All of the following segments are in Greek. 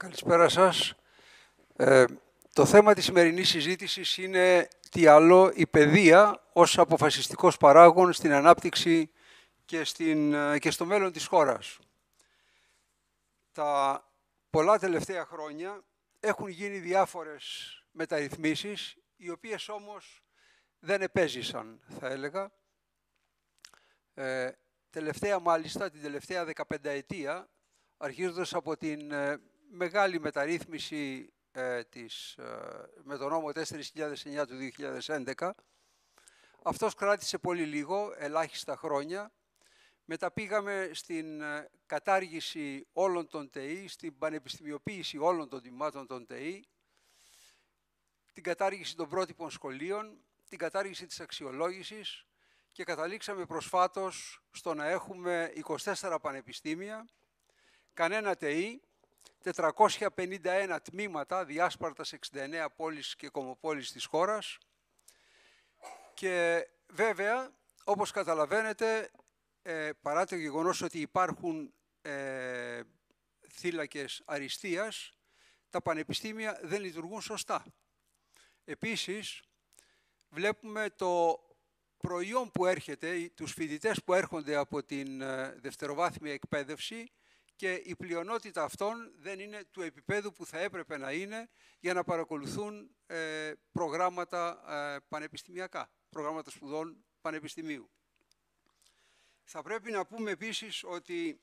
Καλησπέρα σας. Ε, το θέμα της σημερινής συζήτησης είναι τι άλλο η παιδεία ως αποφασιστικός παράγων στην ανάπτυξη και, στην, ε, και στο μέλλον της χώρας. Τα πολλά τελευταία χρόνια έχουν γίνει διάφορες μεταρρυθμίσεις, οι οποίες όμως δεν επέζησαν, θα έλεγα. Ε, τελευταία μάλιστα, την τελευταία 15 ετία, αρχίζοντας από την ε, μεγάλη μεταρρύθμιση ε, της, ε, με τον νόμο 4.009 του 2011. Αυτός κράτησε πολύ λίγο, ελάχιστα χρόνια. Μετά πήγαμε στην ε, κατάργηση όλων των ΤΕΗ, στην πανεπιστημιοποίηση όλων των τιμάτων των ΤΕΗ, την κατάργηση των πρότυπων σχολείων, την κατάργηση της αξιολόγησης και καταλήξαμε προσφάτως στο να έχουμε 24 πανεπιστήμια, κανένα ΤΕΗ, 451 τμήματα διάσπαρτας σε 69 πόλεις και κομοπόλεις της χώρας και βέβαια, όπως καταλαβαίνετε, ε, παρά το γεγονός ότι υπάρχουν ε, θύλακες αριστείας, τα πανεπιστήμια δεν λειτουργούν σωστά. Επίσης, βλέπουμε το προϊόν που έρχεται, τους φοιτητές που έρχονται από την ε, δευτεροβάθμια εκπαίδευση, και η πλειονότητα αυτών δεν είναι του επίπεδου που θα έπρεπε να είναι για να παρακολουθούν ε, προγράμματα ε, πανεπιστημιακά, προγράμματα σπουδών πανεπιστημίου. Θα πρέπει να πούμε επίσης ότι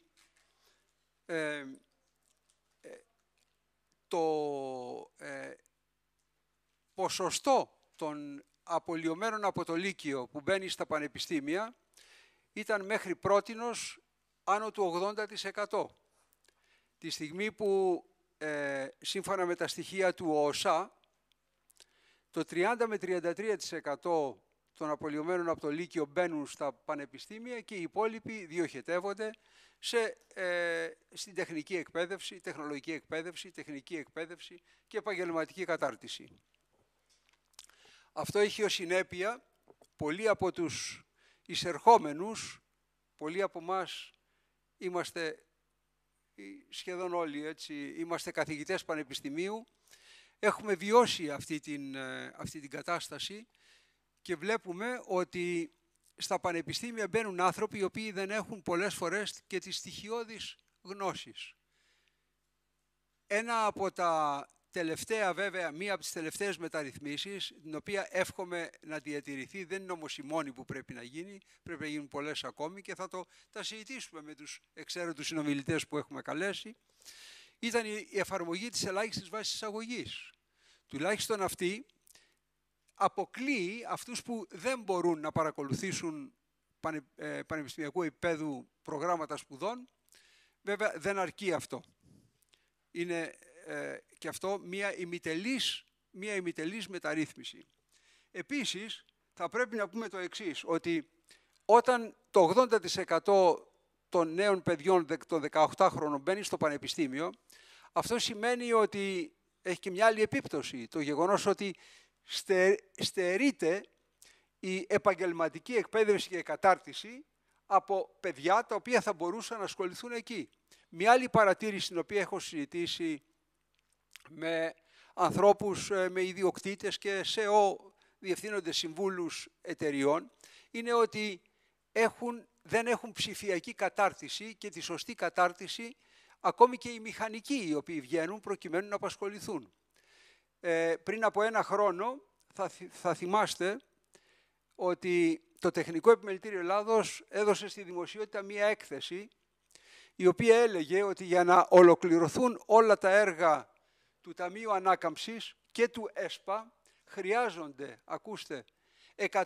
ε, το ποσοστό των απολυωμένων από το Λύκειο που μπαίνει στα πανεπιστήμια ήταν μέχρι πρότινος άνω του 80% τη στιγμή που ε, σύμφωνα με τα στοιχεία του ΟΣΑ το 30 με 33% των απολυωμένων από το Λύκειο μπαίνουν στα πανεπιστήμια και οι υπόλοιποι διοχετεύονται σε, ε, στην τεχνική εκπαίδευση, τεχνολογική εκπαίδευση, τεχνική εκπαίδευση και επαγγελματική κατάρτιση. Αυτό έχει ως συνέπεια πολλοί από τους εισερχόμενους, πολλοί από εμάς είμαστε σχεδόν όλοι έτσι, είμαστε καθηγητές πανεπιστημίου, έχουμε βιώσει αυτή την, ε, αυτή την κατάσταση και βλέπουμε ότι στα πανεπιστήμια μπαίνουν άνθρωποι οι οποίοι δεν έχουν πολλές φορές και τις στοιχειώδεις γνώσεις. Ένα από τα τελευταία βέβαια, μία από τις τελευταίες μεταρρυθμίσεις, την οποία εύχομαι να διατηρηθεί, δεν είναι όμως η μόνη που πρέπει να γίνει, πρέπει να γίνουν πολλές ακόμη και θα το τα συζητήσουμε με τους εξαίρετους συνομιλητές που έχουμε καλέσει, ήταν η εφαρμογή της ελάχιστης βάσης εισαγωγής. Τουλάχιστον αυτή αποκλείει αυτούς που δεν μπορούν να παρακολουθήσουν πανε, ε, πανεπιστημιακού επίπεδου προγράμματα σπουδών. Βέβαια δεν αρκεί αυτό. Είναι ε, και αυτό μια ημιτελής, μια ημιτελής μεταρρύθμιση. Επίσης, θα πρέπει να πούμε το εξής, ότι όταν το 80% των νέων παιδιών των 18 χρόνων μπαίνει στο πανεπιστήμιο, αυτό σημαίνει ότι έχει και μια άλλη επίπτωση. Το γεγονός ότι στερείται η επαγγελματική εκπαίδευση και κατάρτιση από παιδιά τα οποία θα μπορούσαν να ασχοληθούν εκεί. Μια άλλη παρατήρηση την οποία έχω συζητήσει με ανθρώπους, ε, με ιδιοκτήτες και σε ο διευθύνοντες συμβούλους εταιριών, είναι ότι έχουν, δεν έχουν ψηφιακή κατάρτιση και τη σωστή κατάρτιση ακόμη και οι μηχανικοί οι οποίοι βγαίνουν προκειμένου να απασχοληθούν. Ε, πριν από ένα χρόνο θα, θα θυμάστε ότι το Τεχνικό Επιμελητήριο Ελλάδος έδωσε στη δημοσιότητα μία έκθεση η οποία έλεγε ότι για να ολοκληρωθούν όλα τα έργα του Ταμείου Ανάκαμψης και του ΕΣΠΑ χρειάζονται, ακούστε, 100.000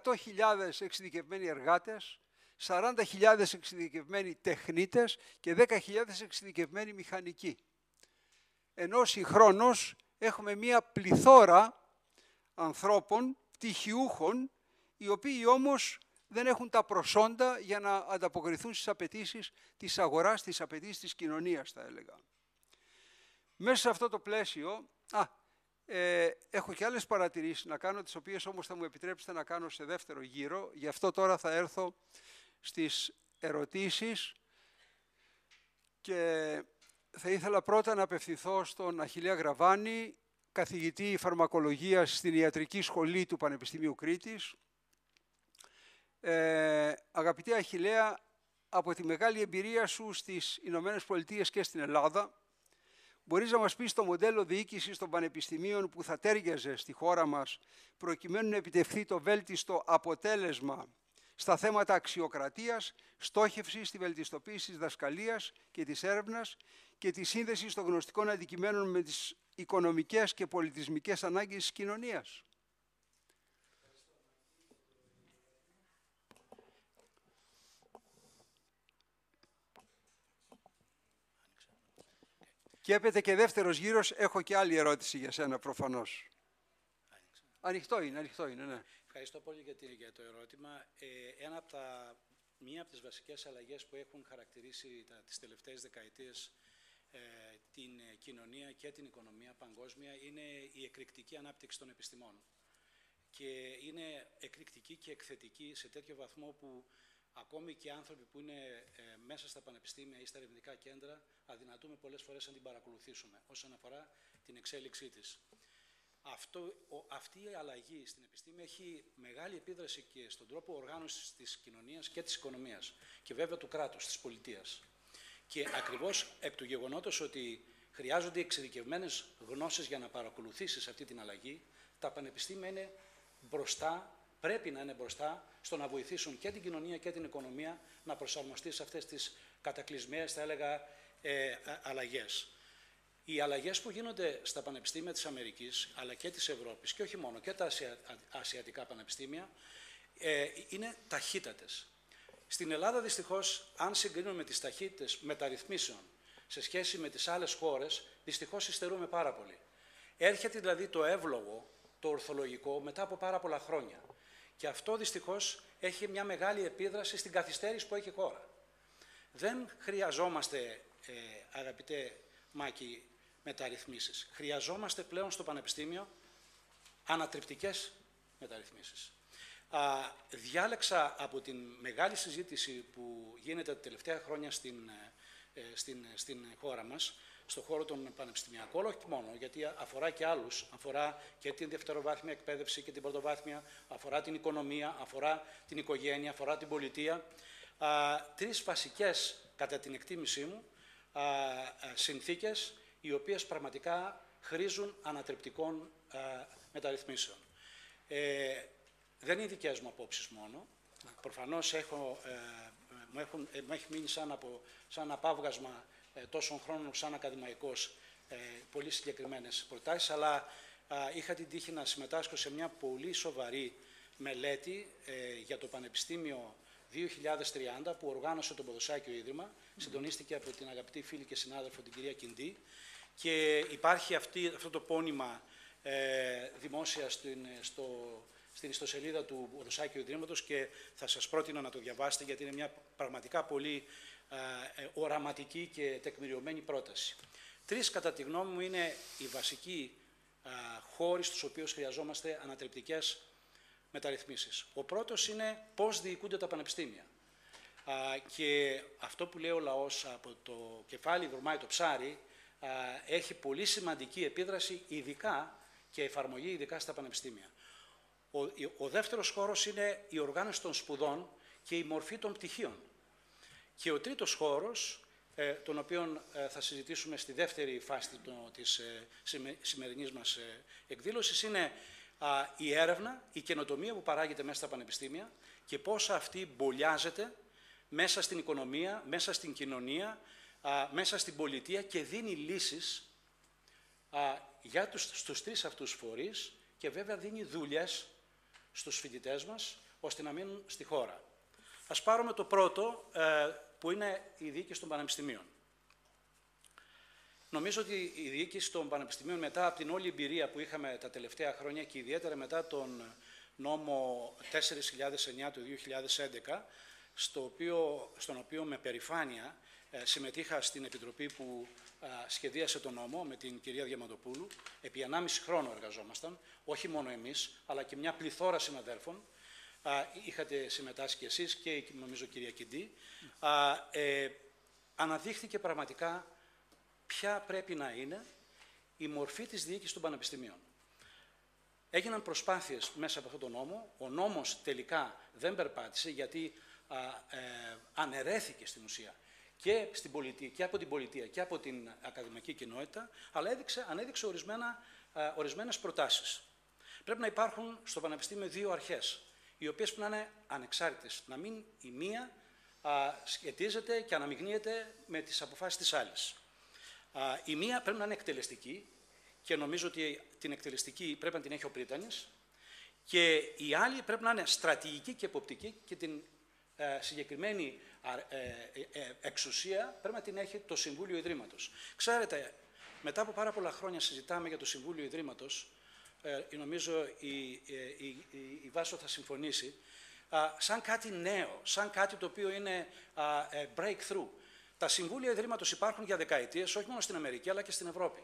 εξειδικευμένοι εργάτες, 40.000 εξειδικευμένοι τεχνίτες και 10.000 εξειδικευμένοι μηχανικοί. Ενώ συγχρόνως έχουμε μία πληθώρα ανθρώπων, πτυχιούχων, οι οποίοι όμως δεν έχουν τα προσόντα για να ανταποκριθούν στις απαιτήσεις της αγοράς, στις απαιτήσεις της κοινωνίας, θα έλεγα. Μέσα σε αυτό το πλαίσιο, α, ε, έχω και άλλες παρατηρήσεις να κάνω, τις οποίες όμως θα μου επιτρέψετε να κάνω σε δεύτερο γύρο. Γι' αυτό τώρα θα έρθω στις ερωτήσεις και θα ήθελα πρώτα να απευθυνθώ στον Αχιλέα Γραβάνη, καθηγητή φαρμακολογίας στην Ιατρική Σχολή του Πανεπιστημίου Κρήτης. Ε, αγαπητή Αχιλέα, από τη μεγάλη εμπειρία σου στις Ηνωμένες Πολιτείες και στην Ελλάδα, μπορείς να μας πεις το μοντέλο διοίκησης των πανεπιστημίων που θα τέριαζε στη χώρα μας, προκειμένου να επιτευχθεί το βέλτιστο αποτέλεσμα στα θέματα αξιοκρατίας, στόχευσης στη βελτιστοποίηση της δασκαλίας και της έρευνας και τη σύνδεση των γνωστικών αντικειμένων με τις οικονομικές και πολιτισμικές ανάγκες της κοινωνίας. Και έπεται και δεύτερος γύρος, έχω και άλλη ερώτηση για σένα προφανώς. Ανοιχτό είναι, ανοιχτό είναι, ναι. Ευχαριστώ πολύ για, για το ερώτημα. Ε, ένα από τα, μία από τις βασικές αλλαγές που έχουν χαρακτηρίσει τα, τις τελευταίες δεκαετίες ε, την ε, κοινωνία και την οικονομία παγκόσμια είναι η εκρηκτική ανάπτυξη των επιστημών. Και είναι εκρηκτική και εκθετική σε τέτοιο βαθμό που ακόμη και άνθρωποι που είναι ε, μέσα στα πανεπιστήμια ή στα ερευνητικά κέντρα αδυνατούμε πολλές φορές να την παρακολουθήσουμε όσον αφορά την εξέλιξή της. Αυτό, αυτή η αλλαγή στην επιστήμη έχει μεγάλη επίδραση και στον τρόπο οργάνωσης της κοινωνίας και της οικονομίας και βέβαια του κράτους, της πολιτείας. Και ακριβώς εκ του γεγονότος ότι χρειάζονται εξειδικευμένες γνώσεις για να παρακολουθήσεις αυτή την αλλαγή, τα πανεπιστήμια είναι μπροστά, πρέπει να είναι μπροστά στο να βοηθήσουν και την κοινωνία και την οικονομία να προσαρμοστεί σε αυτές τις κατακλυσμίες, θα έλεγα, ε, αλλαγές. Οι αλλαγές που γίνονται στα πανεπιστήμια της Αμερικής, αλλά και της Ευρώπης, και όχι μόνο, και τα ασιατικά πανεπιστήμια, ε, είναι ταχύτατες. Στην Ελλάδα, δυστυχώς, αν συγκρίνουμε τις ταχύτητες μεταρρυθμίσεων σε σχέση με τις άλλες χώρες, δυστυχώς υστερούμε πάρα πολύ. Έρχεται δηλαδή το εύλογο, το ορθολογικό, μετά από πάρα πολλά χρόνια. Και αυτό δυστυχώς έχει μια μεγάλη επίδραση στην καθυστέρηση που έχει η χώρα. Δεν χρειαζόμαστε, ε, αγαπητέ Μάκη, μεταρρυθμίσεις. Χρειαζόμαστε πλέον στο Πανεπιστήμιο ανατριπτικές μεταρρυθμίσεις. Α, διάλεξα από την μεγάλη συζήτηση που γίνεται τα τελευταία χρόνια στην, ε, στην, στην χώρα μας, στον χώρο των πανεπιστημιακών, όχι μόνο, γιατί αφορά και άλλους, αφορά και την δευτεροβάθμια εκπαίδευση και την πρωτοβάθμια, αφορά την οικονομία, αφορά την οικογένεια, αφορά την πολιτεία. Α, τρεις βασικές, κατά την εκτίμησή μου, α, συνθήκες οι οποίες πραγματικά χρήζουν ανατρεπτικών α, μεταρρυθμίσεων. Ε, δεν είναι δικές μου απόψεις μόνο. Προφανώς έχω, ε, μου, έχουν, ε, μου έχει μείνει σαν, από, σαν απάβγασμα ε, τόσων χρόνων σαν ακαδημαϊκός ε, πολύ συγκεκριμένες προτάσεις, αλλά είχα την τύχη να συμμετάσχω σε μια πολύ σοβαρή μελέτη ε, για το Πανεπιστήμιο 2030 που οργάνωσε το Ποδοσάκιο Ίδρυμα, συντονίστηκε από την αγαπητή φίλη και συνάδελφο την κυρία Κιντή. Και υπάρχει αυτή, αυτό το πόνημα ε, δημόσια στην, στο, στην ιστοσελίδα του Οδοσάκιου Ιδρύματος και θα σας πρότεινα να το διαβάσετε γιατί είναι μια πραγματικά πολύ ε, οραματική και τεκμηριωμένη πρόταση. Τρεις κατά τη γνώμη μου είναι οι βασικοί ε, χώροι στους οποίους χρειαζόμαστε ανατρεπτικές μεταρρυθμίσεις. Ο πρώτος είναι πώς διοικούνται τα πανεπιστήμια. Και αυτό που λέει ο λαός από το κεφάλι βρωμάει το ψάρι έχει πολύ σημαντική επίδραση ειδικά και εφαρμογή ειδικά στα πανεπιστήμια. Ο, ο δεύτερος χώρος είναι η οργάνωση των σπουδών και η μορφή των πτυχίων. Και ο τρίτος χώρος, ε, τον οποίο ε, θα συζητήσουμε στη δεύτερη φάση της ε, σημερινής μας εκδήλωσης, είναι η έρευνα, η καινοτομία που παράγεται μέσα στα πανεπιστήμια και πώς αυτή μπολιάζεται μέσα στην οικονομία, μέσα στην κοινωνία, μέσα στην πολιτεία και δίνει λύσεις για τους, στους τρεις αυτούς φορείς και βέβαια δίνει δουλειές στους φοιτητές μας, ώστε να μείνουν στη χώρα. Ας πάρουμε το πρώτο, ε, που είναι η διοίκηση των πανεπιστημίων. Νομίζω ότι η διοίκηση των πανεπιστημίων μετά από την όλη εμπειρία που είχαμε τα τελευταία χρόνια και ιδιαίτερα μετά τον νόμο 4009 του 2011, στο οποίο, στον οποίο με περηφάνεια ε, συμμετείχα στην Επιτροπή που σχεδίασε τον νόμο με την κυρία Διαμαντοπούλου. Επί 1,5 χρόνο εργαζόμασταν, όχι μόνο εμείς, αλλά και μια πληθώρα συναδέλφων. Είχατε συμμετάσχει και εσείς και νομίζω κυρία Κιντή. Ε, αναδείχθηκε πραγματικά ποια πρέπει να είναι η μορφή της διοίκησης των πανεπιστημίων. Έγιναν προσπάθειες μέσα από αυτόν τον νόμο. Ο νόμος τελικά δεν περπάτησε γιατί α, ε, αναιρέθηκε στην ουσία και, στην πολιτεία, και από την πολιτεία και από την ακαδημαϊκή κοινότητα, αλλά έδειξε, ανέδειξε ορισμένα, α, ορισμένες προτάσεις. Πρέπει να υπάρχουν στο Πανεπιστήμιο δύο αρχές, οι οποίες πρέπει να είναι ανεξάρτητες. Να μην η μία α, σχετίζεται και αναμειγνύεται με τις αποφάσεις της άλλης. Α, η μία πρέπει να είναι εκτελεστική και νομίζω ότι την εκτελεστική πρέπει να την έχει ο Πρίτανης και η άλλη πρέπει να είναι στρατηγική και εποπτική και την ε, συγκεκριμένη ε, ε, εξουσία πρέπει να την έχει το Συμβούλιο Ιδρύματος. Ξέρετε, μετά από πάρα πολλά χρόνια συζητάμε για το Συμβούλιο Ιδρύματος, νομίζω η, η, η, η Βάσο θα συμφωνήσει, σαν κάτι νέο, σαν κάτι το οποίο είναι breakthrough. Τα Συμβούλια Ιδρύματος υπάρχουν για δεκαετίες, όχι μόνο στην Αμερική, αλλά και στην Ευρώπη.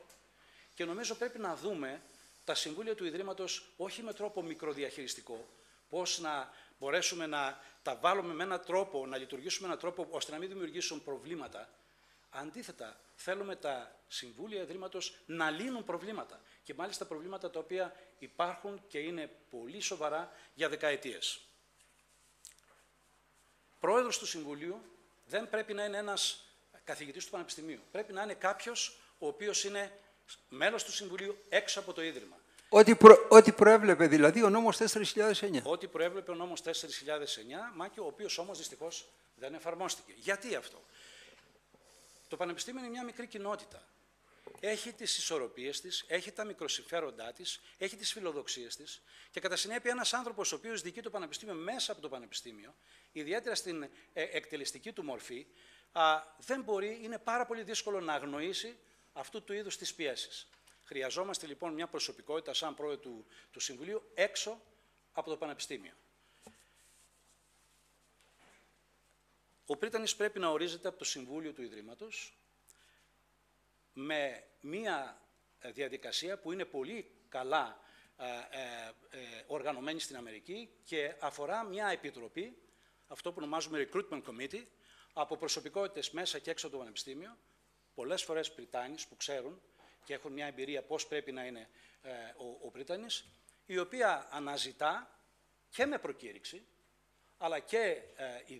Και νομίζω πρέπει να δούμε τα Συμβούλια του Ιδρύματος όχι με τρόπο μικροδιαχειριστικό, πώς να μπορέσουμε να τα βάλουμε με έναν τρόπο, να λειτουργήσουμε με έναν τρόπο ώστε να μην δημιουργήσουν προβλήματα. Αντίθετα, θέλουμε τα Συμβούλια Ιδρύματος να λύνουν προβλήματα. Και μάλιστα προβλήματα τα οποία υπάρχουν και είναι πολύ σοβαρά για δεκαετίες. Πρόεδρος του Συμβουλίου δεν πρέπει να είναι ένας καθηγητής του Πανεπιστημίου. Πρέπει να είναι κάποιος ο οποίος είναι μέλος του Συμβουλίου έξω από το Ίδρυμα. Ό,τι, προ, ό,τι προέβλεπε δηλαδή ο νόμος 4009. Ό,τι προέβλεπε ο νόμος 4009, Μάκη, ο οποίος όμως δυστυχώς δεν εφαρμόστηκε. Γιατί αυτό; Το Πανεπιστήμιο είναι μια μικρή κοινότητα. Έχει τις ισορροπίες της, έχει τα μικροσυμφέροντά της, έχει τις φιλοδοξίες της και κατά συνέπεια ένας άνθρωπος ο οποίος διοικεί το Πανεπιστήμιο μέσα από το Πανεπιστήμιο, ιδιαίτερα στην ε, εκτελεστική του μορφή, α, δεν μπορεί, είναι πάρα πολύ δύσκολο να αγνοήσει αυτού του είδους τις πιέσεις. Χρειαζόμαστε λοιπόν μια προσωπικότητα σαν πρόεδρο του, του Συμβουλίου έξω από το Πανεπιστήμιο. Ο πρίτανης πρέπει να ορίζεται από το Συμβούλιο του Ιδρύματος με μια διαδικασία που είναι πολύ καλά ε, ε, ε, οργανωμένη στην Αμερική και αφορά μια επιτροπή, αυτό που ονομάζουμε Recruitment Committee, από προσωπικότητες μέσα και έξω από το Πανεπιστήμιο, πολλές φορές Πριτάνης που ξέρουν και έχουν μια εμπειρία πώς πρέπει να είναι ε, ο, ο Πρίτανης, η οποία αναζητά και με προκήρυξη, αλλά και ε,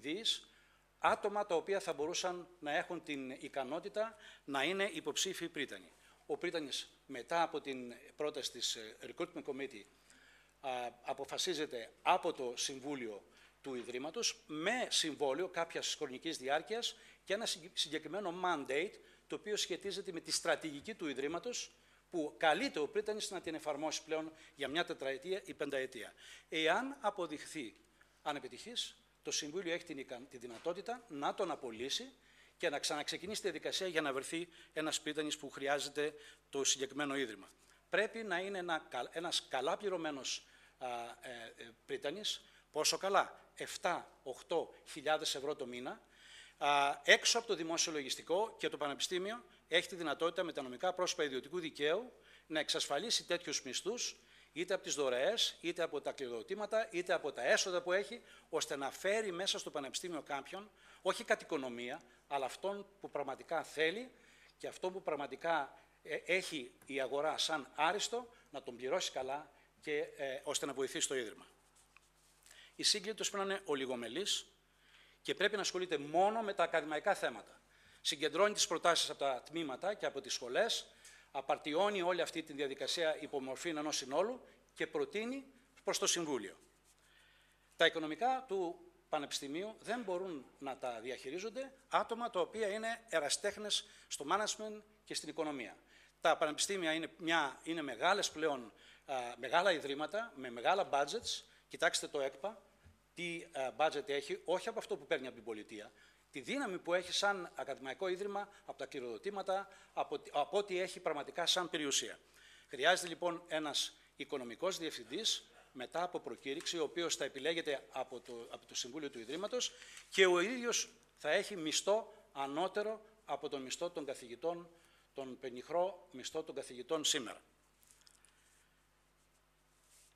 άτομα τα οποία θα μπορούσαν να έχουν την ικανότητα να είναι υποψήφιοι Πρίτανοι. Ο Πρίτανης μετά από την πρόταση της ε, Recruitment Committee αποφασίζεται από το Συμβούλιο του Ιδρύματος με συμβόλαιο κάποιας χρονικής διάρκειας και ένα συγκεκριμένο mandate το οποίο σχετίζεται με τη στρατηγική του Ιδρύματος, που καλείται ο Πρίτανης να την εφαρμόσει πλέον για μια τετραετία ή πενταετία. Εάν αποδειχθεί ανεπιτυχής, το Συμβούλιο έχει την, τη δυνατότητα να τον απολύσει και να ξαναξεκινήσει τη διαδικασία για να βρεθεί ένας πρίτανης που χρειάζεται το συγκεκριμένο ίδρυμα. Πρέπει να είναι ένα, ένας καλά πληρωμένος α, ε, ε, πρίτανης. Πόσο καλά, 7-8 χιλιάδες ευρώ το μήνα, έξω από το δημόσιο λογιστικό και το Πανεπιστήμιο έχει τη δυνατότητα με τα νομικά πρόσωπα ιδιωτικού δικαίου να εξασφαλίσει τέτοιους μισθούς, είτε από τις δωρεές, είτε από τα κληροδοτήματα, είτε από τα έσοδα που έχει, ώστε να φέρει μέσα στο Πανεπιστήμιο κάποιον, όχι κατ' οικονομία, αλλά αυτόν που πραγματικά θέλει και αυτό που πραγματικά ε, έχει η αγορά σαν άριστο, να τον πληρώσει καλά και ε, ώστε να βοηθήσει το Ίδρυμα. Η σύγκλητος πρέπει να είναι ολιγομελής, και πρέπει να ασχολείται μόνο με τα ακαδημαϊκά θέματα. Συγκεντρώνει τις προτάσεις από τα τμήματα και από τις σχολές, απαρτιώνει όλη αυτή τη διαδικασία υπομορφή ενός συνόλου και προτείνει προς το Συμβούλιο. Τα οικονομικά του Πανεπιστημίου δεν μπορούν να τα διαχειρίζονται άτομα τα οποία είναι εραστέχνες στο management και στην οικονομία. Τα πανεπιστήμια είναι, μια, είναι μεγάλες πλέον, μεγάλα ιδρύματα με μεγάλα budgets. Κοιτάξτε το ΕΚΠΑ, τι ε, budget έχει, όχι από αυτό που παίρνει από την πολιτεία, τη δύναμη που έχει σαν ακαδημαϊκό ίδρυμα, από τα κληροδοτήματα, από, από ό,τι έχει πραγματικά σαν περιουσία. Χρειάζεται λοιπόν ένας οικονομικός διευθυντής, μετά από προκήρυξη, ο οποίος θα επιλέγεται από το, από το Συμβούλιο του Ιδρύματος και ο ίδιος θα έχει μισθό ανώτερο από τον μισθό των καθηγητών, τον πενιχρό μισθό των καθηγητών σήμερα.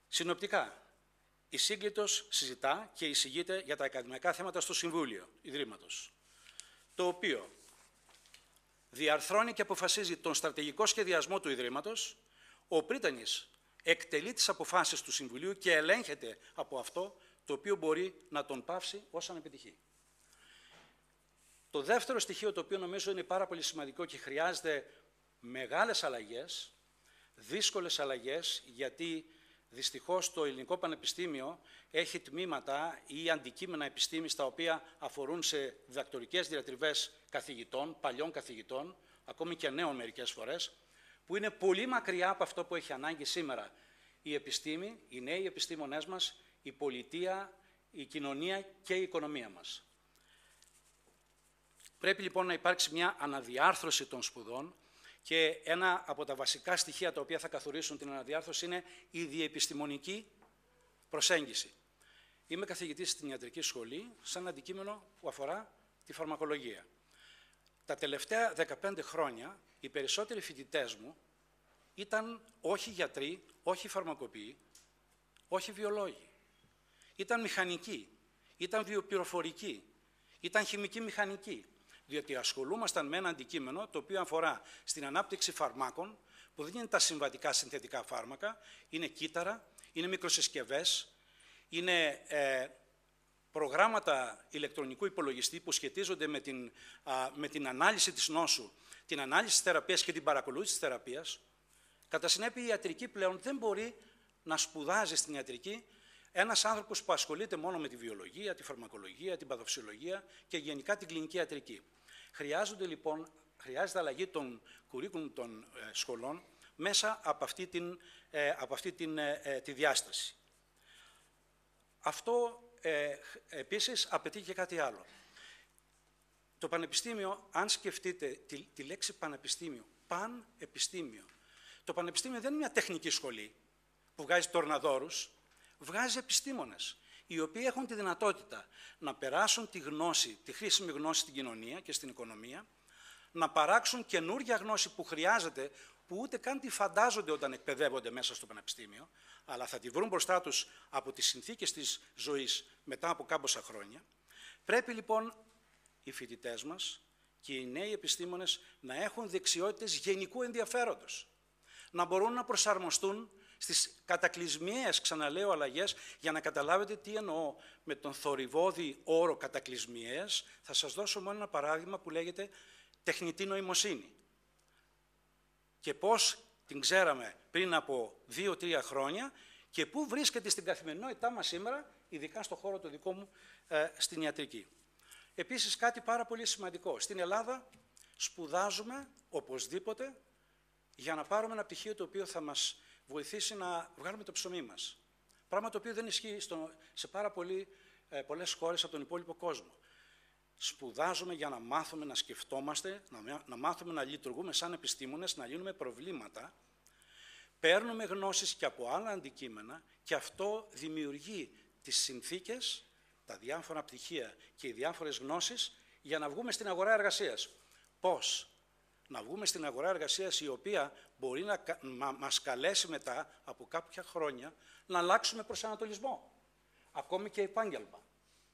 Συνοπτικά, η Σύγκλιτος συζητά και εισηγείται για τα ακαδημαϊκά θέματα στο Συμβούλιο Ιδρύματος, το οποίο διαρθρώνει και αποφασίζει τον στρατηγικό σχεδιασμό του Ιδρύματος, ο πρίτανης εκτελεί τις αποφάσεις του Συμβουλίου και ελέγχεται από αυτό το οποίο μπορεί να τον πάυσει ως ανεπιτυχή. Το δεύτερο στοιχείο το οποίο νομίζω είναι πάρα πολύ σημαντικό και χρειάζεται μεγάλες αλλαγές, δύσκολες αλλαγές, γιατί δυστυχώς το Ελληνικό Πανεπιστήμιο έχει τμήματα ή αντικείμενα επιστήμης τα οποία αφορούν σε διδακτορικές διατριβές καθηγητών, παλιών καθηγητών, ακόμη και νέων μερικές φορές, που είναι πολύ μακριά από αυτό που έχει ανάγκη σήμερα η επιστήμη, οι νέοι επιστήμονές μας, η πολιτεία, η κοινωνία και η οικονομία μας. Πρέπει λοιπόν να υπάρξει μια αναδιάρθρωση των σπουδών και ένα από τα βασικά στοιχεία τα οποία θα καθορίσουν την αναδιάρθρωση είναι η διεπιστημονική προσέγγιση. Είμαι καθηγητής στην ιατρική σχολή, σαν αντικείμενο που αφορά τη φαρμακολογία. Τα τελευταία 15 χρόνια, οι περισσότεροι φοιτητές μου ήταν όχι γιατροί, όχι φαρμακοποιοί, όχι βιολόγοι. Ήταν μηχανικοί, ήταν βιοπληροφορικοί, ήταν χημικοί μηχανικοί, διότι ασχολούμασταν με ένα αντικείμενο το οποίο αφορά στην ανάπτυξη φαρμάκων, που δεν είναι τα συμβατικά συνθετικά φάρμακα, είναι κύτταρα, είναι μικροσυσκευές, είναι ε, προγράμματα ηλεκτρονικού υπολογιστή που σχετίζονται με την, με την ανάλυση της νόσου, την ανάλυση της θεραπείας και την παρακολούθηση της θεραπείας. Κατά συνέπεια, η ιατρική πλέον δεν μπορεί να σπουδάζει στην ιατρική ένας άνθρωπος που ασχολείται μόνο με τη βιολογία, τη φαρμακολογία, την παθοφυσιολογία και γενικά την κλινική ιατρική. Χρειάζονται λοιπόν, χρειάζεται αλλαγή των κουρίκων των ε, σχολών μέσα από αυτή, την, ε, από αυτή την, ε, τη διάσταση. Αυτό ε, επίσης απαιτεί και κάτι άλλο. Το πανεπιστήμιο, αν σκεφτείτε τη, τη λέξη πανεπιστήμιο, πανεπιστήμιο, το πανεπιστήμιο δεν είναι μια τεχνική σχολή που βγάζει τορναδόρους, βγάζει επιστήμονες, οι οποίοι έχουν τη δυνατότητα να περάσουν τη γνώση, τη χρήσιμη γνώση στην κοινωνία και στην οικονομία, να παράξουν καινούργια γνώση που χρειάζεται, που ούτε καν τη φαντάζονται όταν εκπαιδεύονται μέσα στο πανεπιστήμιο, αλλά θα τη βρουν μπροστά τους από τις συνθήκες της ζωής μετά από κάμποσα χρόνια. Πρέπει λοιπόν οι φοιτητές μας και οι νέοι επιστήμονες να έχουν δεξιότητες γενικού ενδιαφέροντος, να μπορούν να προσαρμοστούν στις κατακλυσμιαίες, ξαναλέω, αλλαγές, για να καταλάβετε τι εννοώ με τον θορυβόδη όρο κατακλυσμιαίες, θα σας δώσω μόνο ένα παράδειγμα που λέγεται τεχνητή νοημοσύνη. Και πώς την ξέραμε πριν από δύο-τρία χρόνια και πού βρίσκεται στην καθημερινότητά μας σήμερα, ειδικά στο χώρο το δικό μου, ε, στην ιατρική. Επίσης κάτι πάρα πολύ σημαντικό. Στην Ελλάδα σπουδάζουμε οπωσδήποτε για να πάρουμε ένα πτυχίο το οποίο θα μας βοηθήσει να βγάλουμε το ψωμί μας. Πράγμα το οποίο δεν ισχύει στο, σε πάρα πολύ, ε, πολλές χώρες από τον υπόλοιπο κόσμο. Σπουδάζουμε για να μάθουμε να σκεφτόμαστε, να, να μάθουμε να λειτουργούμε σαν επιστήμονες, να λύνουμε προβλήματα. Παίρνουμε γνώσεις και από άλλα αντικείμενα και αυτό δημιουργεί τις συνθήκες, τα διάφορα πτυχία και οι διάφορες γνώσεις για να βγούμε στην αγορά εργασίας. Πώς; Να βγούμε στην αγορά εργασίας η οποία μπορεί να, να μας καλέσει μετά από κάποια χρόνια να αλλάξουμε προσανατολισμό. Ακόμη και επάγγελμα.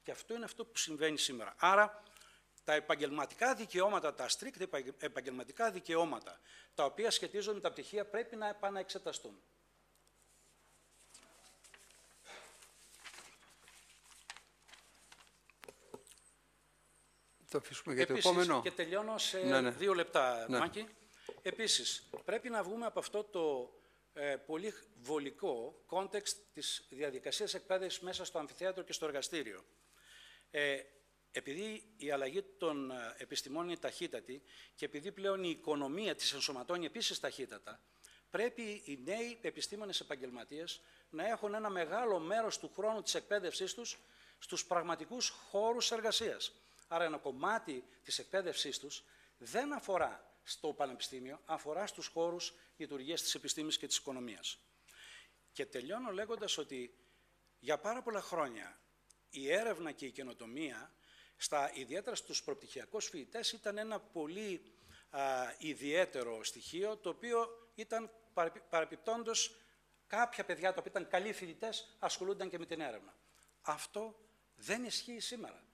Και αυτό είναι αυτό που συμβαίνει σήμερα. Άρα τα επαγγελματικά δικαιώματα, τα strict επαγγελματικά δικαιώματα, τα οποία σχετίζονται με τα πτυχία, πρέπει να επαναεξεταστούν. Το αφήσουμε για το Επίσης, επόμενο. Και τελειώνω σε Ναι, ναι. δύο λεπτά, Ναι. Μάκη. Επίσης, πρέπει να βγούμε από αυτό το ε, πολύ βολικό context της διαδικασίας εκπαίδευσης μέσα στο αμφιθέατρο και στο εργαστήριο. Ε, επειδή η αλλαγή των ε, επιστημών είναι ταχύτατη και επειδή πλέον η οικονομία της ενσωματώνει επίσης ταχύτατα, πρέπει οι νέοι επιστήμονες επαγγελματίες να έχουν ένα μεγάλο μέρος του χρόνου της εκπαίδευσής τους στους πραγματικούς χώρους εργασίας. Άρα ένα κομμάτι της εκπαίδευσής τους δεν αφορά στο πανεπιστήμιο, αφορά στους χώρους λειτουργίας της επιστήμης και της οικονομίας. Και τελειώνω λέγοντας ότι για πάρα πολλά χρόνια η έρευνα και η καινοτομία, στα, ιδιαίτερα στους προπτυχιακούς φοιτητές, ήταν ένα πολύ α, ιδιαίτερο στοιχείο, το οποίο ήταν παρεπιπτόντως κάποια παιδιά τα οποία ήταν καλοί φοιτητές ασχολούνταν και με την έρευνα. Αυτό δεν ισχύει σήμερα.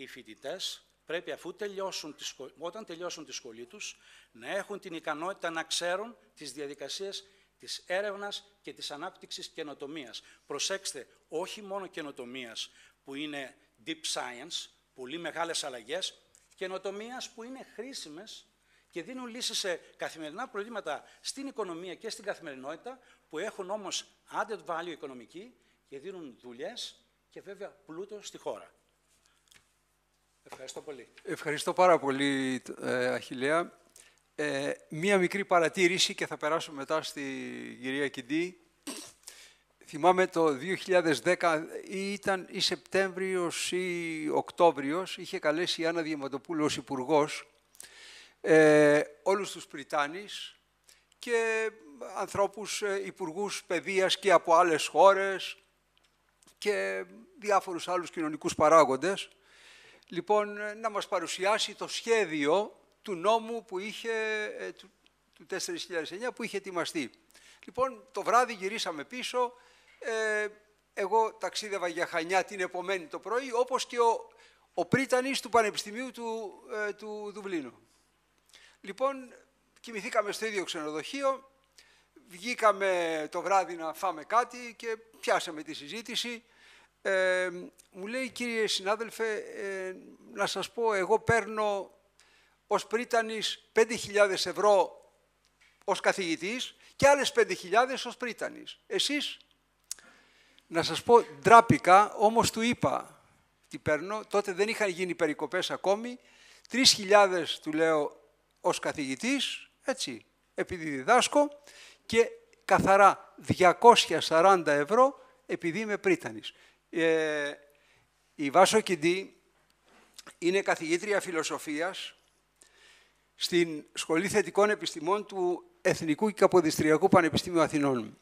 Οι φοιτητές πρέπει αφού τελειώσουν τη όταν τελειώσουν τη σχολή τους να έχουν την ικανότητα να ξέρουν τις διαδικασίες της έρευνας και της ανάπτυξης καινοτομίας. Προσέξτε, όχι μόνο καινοτομίας που είναι deep science, πολύ μεγάλες αλλαγές, καινοτομίας που είναι χρήσιμες και δίνουν λύσεις σε καθημερινά προβλήματα στην οικονομία και στην καθημερινότητα, που έχουν όμως added value οικονομική και δίνουν δουλειές και βέβαια πλούτο στη χώρα. Ευχαριστώ πολύ. Ευχαριστώ πάρα πολύ, ε, Αχιλέα. Ε, μία μικρή παρατήρηση και θα περάσω μετά στη κυρία Κιντή. Θυμάμαι το 2010 ή ήταν ή Σεπτέμβριος ή Οκτώβριος, είχε καλέσει η Άννα Διαματοπούλου ως υπουργός ε, όλους τους Πριτάνης και ανθρώπους ε, υπουργούς παιδείας και από άλλες χώρες και διάφορους άλλους κοινωνικούς παράγοντες. Λοιπόν, ε, να μας παρουσιάσει το σχέδιο του νόμου που είχε, ε, του, του 4.009 που είχε ετοιμαστεί. Λοιπόν, το βράδυ γυρίσαμε πίσω, ε, εγώ ταξίδευα για Χανιά την επομένη το πρωί, όπως και ο, ο πρίτανης του Πανεπιστημίου του, ε, του Δουβλίνου. Λοιπόν, κοιμηθήκαμε στο ίδιο ξενοδοχείο, βγήκαμε το βράδυ να φάμε κάτι και πιάσαμε τη συζήτηση. Ε, μου λέει, κύριε συνάδελφε, ε, να σας πω, εγώ παίρνω ως πρίτανης 5.000 ευρώ ως καθηγητής και άλλες 5.000 ως πρίτανης. Εσείς, να σας πω, ντράπηκα, όμως του είπα τι παίρνω. Τότε δεν είχαν γίνει περικοπές ακόμη. 3.000 του λέω ως καθηγητής, έτσι, επειδή διδάσκω, και καθαρά 240 ευρώ επειδή είμαι πρίτανης. Ε, η Βάσο Κιντή είναι καθηγήτρια φιλοσοφίας στην Σχολή Θετικών Επιστημών του Εθνικού και Καποδιστριακού Πανεπιστήμιου Αθηνών.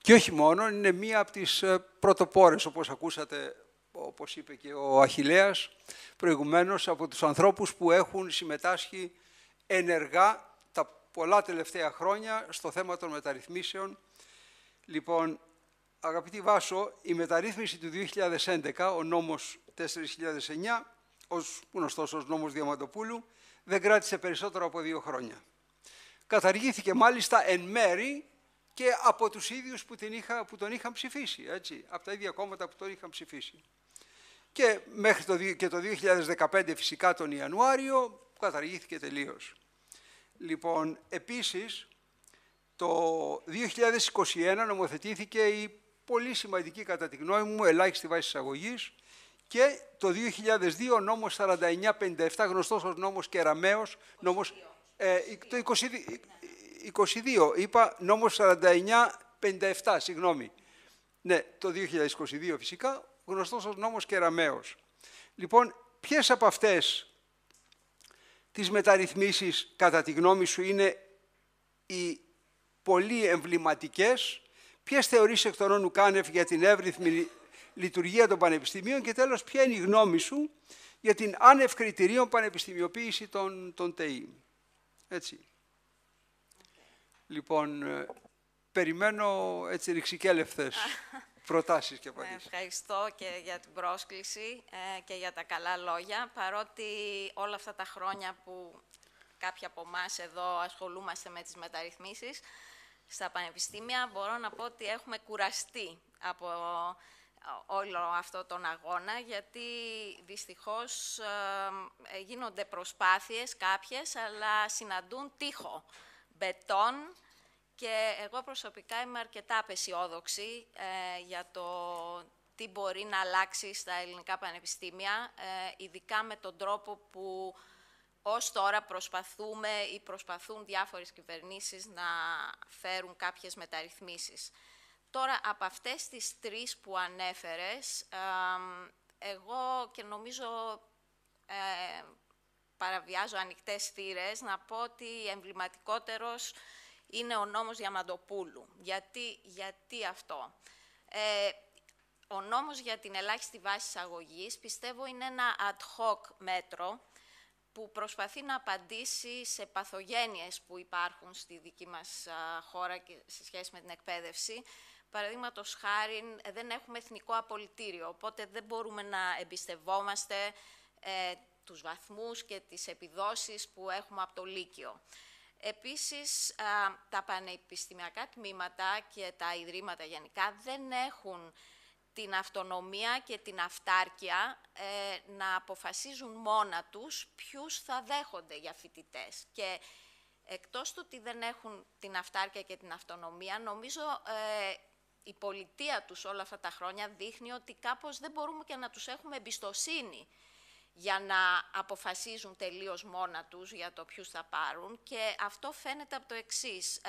Και όχι μόνο, είναι μία από τις ε, πρωτοπόρες, όπως ακούσατε, όπως είπε και ο Αχιλέας, προηγουμένως από τους ανθρώπους που έχουν συμμετάσχει ενεργά τα πολλά τελευταία χρόνια στο θέμα των μεταρρυθμίσεων. Λοιπόν, αγαπητή Βάσο, η μεταρρύθμιση του 2011, ο νόμος 4.009, ως γνωστός ως νόμος Διαμαντοπούλου, δεν κράτησε περισσότερο από δύο χρόνια. Καταργήθηκε μάλιστα εν μέρη και από τους ίδιους που, την είχα, που τον είχαν ψηφίσει, έτσι, από τα ίδια κόμματα που τον είχαν ψηφίσει. Και μέχρι το, και το 2015 φυσικά τον Ιανουάριο καταργήθηκε τελείως. Λοιπόν, επίσης, το 2021 νομοθετήθηκε η πολύ σημαντική κατά τη γνώμη μου ελάχιστη βάση εισαγωγής και το 2002 ο νόμος 4957 γνωστός ως νόμος Κεραμέως, νόμος, ε, το 22, 22, είπα νόμος 4957, συγγνώμη. Ναι, το 2022 φυσικά, γνωστός ως νόμος Κεραμέως. Λοιπόν, ποιες από αυτές τις μεταρρυθμίσεις, κατά τη γνώμη σου, είναι οι πολύ εμβληματικές, ποιες θεωρείς εκ των όνου κάνευ για την εύρυθμη λειτουργία των πανεπιστημίων και τέλος ποια είναι η γνώμη σου για την άνευ κριτηρίων πανεπιστημιοποίηση των, των ΤΕΗ. Έτσι. Λοιπόν, ε, περιμένω έτσι ρηξικέλευθες προτάσεις και απαντήσεις. Ευχαριστώ και για την πρόσκληση ε, και για τα καλά λόγια, παρότι όλα αυτά τα χρόνια που κάποιοι από εμάς εδώ ασχολούμαστε με τις μεταρρυθμίσεις στα πανεπιστήμια, μπορώ να πω ότι έχουμε κουραστεί από όλο αυτό τον αγώνα, γιατί δυστυχώς ε, γίνονται προσπάθειες κάποιες, αλλά συναντούν τείχο μπετόν και εγώ προσωπικά είμαι αρκετά απεσιόδοξη ε, για το τι μπορεί να αλλάξει στα ελληνικά πανεπιστήμια, ε, ειδικά με τον τρόπο που ως τώρα προσπαθούμε ή προσπαθούν διάφορες κυβερνήσεις να φέρουν κάποιες μεταρρυθμίσεις. Τώρα, από αυτές τις τρεις που ανέφερες, εγώ και νομίζω ε, παραβιάζω ανοιχτές θύρες, να πω ότι εμβληματικότερος είναι ο νόμος Διαμαντοπούλου. Γιατί, γιατί αυτό; Ε, ο νόμος για την ελάχιστη βάση εισαγωγής πιστεύω είναι ένα ad hoc μέτρο που προσπαθεί να απαντήσει σε παθογένειες που υπάρχουν στη δική μας χώρα και σε σχέση με την εκπαίδευση. Παραδείγματος χάρη δεν έχουμε εθνικό απολυτήριο, οπότε δεν μπορούμε να εμπιστευόμαστε ε, τους βαθμούς και τις επιδόσεις που έχουμε από το Λύκειο. Επίσης, τα πανεπιστημιακά τμήματα και τα ιδρύματα γενικά δεν έχουν την αυτονομία και την αυτάρκεια ε, να αποφασίζουν μόνα τους ποιους θα δέχονται για φοιτητές. Και εκτός του ότι δεν έχουν την αυτάρκεια και την αυτονομία, νομίζω ε, η πολιτεία τους όλα αυτά τα χρόνια δείχνει ότι κάπως δεν μπορούμε και να τους έχουμε εμπιστοσύνη για να αποφασίζουν τελείως μόνα τους για το ποιους θα πάρουν και αυτό φαίνεται από το εξής.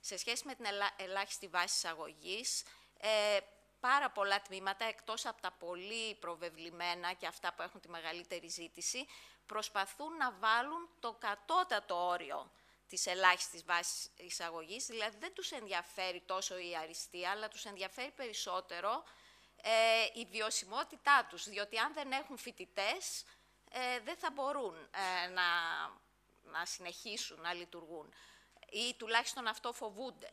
σε σχέση με την ελάχιστη βάση εισαγωγής, ε, πάρα πολλά τμήματα, εκτός από τα πολύ προβεβλημένα και αυτά που έχουν τη μεγαλύτερη ζήτηση, προσπαθούν να βάλουν το κατώτατο όριο της ελάχιστης βάσης εισαγωγής, δηλαδή δεν τους ενδιαφέρει τόσο η αριστεία, αλλά τους ενδιαφέρει περισσότερο ε, η βιωσιμότητά τους, διότι αν δεν έχουν φοιτητές, ε, δεν θα μπορούν ε, να, να συνεχίσουν να λειτουργούν. Ή τουλάχιστον αυτό φοβούνται.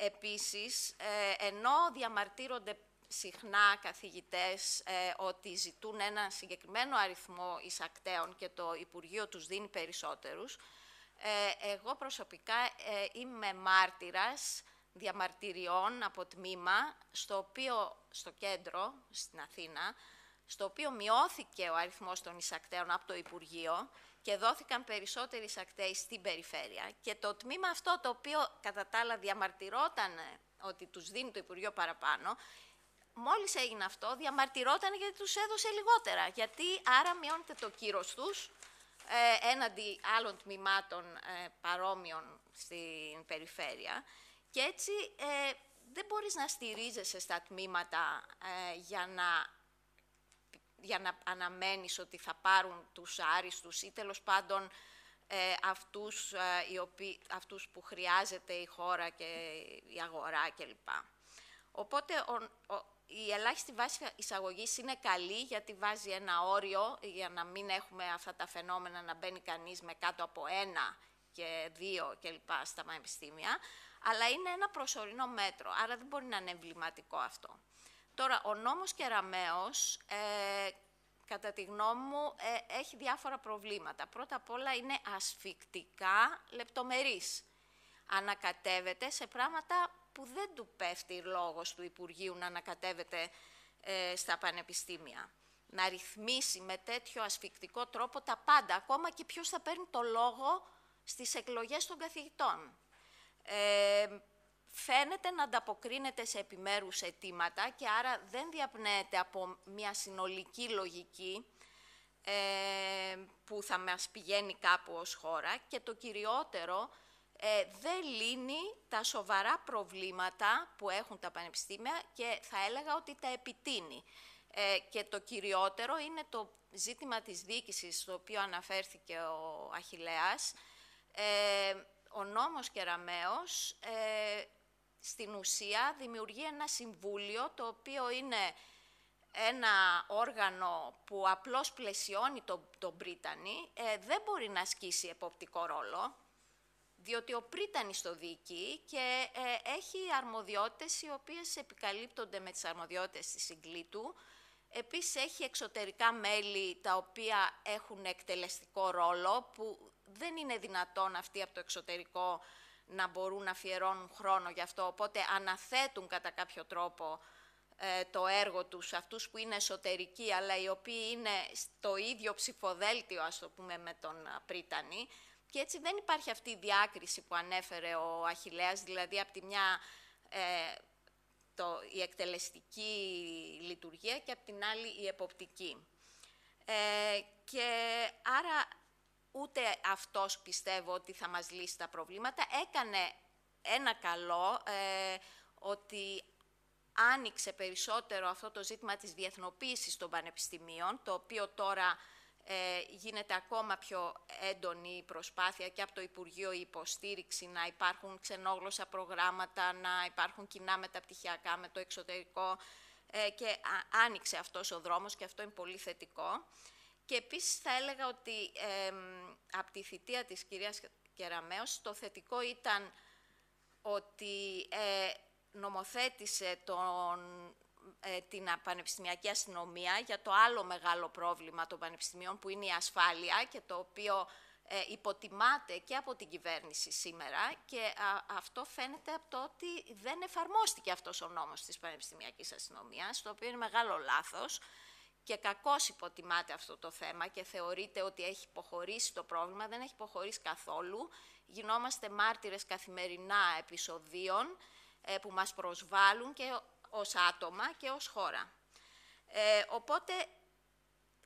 Ε, επίσης, ε, ενώ διαμαρτύρονται συχνά καθηγητές ε, ότι ζητούν ένα συγκεκριμένο αριθμό εισακτέων και το Υπουργείο τους δίνει περισσότερους, ε, εγώ προσωπικά είμαι μάρτυρας διαμαρτυριών από τμήμα, στο οποίο, στο κέντρο, στην Αθήνα, στο οποίο μειώθηκε ο αριθμός των εισακτέων από το Υπουργείο και δόθηκαν περισσότεροι εισακτέοι στην περιφέρεια. Και το τμήμα αυτό, το οποίο κατά τα άλλα διαμαρτυρόταν ότι τους δίνει το Υπουργείο παραπάνω, μόλις έγινε αυτό, διαμαρτυρόταν γιατί τους έδωσε λιγότερα. Γιατί άρα μειώνεται το κύρος τους ε, έναντι άλλων τμήματων ε, παρόμοιων στην περιφέρεια. Και έτσι ε, δεν μπορείς να στηρίζεσαι στα τμήματα ε, για, να, για να αναμένεις ότι θα πάρουν τους άριστους ή τέλος πάντων ε, αυτούς, οι οποίοι, αυτούς που χρειάζεται η χώρα και η αγορά κλπ. Οπότε η ελάχιστη βάση εισαγωγής είναι καλή γιατί βάζει ένα όριο για να μην έχουμε αυτά τα φαινόμενα να μπαίνει κανείς με κάτω από ένα και δύο κλπ. στα πανεπιστήμια αλλά είναι ένα προσωρινό μέτρο, άρα δεν μπορεί να είναι εμβληματικό αυτό. Τώρα, ο νόμος Κεραμέως, ε, κατά τη γνώμη μου, ε, έχει διάφορα προβλήματα. Πρώτα απ' όλα είναι ασφικτικά λεπτομερής. Ανακατεύεται σε πράγματα που δεν του πέφτει λόγος του Υπουργείου να ανακατεύεται ε, στα πανεπιστήμια. Να ρυθμίσει με τέτοιο ασφικτικό τρόπο τα πάντα, ακόμα και ποιος θα παίρνει το λόγο στις εκλογές των καθηγητών ε, φαίνεται να ανταποκρίνεται σε επιμέρους αιτήματα και άρα δεν διαπνέεται από μια συνολική λογική ε, που θα μας πηγαίνει κάπου ως χώρα και το κυριότερο ε, δεν λύνει τα σοβαρά προβλήματα που έχουν τα πανεπιστήμια και θα έλεγα ότι τα επιτείνει. Ε, και το κυριότερο είναι το ζήτημα της διοίκησης, στο οποίο αναφέρθηκε ο Αχιλέας, ε, ο νόμος Κεραμέως ε, στην ουσία δημιουργεί ένα συμβούλιο το οποίο είναι ένα όργανο που απλώς πλαισιώνει τον το Πρίτανη, ε, δεν μπορεί να ασκήσει εποπτικό ρόλο, διότι ο Πρίτανης το δίκη και ε, έχει αρμοδιότητες οι οποίες επικαλύπτονται με τις αρμοδιότητες της συγκλήτου. Επίσης έχει εξωτερικά μέλη τα οποία έχουν εκτελεστικό ρόλο, που δεν είναι δυνατόν αυτοί από το εξωτερικό να μπορούν να αφιερώνουν χρόνο γι' αυτό, οπότε αναθέτουν κατά κάποιο τρόπο ε, το έργο τους, αυτούς που είναι εσωτερικοί, αλλά οι οποίοι είναι στο ίδιο ψηφοδέλτιο, ας το πούμε, με τον Πρίτανη. Και έτσι δεν υπάρχει αυτή η διάκριση που ανέφερε ο Αχιλέας, δηλαδή από τη μια ε, το, η εκτελεστική λειτουργία και από την άλλη η εποπτική. Ε, και άρα ούτε αυτός πιστεύω ότι θα μας λύσει τα προβλήματα. Έκανε ένα καλό ε, ότι άνοιξε περισσότερο αυτό το ζήτημα της διεθνοποίησης των πανεπιστημίων, το οποίο τώρα ε, γίνεται ακόμα πιο έντονη η προσπάθεια και από το Υπουργείο η υποστήριξη να υπάρχουν ξενόγλωσσα προγράμματα, να υπάρχουν κοινά μεταπτυχιακά με το εξωτερικό ε, και άνοιξε αυτός ο δρόμος και αυτό είναι πολύ θετικό. Και επίσης θα έλεγα ότι ε, από τη θητεία της κυρίας Κεραμέως το θετικό ήταν ότι ε, νομοθέτησε τον, ε, την πανεπιστημιακή αστυνομία για το άλλο μεγάλο πρόβλημα των πανεπιστημίων που είναι η ασφάλεια και το οποίο ε, υποτιμάται και από την κυβέρνηση σήμερα. Και αυτό φαίνεται από το ότι δεν εφαρμόστηκε αυτός ο νόμος της πανεπιστημιακής αστυνομίας, το οποίο είναι μεγάλο λάθος και κακώς υποτιμάται αυτό το θέμα και θεωρείται ότι έχει υποχωρήσει το πρόβλημα, δεν έχει υποχωρήσει καθόλου. Γινόμαστε μάρτυρες καθημερινά επεισοδίων ε, που μας προσβάλλουν και ως άτομα και ως χώρα. Ε, οπότε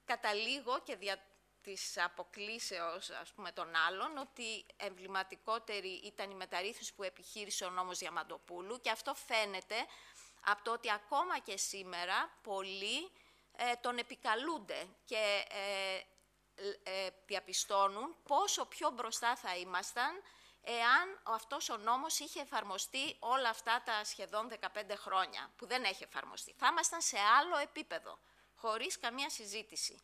καταλήγω και δια της αποκλήσεως ας πούμε, των άλλων ότι εμβληματικότερη ήταν η μεταρρύθμιση που επιχείρησε ο νόμος Διαμαντοπούλου και αυτό φαίνεται από το ότι ακόμα και σήμερα πολλοί ε, τον επικαλούνται και ε, ε, διαπιστώνουν πόσο πιο μπροστά θα ήμασταν εάν αυτός ο νόμος είχε εφαρμοστεί όλα αυτά τα σχεδόν 15 χρόνια, που δεν έχει εφαρμοστεί. Θα ήμασταν σε άλλο επίπεδο, χωρίς καμία συζήτηση.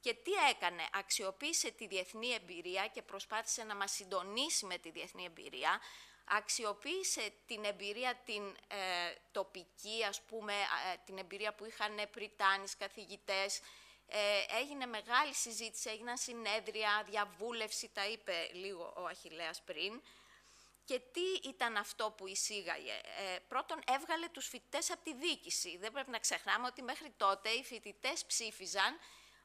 Και τι έκανε, αξιοποίησε τη διεθνή εμπειρία και προσπάθησε να μας συντονίσει με τη διεθνή εμπειρία, αξιοποίησε την εμπειρία την ε, τοπική, ας πούμε, ε, την εμπειρία που είχαν πριτάνεις καθηγητές, ε, έγινε μεγάλη συζήτηση, έγιναν συνέδρια, διαβούλευση, τα είπε λίγο ο Αχιλέας πριν. Και τι ήταν αυτό που εισήγαγε; Ε, πρώτον, έβγαλε τους φοιτητές από τη δίκηση. Δεν πρέπει να ξεχνάμε ότι μέχρι τότε οι φοιτητές ψήφιζαν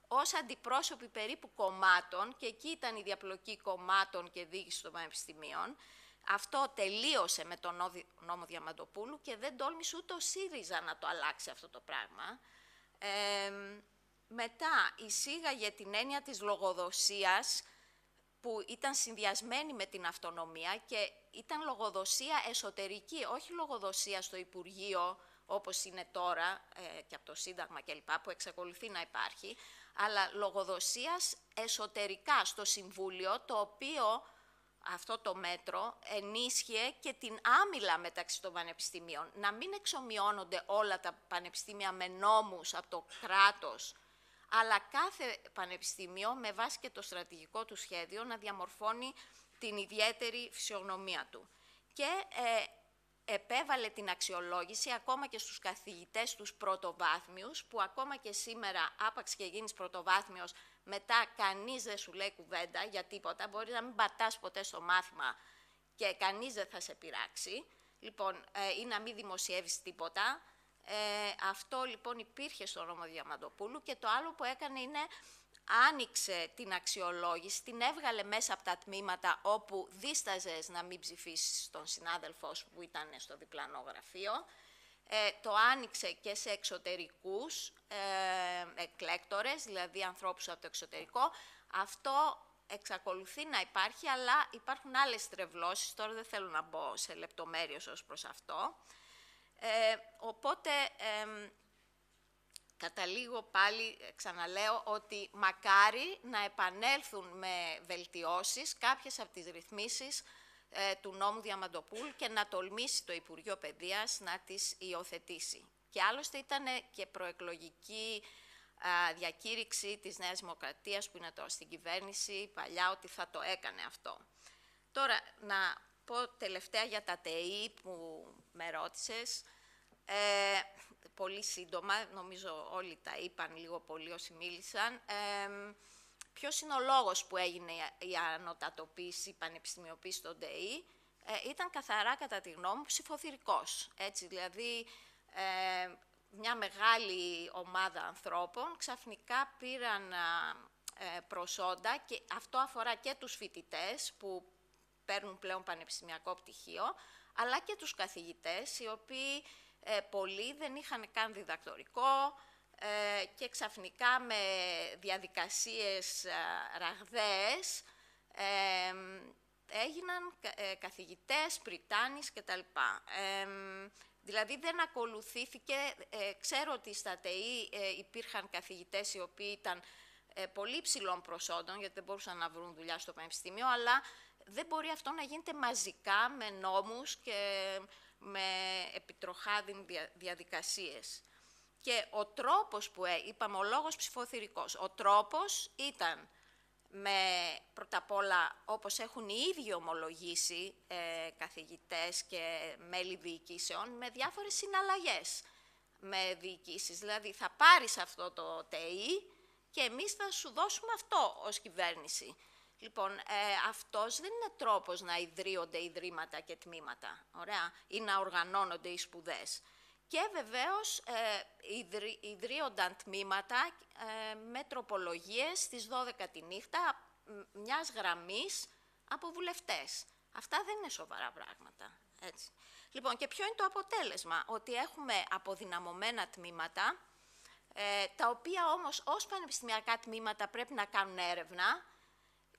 ως αντιπρόσωποι περίπου κομμάτων και εκεί ήταν η διαπλοκή κομμάτων και διοίκηση των πανεπιστημίων. Αυτό τελείωσε με τον νόμο Διαμαντοπούλου και δεν τόλμησε ούτε ο ΣΥΡΙΖΑ να το αλλάξει αυτό το πράγμα. Ε, μετά εισήγαγε την έννοια της λογοδοσίας που ήταν συνδυασμένη με την αυτονομία και ήταν λογοδοσία εσωτερική, όχι λογοδοσία στο Υπουργείο όπως είναι τώρα ε, και από το Σύνταγμα κλπ. που εξακολουθεί να υπάρχει, αλλά λογοδοσίας εσωτερικά στο Συμβούλιο, το οποίο αυτό το μέτρο ενίσχυε και την άμυλα μεταξύ των πανεπιστημίων. Να μην εξομοιώνονται όλα τα πανεπιστήμια με νόμους από το κράτος, αλλά κάθε πανεπιστήμιο με βάση και το στρατηγικό του σχέδιο να διαμορφώνει την ιδιαίτερη φυσιογνωμία του. Και ε, επέβαλε την αξιολόγηση ακόμα και στους καθηγητές τους πρωτοβάθμιους, που ακόμα και σήμερα άπαξ και γίνεις πρωτοβάθμιος, μετά κανείς δεν σου λέει κουβέντα για τίποτα, μπορεί να μην πατάς ποτέ στο μάθημα και κανείς δεν θα σε πειράξει, λοιπόν, ε, ή να μην δημοσιεύεις τίποτα, ε, αυτό λοιπόν υπήρχε στο νόμο Διαμαντοπούλου και το άλλο που έκανε είναι άνοιξε την αξιολόγηση, την έβγαλε μέσα από τα τμήματα όπου δίσταζες να μην ψηφίσεις τον συνάδελφό σου που ήταν στο διπλανό γραφείο. Ε, το άνοιξε και σε εξωτερικούς ε, εκλέκτορες, δηλαδή ανθρώπους από το εξωτερικό. Αυτό εξακολουθεί να υπάρχει, αλλά υπάρχουν άλλες τρευλώσεις, τώρα δεν θέλω να μπω σε λεπτομέρειες ως προς αυτό. Ε, οπότε, ε, καταλήγω πάλι, ξαναλέω, ότι μακάρι να επανέλθουν με βελτιώσεις κάποιες από τις ρυθμίσεις ε, του νόμου Διαμαντοπούλ και να τολμήσει το Υπουργείο Παιδείας να τις υιοθετήσει. Και άλλωστε ήταν και προεκλογική διακήρυξη της Νέας Δημοκρατίας που είναι τώρα στην κυβέρνηση παλιά ότι θα το έκανε αυτό. Τώρα, να πω τελευταία για τα ΤΕΗ που με ρώτησες. Ε, πολύ σύντομα, νομίζω όλοι τα είπαν λίγο πολύ όσοι μίλησαν. Ε, ποιος είναι ο λόγος που έγινε η ανωτατοποίηση, η πανεπιστημιοποίηση των ΤΕΗ. Ε, ήταν καθαρά, κατά τη γνώμη μου, ψηφοθυρικός. Έτσι, δηλαδή, ε, μια μεγάλη ομάδα ανθρώπων ξαφνικά πήραν ε, προσόντα και αυτό αφορά και τους φοιτητές που παίρνουν πλέον πανεπιστημιακό πτυχίο, αλλά και τους καθηγητές, οι οποίοι ε, πολλοί δεν είχαν καν διδακτορικό ε, και ξαφνικά με διαδικασίες ε, ραγδαίες ε, έγιναν ε, καθηγητές, πριτάνης κτλ. Ε, δηλαδή δεν ακολουθήθηκε, ξέρω ότι στα ΤΕΗ υπήρχαν καθηγητές οι οποίοι ήταν πολύ ψηλών προσόντων, γιατί δεν μπορούσαν να βρουν δουλειά στο Πανεπιστήμιο, αλλά δεν μπορεί αυτό να γίνεται μαζικά με νόμους και με επιτροχάδιν διαδικασίες. Και ο τρόπος που ε, είπαμε, ο λόγος ψηφοθυρικός, ο τρόπος ήταν με πρώτα απ' όλα όπως έχουν οι ίδιοι ομολογήσει ε, καθηγητές και μέλη διοικήσεων με διάφορες συναλλαγές. με διοικήσεις. Δηλαδή θα πάρεις αυτό το ΤΕΙ και εμείς θα σου δώσουμε αυτό ως κυβέρνηση. Λοιπόν, ε, αυτός δεν είναι τρόπος να ιδρύονται ιδρύματα και τμήματα, ωραία, ή να οργανώνονται οι σπουδές. Και βεβαίως ε, ιδρύονταν τμήματα ε, με τροπολογίες στις 12 τη νύχτα μιας γραμμής από βουλευτές. Αυτά δεν είναι σοβαρά πράγματα. Έτσι. Λοιπόν, και ποιο είναι το αποτέλεσμα, ότι έχουμε αποδυναμωμένα τμήματα, ε, τα οποία όμως ως πανεπιστημιακά τμήματα πρέπει να κάνουν έρευνα,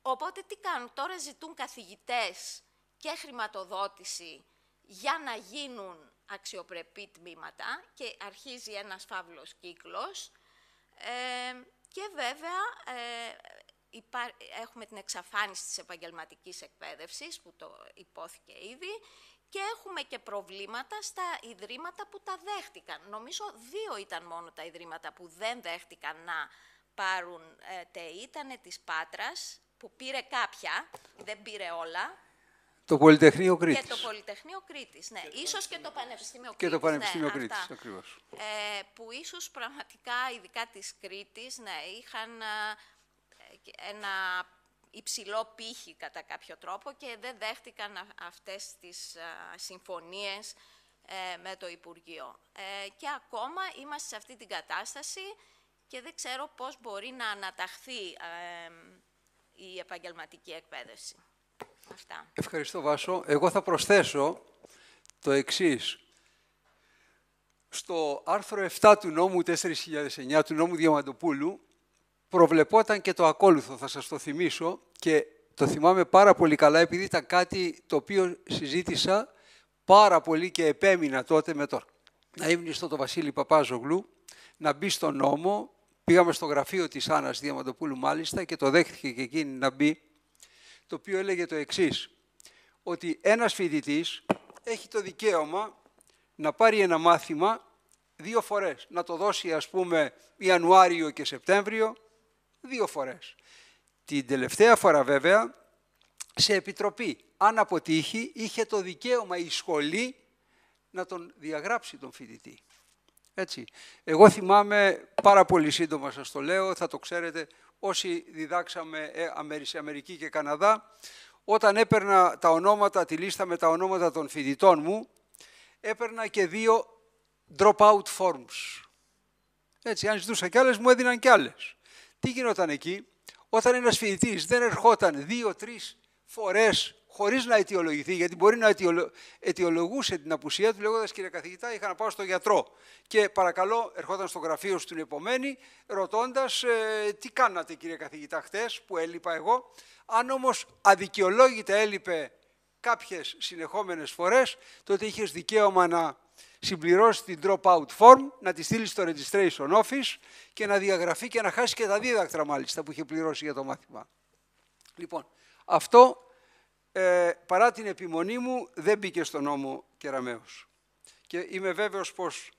οπότε τι κάνουν, τώρα ζητούν καθηγητές και χρηματοδότηση για να γίνουν αξιοπρεπή τμήματα και αρχίζει ένας φαύλος κύκλος ε, και βέβαια ε, έχουμε την εξαφάνιση της επαγγελματικής εκπαίδευσης που το υπόθηκε ήδη και έχουμε και προβλήματα στα ιδρύματα που τα δέχτηκαν. Νομίζω δύο ήταν μόνο τα ιδρύματα που δεν δέχτηκαν να πάρουν ε, τε. Ήταν της Πάτρας που πήρε κάποια, δεν πήρε όλα. Το Πολυτεχνείο Κρήτης. Και το Πολυτεχνείο Κρήτης, ναι. Και ίσως και το Πανεπιστήμιο Κρήτης. Και το Πανεπιστήμιο ναι, Κρήτης, ακριβώς. Ε, που ίσως πραγματικά, ειδικά της Κρήτης, ναι, είχαν ε, ένα υψηλό πύχη κατά κάποιο τρόπο και δεν δέχτηκαν αυτές τις συμφωνίες ε, με το Υπουργείο. Ε, και ακόμα είμαστε σε αυτή την κατάσταση και δεν ξέρω πώς μπορεί να αναταχθεί η επαγγελματική εκπαίδευση. Αυτά. Ευχαριστώ Βάσο. Εγώ θα προσθέσω το εξής. Στο άρθρο 7 του νόμου 4009 του νόμου Διαμαντοπούλου προβλεπόταν και το ακόλουθο, θα σας το θυμίσω και το θυμάμαι πάρα πολύ καλά επειδή ήταν κάτι το οποίο συζήτησα πάρα πολύ και επέμεινα τότε με το να ήμουν στο το Βασίλη Παπάζογλου, να μπει στο νόμο, πήγαμε στο γραφείο της Άννας Διαμαντοπούλου μάλιστα και το δέχτηκε και εκείνη να μπει, το οποίο έλεγε το εξής, ότι ένας φοιτητής έχει το δικαίωμα να πάρει ένα μάθημα δύο φορές, να το δώσει ας πούμε Ιανουάριο και Σεπτέμβριο, δύο φορές. Την τελευταία φορά βέβαια, σε επιτροπή. Αν αποτύχει, είχε το δικαίωμα η σχολή να τον διαγράψει τον φοιτητή. Έτσι. Εγώ θυμάμαι πάρα πολύ σύντομα σας το λέω, θα το ξέρετε όσοι διδάξαμε ε, σε Αμερική και Καναδά, όταν έπαιρνα τα ονόματα, τη λίστα με τα ονόματα των φοιτητών μου, έπαιρνα και δύο drop-out forms. Έτσι, αν ζητούσα κι άλλες, μου έδιναν κι άλλες. Τι γινόταν εκεί, όταν ένας φοιτητής δεν ερχόταν δύο-τρεις φορές χωρίς να αιτιολογηθεί, γιατί μπορεί να αιτιολογούσε την απουσία του λέγοντας «Κύριε καθηγητά, είχα να πάω στο γιατρό». Και παρακαλώ, ερχόταν στο γραφείο στην επομένη, ρωτώντας ε, «Τι κάνατε κύριε καθηγητά χτες που έλειπα εγώ». Αν όμως αδικαιολόγητα έλειπε κάποιες συνεχόμενες φορές, τότε είχες δικαίωμα να συμπληρώσεις την drop-out form, να τη στείλεις στο registration office και να διαγραφεί και να χάσει και τα δίδακτρα μάλιστα που είχε πληρώσει για το μάθημα. Λοιπόν, αυτό ε, παρά την επιμονή μου δεν μπήκε στο νόμο Κεραμέως. Και είμαι βέβαιος πως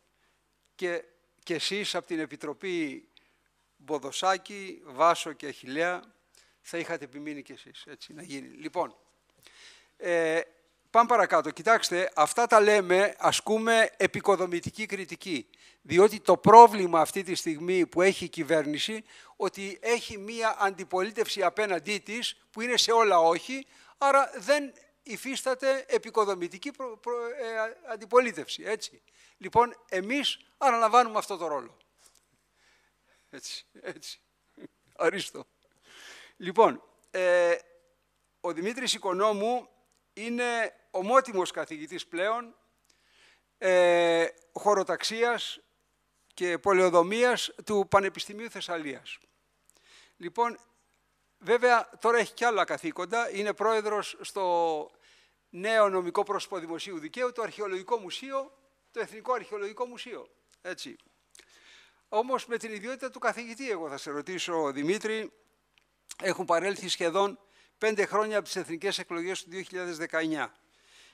και, και εσείς από την Επιτροπή Μποδοσάκη, Βάσο και Αχιλέα θα είχατε επιμείνει κι εσείς έτσι να γίνει. Λοιπόν, ε, Πάμε παρακάτω. Κοιτάξτε, αυτά τα λέμε, ασκούμε επικοδομητική κριτική. Διότι το πρόβλημα αυτή τη στιγμή που έχει η κυβέρνηση, ότι έχει μία αντιπολίτευση απέναντί της, που είναι σε όλα όχι, άρα δεν υφίσταται επικοδομητική προ, ε, αντιπολίτευση. Έτσι. Λοιπόν, εμείς αναλαμβάνουμε αυτό το ρόλο. Έτσι, έτσι. Αρίστο. Λοιπόν, ε, ο Δημήτρης Οικονόμου είναι ομότιμος καθηγητής πλέον ε, χωροταξίας και πολεοδομίας του Πανεπιστημίου Θεσσαλίας. Λοιπόν, βέβαια τώρα έχει και άλλα καθήκοντα. Είναι πρόεδρος στο νέο νομικό πρόσωπο δημοσίου δικαίου, το Αρχαιολογικό Μουσείο, το Εθνικό Αρχαιολογικό Μουσείο. Έτσι. Όμως με την ιδιότητα του καθηγητή, εγώ θα σε ρωτήσω, Δημήτρη, έχουν παρέλθει σχεδόν πέντε χρόνια από τις εθνικές εκλογές του 2019.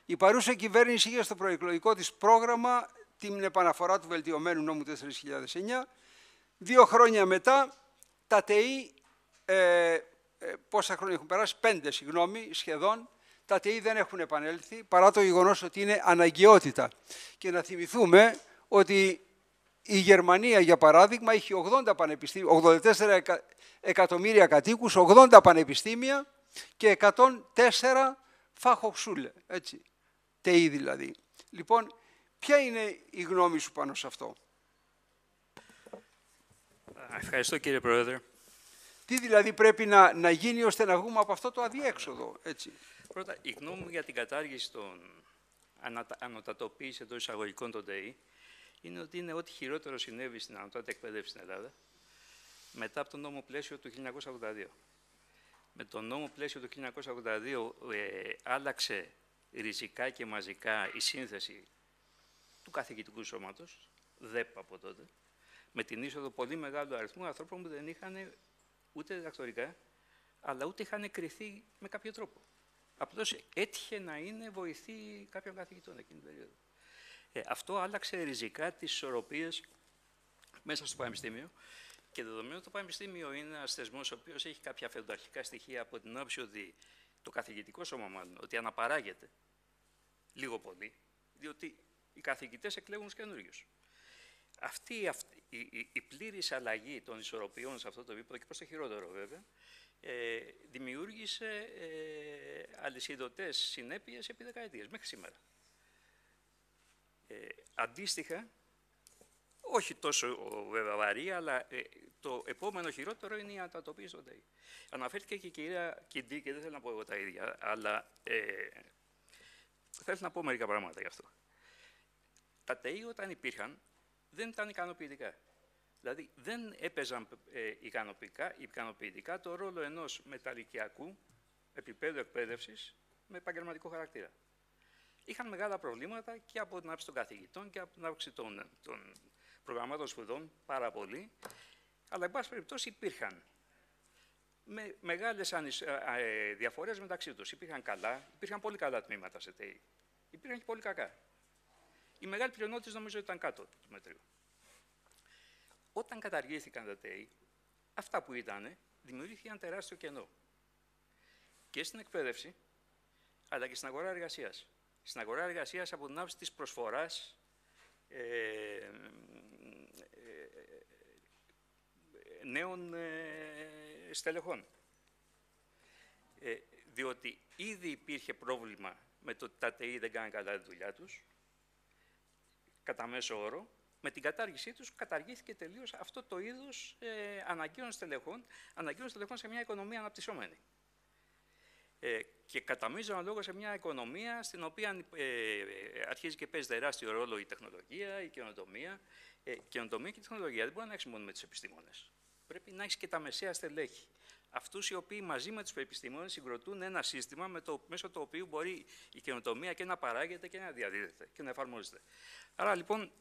Η παρούσα κυβέρνηση είχε στο προεκλογικό της πρόγραμμα την επαναφορά του βελτιωμένου νόμου 4.009. Δύο χρόνια μετά, τα ΤΕΗ, ε, ε, πόσα χρόνια έχουν περάσει, πέντε συγγνώμη, σχεδόν, τα ΤΕΗ δεν έχουν επανέλθει, παρά το γεγονός ότι είναι αναγκαιότητα. Και να θυμηθούμε ότι η Γερμανία, για παράδειγμα, έχει 80 πανεπιστήμια, 84 εκατομμύρια κατοίκους, 80 πανεπιστήμια και 104 φάχοξούλε, έτσι, ΤΕΙ δηλαδή. Λοιπόν, ποια είναι η γνώμη σου πάνω σε αυτό; Ευχαριστώ κύριε Πρόεδρε. Τι δηλαδή πρέπει να, να γίνει ώστε να βγούμε από αυτό το αδιέξοδο, έτσι; Πρώτα, η γνώμη μου για την κατάργηση των ανωτατοποίηση εντός εισαγωγικών των ΤΕΗ είναι ότι είναι ό,τι χειρότερο συνέβη στην ανωτάτη εκπαίδευση στην Ελλάδα μετά από το νόμο πλαίσιο του 1982. Με το νόμο πλαίσιο του 1982 ε, άλλαξε ριζικά και μαζικά η σύνθεση του καθηγητικού σώματος, ΔΕΠ από τότε, με την είσοδο πολύ μεγάλου αριθμού ανθρώπων που δεν είχαν ούτε διδακτορικά, αλλά ούτε είχαν κρυθεί με κάποιο τρόπο. Απλώς έτυχε να είναι βοηθή κάποιων καθηγητών εκείνη την περίοδο. Ε, αυτό άλλαξε ριζικά τις ισορροπίες μέσα στο Πανεπιστήμιο και δεδομένου ότι το Πανεπιστήμιο είναι ένας θεσμός ο οποίος έχει κάποια φεουδαρχικά στοιχεία από την άποψη ότι το καθηγητικό σώμα, μάλλον, ότι αναπαράγεται λίγο πολύ, διότι οι καθηγητές εκλέγουν τους καινούριους. Αυτή, αυτή η, η, η πλήρης αλλαγή των ισορροπιών σε αυτό το επίπεδο και προς το χειρότερο βέβαια, ε, δημιούργησε ε, αλυσιδωτές συνέπειες επί δεκαετίες, μέχρι σήμερα. Ε, αντίστοιχα, όχι τόσο βέβαια βαρύ, αλλά ε, το επόμενο χειρότερο είναι η αντατοποίηση των ΤΕΙ. Αναφέρθηκε και η κυρία Κιντή και δεν θέλω να πω εγώ τα ίδια, αλλά ε, θέλω να πω μερικά πράγματα γι' αυτό. Τα ΤΕΙ όταν υπήρχαν δεν ήταν ικανοποιητικά. Δηλαδή δεν έπαιζαν ε, ικανοποιητικά, ικανοποιητικά το ρόλο ενός μεταλλικιακού επίπεδου εκπαίδευσης με επαγγελματικό χαρακτήρα. Είχαν μεγάλα προβλήματα και από την άποψη των καθηγητών και από την άποψη των, των προγραμμάτων σπουδών, πάρα πολύ. Αλλά, εν πάση περιπτώσει, υπήρχαν με μεγάλες ε, διαφορές μεταξύ τους. Υπήρχαν καλά, υπήρχαν πολύ καλά τμήματα σε ΤΕΙ. Υπήρχαν και πολύ κακά. Η μεγάλη πλειονότητα νομίζω ήταν κάτω του μετρίου. Όταν καταργήθηκαν τα ΤΕΙ, αυτά που ήταν, δημιουργήθηκε ένα τεράστιο κενό. Και στην εκπαίδευση, αλλά και στην αγορά εργασίας. Στην αγορά εργασίας από την άποψη της προσφοράς ε, ε, νέων ε, στελεχών. Ε, διότι ήδη υπήρχε πρόβλημα με το ότι τα ΤΕΙ δεν κάνουν καλά τη δουλειά τους, κατά μέσο όρο, με την κατάργησή τους καταργήθηκε τελείως αυτό το είδος ε, αναγκαίων στελεχών, αναγκαίων στελεχών σε μια οικονομία αναπτυσσόμενη. Ε, και κατά μείζον λόγο σε μια οικονομία στην οποία ε, αρχίζει και παίζει τεράστιο ρόλο η τεχνολογία, η καινοτομία. Ε, η καινοτομία και η τεχνολογία δεν μπορεί να έχει μόνο με τους επιστήμονες. Πρέπει να έχεις και τα μεσαία στελέχη. Αυτούς οι οποίοι μαζί με τους επιστήμονε συγκροτούν ένα σύστημα με το, μέσω του οποίου μπορεί η καινοτομία και να παράγεται και να διαδίδεται και να εφαρμόζεται. Άρα λοιπόν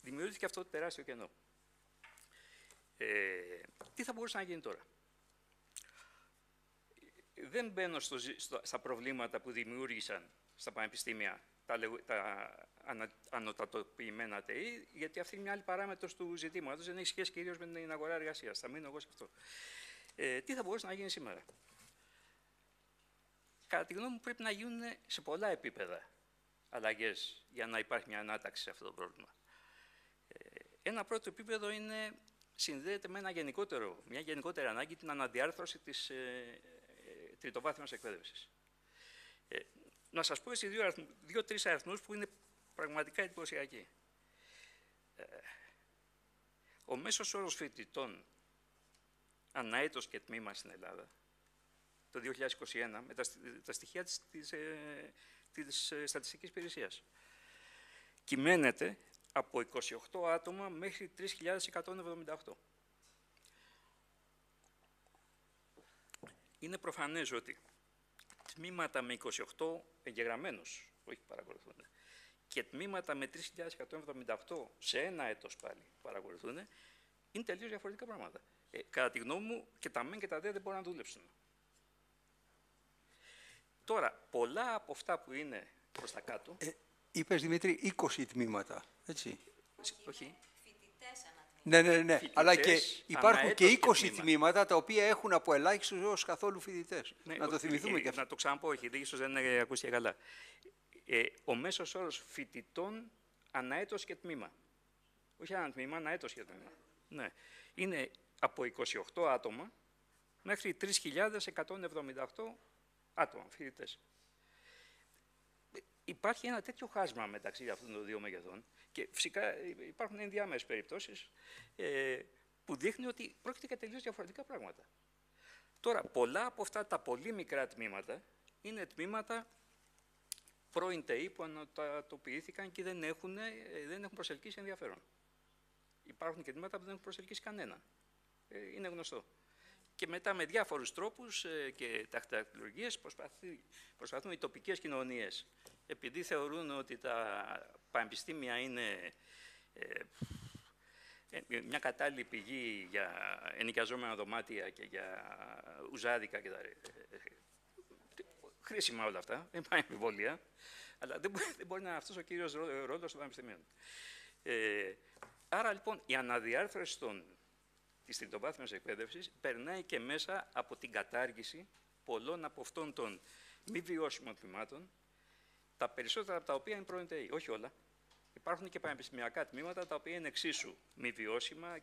δημιουργήθηκε αυτό το τεράστιο κενό. Ε, τι θα μπορούσε να γίνει τώρα; Δεν μπαίνω στο, στο, στα προβλήματα που δημιούργησαν στα πανεπιστήμια τα, τα ανα, ανωτατοποιημένα ΤΕΗ, γιατί αυτή είναι μια άλλη παράμετρος του ζητήματος. Δεν έχει σχέση κυρίως με την αγορά εργασίας. Θα μείνω εγώ σε αυτό. Ε, τι θα μπορούσε να γίνει σήμερα; Κατά τη γνώμη μου, πρέπει να γίνουν σε πολλά επίπεδα αλλαγές για να υπάρχει μια ανάταξη σε αυτό το πρόβλημα. Ένα πρώτο επίπεδο είναι, συνδέεται με ένα γενικότερο, μια γενικότερη ανάγκη, την αναδιάρθρωση της ε, ε, τριτοβάθμιας εκπαίδευσης. Ε, να σας πω έτσι δύο-τρεις δύο, αριθμούς που είναι πραγματικά εντυπωσιακοί. Ε, ο μέσος όρος φοιτητών αναέτος και τμήμα στην Ελλάδα το 2021 με τα, στοιχεία της, της, ε, της Στατιστικής Υπηρεσίας κυμαίνεται από 28 άτομα μέχρι 3.178. Είναι προφανές ότι τμήματα με 28 εγγεγραμμένους, όχι παρακολουθούν, και τμήματα με 3.178 σε ένα έτος πάλι παρακολουθούν, είναι τελείως διαφορετικά πράγματα. Ε, κατά τη γνώμη μου και τα μεν και τα δε δεν μπορούν να δουλέψουν. Τώρα, πολλά από αυτά που είναι προς τα κάτω... Ε, είπες, Δημήτρη, 20 τμήματα, έτσι. Όχι. Ναι, ναι, ναι. Αλλά και υπάρχουν και 20 τμήματα τα οποία έχουν από ελάχιστους έως καθόλου φοιτητές. Ναι, να το θυμηθούμε ε, και αυτό. Να το ξαναπώ, όχι, ίσω δεν ακούστηκε καλά. Ε, ο μέσος όρος φοιτητών αναέτος και τμήμα. Όχι ένα τμήμα, ένα έτος για τμήμα. Ναι. Είναι από 28 άτομα μέχρι 3.178 άτομα, φοιτητές. Υπάρχει ένα τέτοιο χάσμα μεταξύ αυτών των δύο μεγεθών και φυσικά υπάρχουν ενδιάμεσες περιπτώσεις ε, που δείχνει ότι πρόκειται για τελείως διαφορετικά πράγματα. Τώρα, πολλά από αυτά τα πολύ μικρά τμήματα είναι τμήματα πρώην ΤΕΗ που ανατοποιήθηκαν και δεν έχουν, ε, δεν έχουν προσελκύσει ενδιαφέρον. Υπάρχουν και τμήματα που δεν έχουν προσελκύσει κανένα. Ε, είναι γνωστό. Και μετά με διάφορους τρόπους ε, και τακτακτολογίες προσπαθούν οι τοπικές κοινωνίες επειδή θεωρούν ότι τα πανεπιστήμια είναι μια κατάλληλη πηγή για ενοικιαζόμενα δωμάτια και για ουζάδικα και τα... Χρήσιμα όλα αυτά, δεν υπάρχει αμφιβολία. Αλλά δεν μπορεί, δεν μπορεί να είναι αυτός ο κύριος ρόλος των πανεπιστημίων. Ε, άρα λοιπόν η αναδιάρθρωση των, της τριτοβάθμιας εκπαίδευσης περνάει και μέσα από την κατάργηση πολλών από αυτών των μη βιώσιμων τμήματων, τα περισσότερα από τα οποία είναι πρώην όχι όλα. Υπάρχουν και πανεπιστημιακά τμήματα τα οποία είναι εξίσου μη βιώσιμα,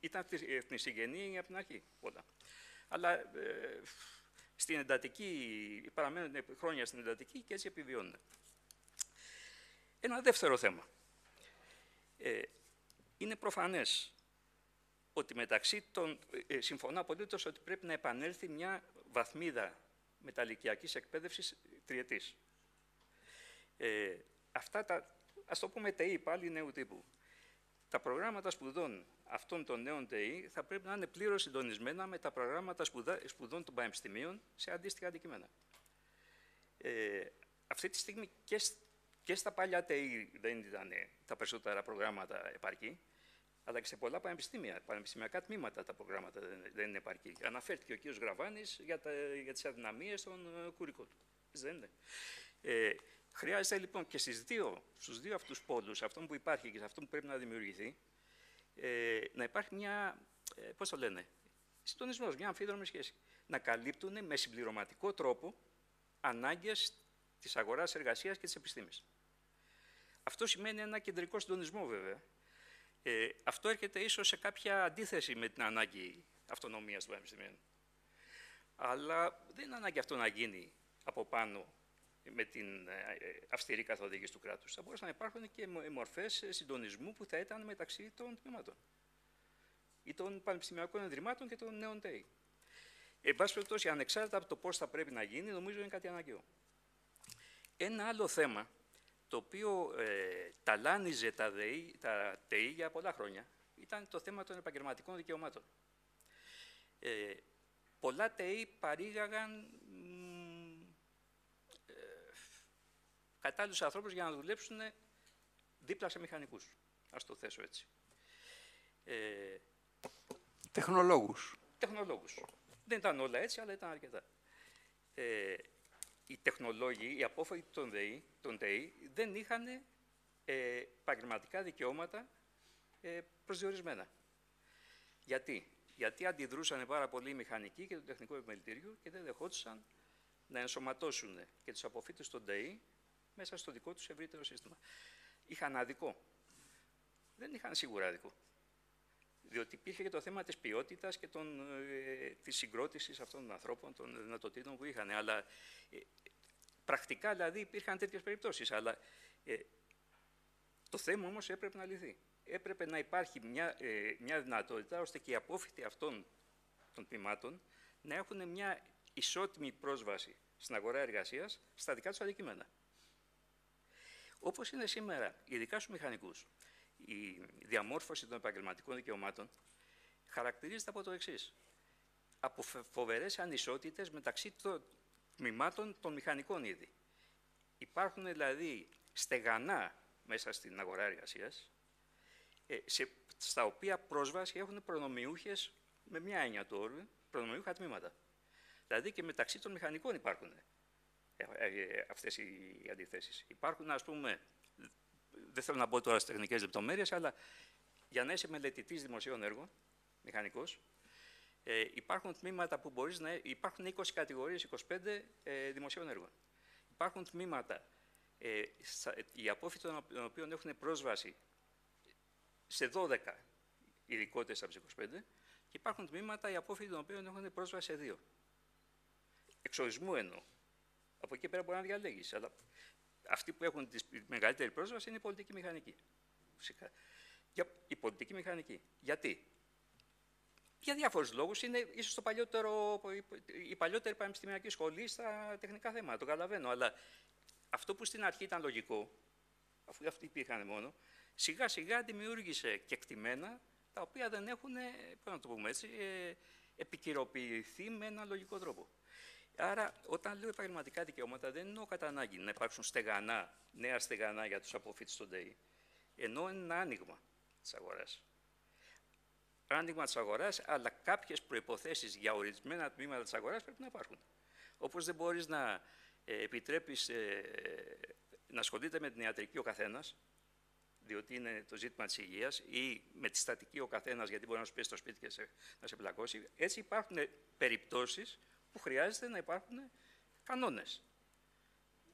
ήταν εθνισυγενή από την αρχή όλα. Αλλά ε, στην εντατική, παραμένουν χρόνια στην εντατική και έτσι επιβιώνουν. Ένα δεύτερο θέμα. Ε, είναι προφανές ότι μεταξύ των... Ε, συμφωνώ απολύτως ότι πρέπει να επανέλθει μια βαθμίδα μεταλλικιακής εκπαίδευσης τριετής. Ε, αυτά τα, ας το πούμε ΤΕΗ πάλι νέου τύπου. Τα προγράμματα σπουδών αυτών των νέων ΤΕΗ θα πρέπει να είναι πλήρως συντονισμένα με τα προγράμματα σπουδών των πανεπιστημίων σε αντίστοιχα αντικείμενα. Ε, αυτή τη στιγμή και και στα παλιά ΤΕΗ δεν ήταν τα περισσότερα προγράμματα επαρκή, αλλά και σε πολλά πανεπιστήμια, πανεπιστημιακά τμήματα τα προγράμματα δεν είναι επαρκή. Αναφέρθηκε ο κ. Γραβάνης για, για τις αδυναμίες των ε, κουρικών του. Δεν είναι. Ε, χρειάζεται λοιπόν και στις δύο, στους δύο αυτούς πόλους, αυτόν που υπάρχει και σε αυτό που πρέπει να δημιουργηθεί, ε, να υπάρχει μια, ε, πώς το λένε, συντονισμός, μια αμφίδρομη σχέση. Να καλύπτουν με συμπληρωματικό τρόπο ανάγκες της αγοράς εργασίας και της επιστήμης. Αυτό σημαίνει ένα κεντρικό συντονισμό βέβαια. Ε, αυτό έρχεται ίσως σε κάποια αντίθεση με την ανάγκη αυτονομίας του Πανεπιστημίου. Αλλά δεν είναι ανάγκη αυτό να γίνει από πάνω με την ε, αυστηρή καθοδήγηση του κράτους. Θα μπορούσαν να υπάρχουν και μορφές συντονισμού που θα ήταν μεταξύ των τμήματων ή των πανεπιστημιακών ενδρυμάτων και των νέων ΤΕΙ. Εν πάση περιπτώσει, ανεξάρτητα από το πώς θα πρέπει να γίνει, νομίζω είναι κάτι αναγκαίο. Ένα άλλο θέμα το οποίο ε, ταλάνιζε τα, ΔΕΗ, τα ΤΕΗ για πολλά χρόνια ήταν το θέμα των επαγγελματικών δικαιωμάτων. Ε, πολλά ΤΕΗ παρήγαγαν ε, κατάλληλους ανθρώπους για να δουλέψουν δίπλα σε μηχανικούς. Ας το θέσω έτσι. Ε, τεχνολόγους. Τεχνολόγους. Δεν ήταν όλα έτσι, αλλά ήταν αρκετά. Ε, οι τεχνολόγοι, οι απόφοιτοι των ΔΕΗ, των ΔΕΗ δεν είχαν ε, επαγγελματικά δικαιώματα ε, προσδιορισμένα. Γιατί; Γιατί αντιδρούσαν πάρα πολύ οι μηχανικοί και το τεχνικό επιμελητήριο και δεν δεχόντουσαν να ενσωματώσουν και τους αποφύτους των ΔΕΗ μέσα στο δικό τους ευρύτερο σύστημα. Είχαν αδικό. Δεν είχαν σίγουρα αδικό. Διότι υπήρχε και το θέμα της ποιότητας και των, ε, της συγκρότησης αυτών των ανθρώπων, των δυνατοτήτων που είχαν. Αλλά ε, πρακτικά δηλαδή υπήρχαν τέτοιες περιπτώσεις. Αλλά ε, το θέμα όμως έπρεπε να λυθεί. Έπρεπε να υπάρχει μια, ε, μια δυνατότητα ώστε και οι απόφοιτοι αυτών των τμήματων να έχουν μια ισότιμη πρόσβαση στην αγορά εργασίας στα δικά τους αντικείμενα. Όπως είναι σήμερα, ειδικά στους μηχανικούς, η διαμόρφωση των επαγγελματικών δικαιωμάτων χαρακτηρίζεται από το εξής. Από φοβερές ανισότητες μεταξύ των τμήματων των μηχανικών ήδη. Υπάρχουν δηλαδή στεγανά μέσα στην αγορά εργασίας, ε, στα οποία πρόσβαση έχουν προνομιούχες, με μια έννοια του όρου, προνομιούχα τμήματα. Δηλαδή και μεταξύ των μηχανικών υπάρχουν ε, ε, αυτές οι αντιθέσεις. Υπάρχουν, ας πούμε, δεν θέλω να μπω τώρα στις τεχνικές λεπτομέρειες, αλλά για να είσαι μελετητής δημοσίων έργων, μηχανικός, ε, υπάρχουν τμήματα που μπορείς να. Υπάρχουν 20 κατηγορίες, 25 ε, δημοσίων έργων. Υπάρχουν τμήματα, ε, οι απόφοιτοι των οποίων έχουν πρόσβαση σε 12 ειδικότητες από τις 25 και υπάρχουν τμήματα οι απόφοιτοι των οποίων έχουν πρόσβαση σε δύο. Εξορισμού εννοώ. Από εκεί πέρα μπορεί να διαλέγεις. Αλλά αυτοί που έχουν τη μεγαλύτερη πρόσβαση είναι η πολιτική μηχανική. Φυσικά. Για, η πολιτική μηχανική. Γιατί; Για διάφορους λόγους. Είναι ίσως το παλιότερο, η παλιότερη πανεπιστημιακή σχολή στα τεχνικά θέματα. Το καταλαβαίνω. Αλλά αυτό που στην αρχή ήταν λογικό, αφού αυτοί υπήρχαν μόνο, σιγά σιγά δημιούργησε κεκτημένα τα οποία δεν έχουν, πώς να το πούμε έτσι, ε, επικυροποιηθεί με ένα λογικό τρόπο. Άρα, όταν λέω επαγγελματικά δικαιώματα, δεν εννοώ κατά ανάγκη να υπάρξουν στεγανά, νέα στεγανά για τους αποφύτου των ΔΕΗ. Ενώ ένα άνοιγμα της αγοράς. Άνοιγμα της αγοράς, αλλά κάποιες προποθέσει για ορισμένα τμήματα της αγοράς πρέπει να υπάρχουν. Όπως δεν μπορείς να ε, επιτρέπεις ε, να ασχολείται με την ιατρική ο καθένας, διότι είναι το ζήτημα της υγείας, ή με τη στατική ο καθένας, γιατί μπορεί να σου πει στο σπίτι και να σε πλακώσει. Έτσι υπάρχουν περιπτώσεις που χρειάζεται να υπάρχουν κανόνες.